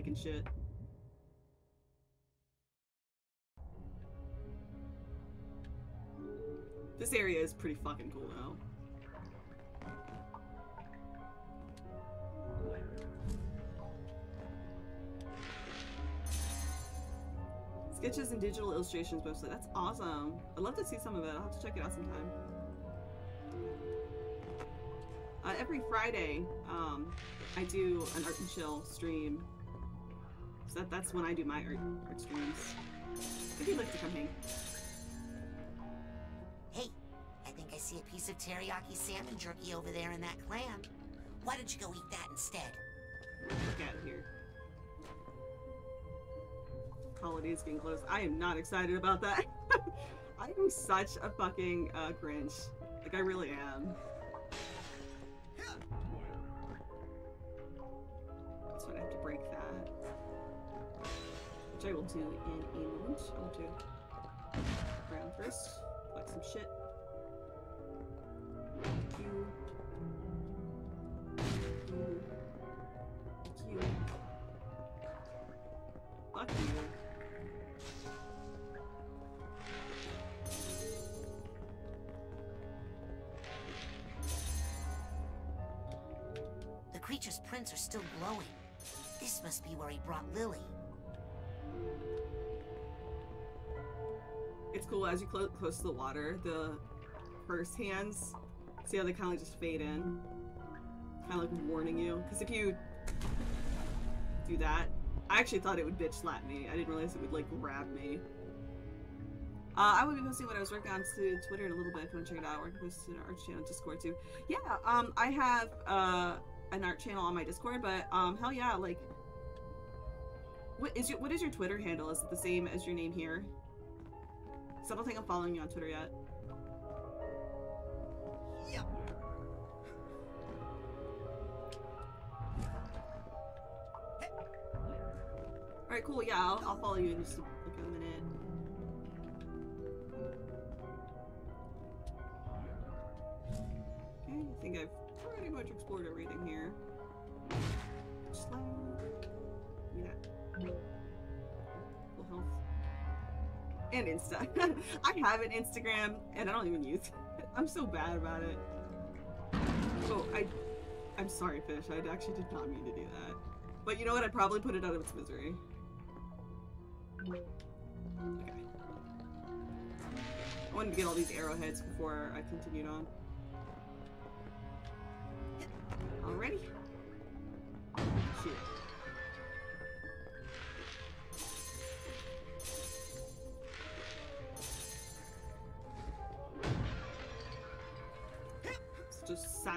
Shit. This area is pretty fucking cool though. Sketches and digital illustrations mostly. That's awesome. I'd love to see some of it. I'll have to check it out sometime. Uh, every Friday, um, I do an art and chill stream. So that, that's when I do my art, art streams. If you'd like to come hang. Hey, I think I see a piece of teriyaki salmon jerky over there in that clam. Why don't you go eat that instead? Look out of here. Holidays getting close. I am not excited about that. (laughs) I am such a fucking uh, Grinch. Like, I really am. So I have to break that. Which I will do in a moment. I want to ground first. Collect some shit. You. You. You. Fuck you. The creature's prints are still glowing. This must be where he brought Lili. It's cool as you clo close to the water, the first hands, see how they kind of just fade in? Kind of like warning you. Because if you do that, I actually thought it would bitch slap me. I didn't realize it would like grab me. Uh, I will be posting what I was working on to Twitter in a little bit if you want to check it out. Or post it to our channel Discord too. Yeah, um, I have uh, an art channel on my Discord, but um, hell yeah, like, what is your what is your Twitter handle? Is it the same as your name here? Because I don't think I'm following you on Twitter yet. Alright, cool. Yeah, I'll, I'll follow you in just like a minute. Okay, I think I've pretty much explored everything here. And Insta. (laughs) I have an Instagram and I don't even use it. (laughs) I'm so bad about it. Oh, I I'm sorry, Fish. I actually did not mean to do that. But you know what? I'd probably put it out of its misery. Okay. I wanted to get all these arrowheads before I continued on. Already?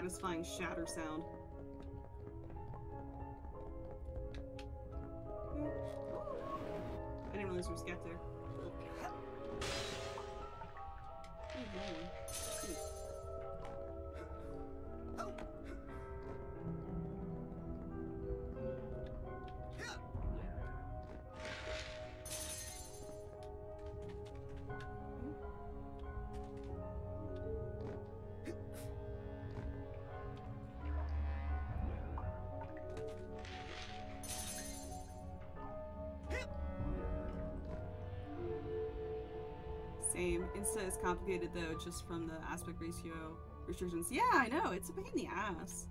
Satisfying shatter sound. Hmm. I didn't realize there was get there. Though, just from the aspect ratio restrictions. Yeah, I know. It's a pain in the ass.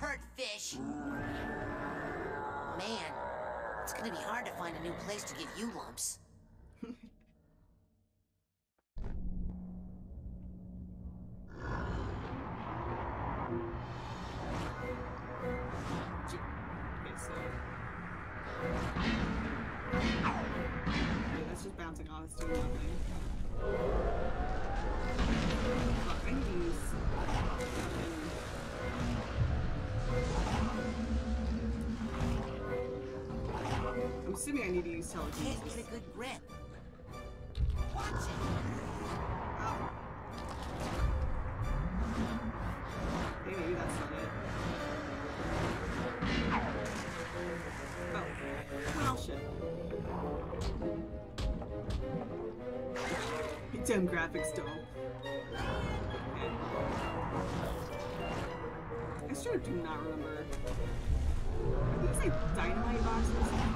Hurt, fish. Man, it's gonna be hard to find a new place to give you lumps. I Can't get a good grip. Not it. Dumb graphics don't. Okay. sure do not remember. I think it's like dynamite boxes.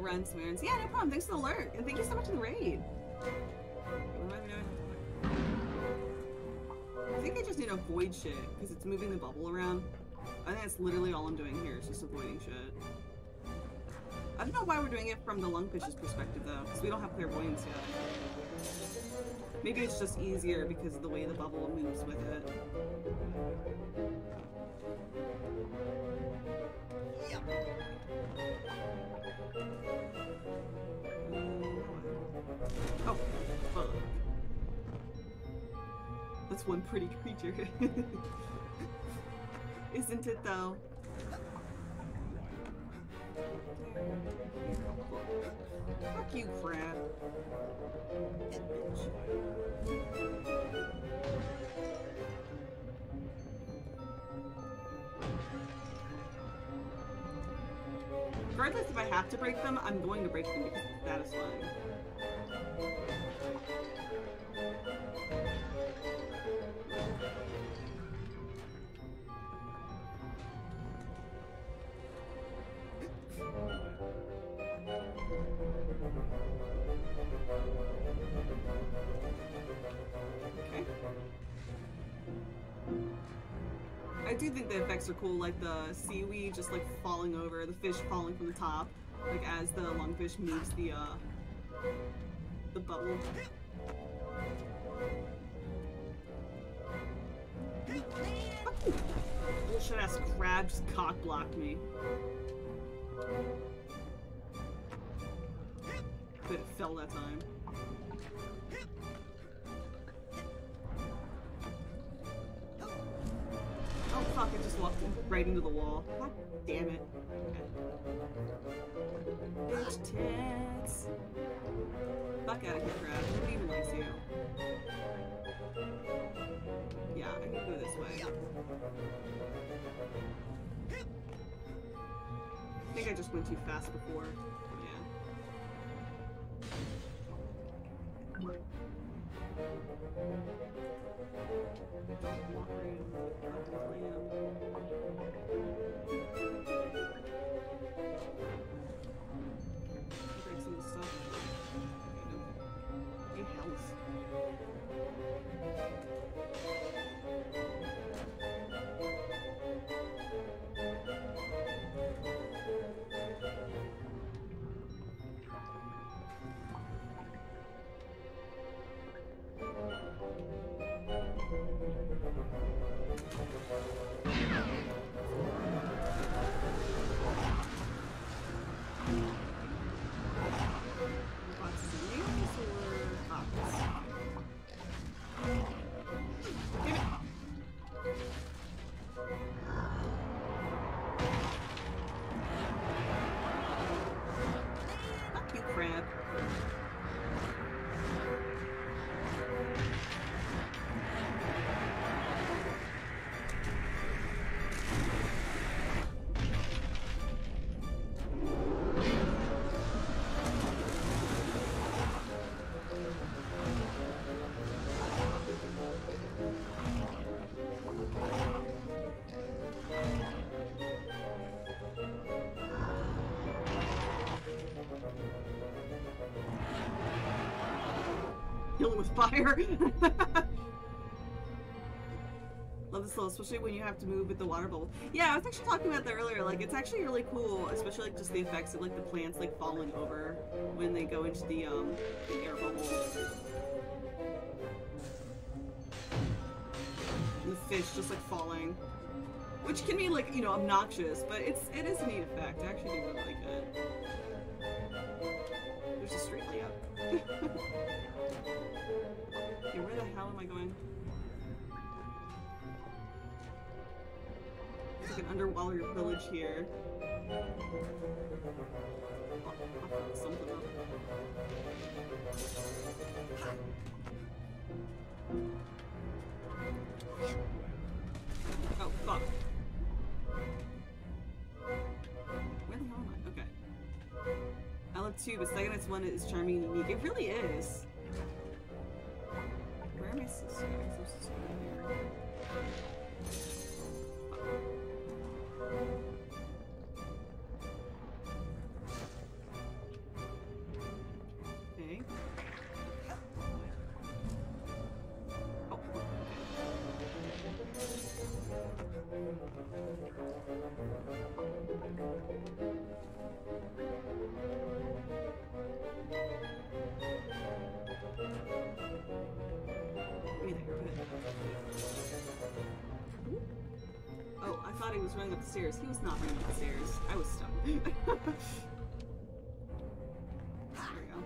run. Yeah, no problem. Thanks for the alert. And thank you so much for the raid. I? I think I just need to avoid shit because it's moving the bubble around. I think that's literally all I'm doing here is just avoiding shit. I don't know why we're doing it from the lungfish's perspective though, because we don't have clairvoyance yet. Maybe it's just easier because of the way the bubble moves with it. That's one pretty creature. (laughs) Isn't it though? Fuck you, crab. Regardless if I have to break them, I'm going to break them because it's satisfying. Okay. Effects are cool, like the seaweed just like falling over, the fish falling from the top, like as the lungfish moves the uh the bubble. Bullshit ass crab just cock blocked me. But it fell that time. Fuck, I just walked right into the wall. God damn it. Okay. Bitch tits. Fuck out of here, crab. Nobody even likes you. Yeah, I can go this way. I think I just went too fast before. Yeah. Don't walk right into the especially when you have to move with the water bubble. Yeah, I was actually talking about that earlier. Like, it's actually really cool, especially like just the effects of like the plants like falling over when they go into the um the air bubble. And the fish just like falling, which can be like you know obnoxious, but it's it is a neat effect. I actually do really like it. There's a street layout. (laughs) okay, where the hell am I going? An underwater village here. Oh, fuck something up. Oh, fuck. Where the hell am I? Okay. I love two, but second it's one is charming and unique. It really is. Where? I'm. Thought he was not running upstairs. I was stuck. (laughs) there we go.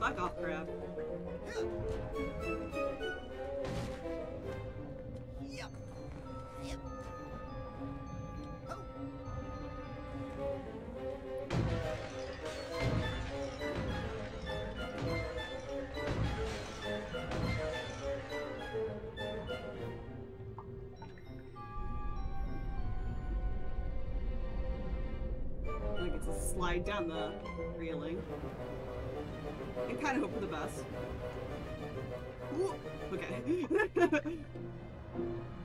Fuck off, crab. Down the railing. And kind of hope for the best. Ooh, okay. (laughs)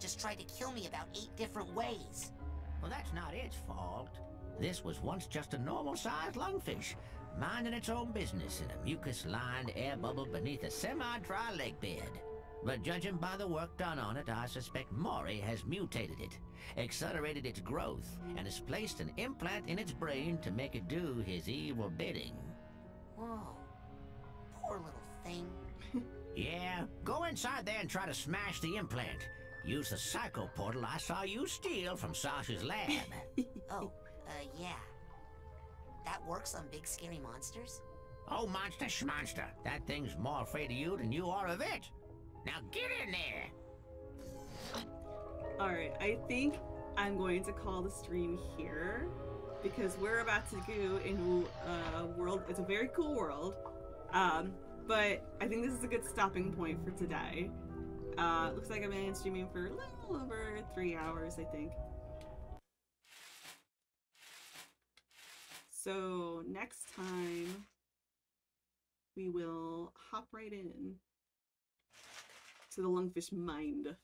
just tried to kill me about eight different ways. Well, that's not its fault. This was once just a normal-sized lungfish, minding its own business in a mucus-lined air bubble beneath a semi-dry lake bed. But judging by the work done on it, I suspect Maury has mutated it, accelerated its growth, and has placed an implant in its brain to make it do his evil bidding. Whoa. Poor little thing. (laughs) Yeah, go inside there and try to smash the implant. Use the psycho portal I saw you steal from Sasha's lab. (laughs) Oh, uh, yeah. That works on big scary monsters? oh, monster schmonster, that thing's more afraid of you than you are of it. Now get in there! Alright, I think I'm going to call the stream here. because we're about to go into a world. It's a very cool world, um, but I think this is a good stopping point for today. Uh, looks like I've been streaming for a little over three hours, I think. So next time we will hop right in to the lungfish mind. Let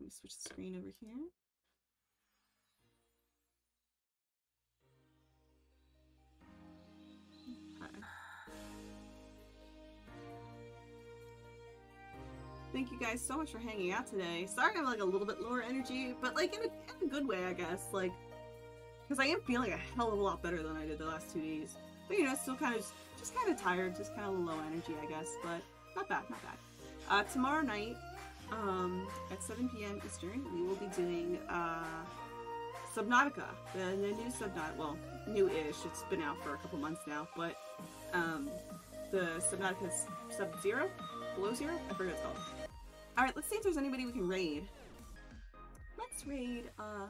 me switch the screen over here. Thank you guys so much for hanging out today. Sorry I'm like a little bit lower energy, but like in a, in a good way, I guess. Like, because I am feeling a hell of a lot better than I did the last two days. But you know, still kind of just, just kind of tired, just kind of low energy, I guess. But not bad, not bad. Uh, tomorrow night, um, at 7 p.m. Eastern, we will be doing uh, Subnautica, the, the new Subnautica. Well, new-ish. It's been out for a couple months now, but um, the Subnautica Sub-Zero, Below Zero. I forget what it's called. All right, let's see if there's anybody we can raid. Let's raid uh,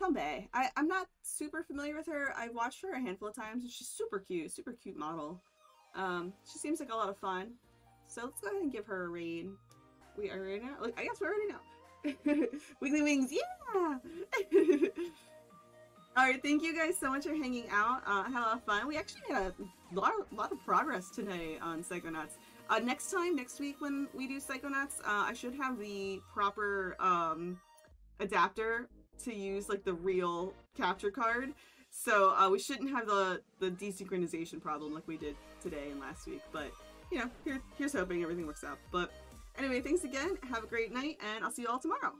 Tombe. I I'm not super familiar with her. I've watched her a handful of times, and she's super cute, super cute model. Um, she seems like a lot of fun. So let's go ahead and give her a raid. We already know. Like, I guess we're already know. (laughs) Wiggly wings, yeah! (laughs) Alright, thank you guys so much for hanging out. Uh, had a lot of fun. We actually made a lot, lot of progress today on Psychonauts. Uh, next time, next week when we do Psychonauts, uh, I should have the proper um, adapter to use like the real capture card. So uh, we shouldn't have the, the desynchronization problem like we did today and last week. But, you know, here, here's hoping everything works out. But anyway, thanks again. Have a great night, and I'll see you all tomorrow.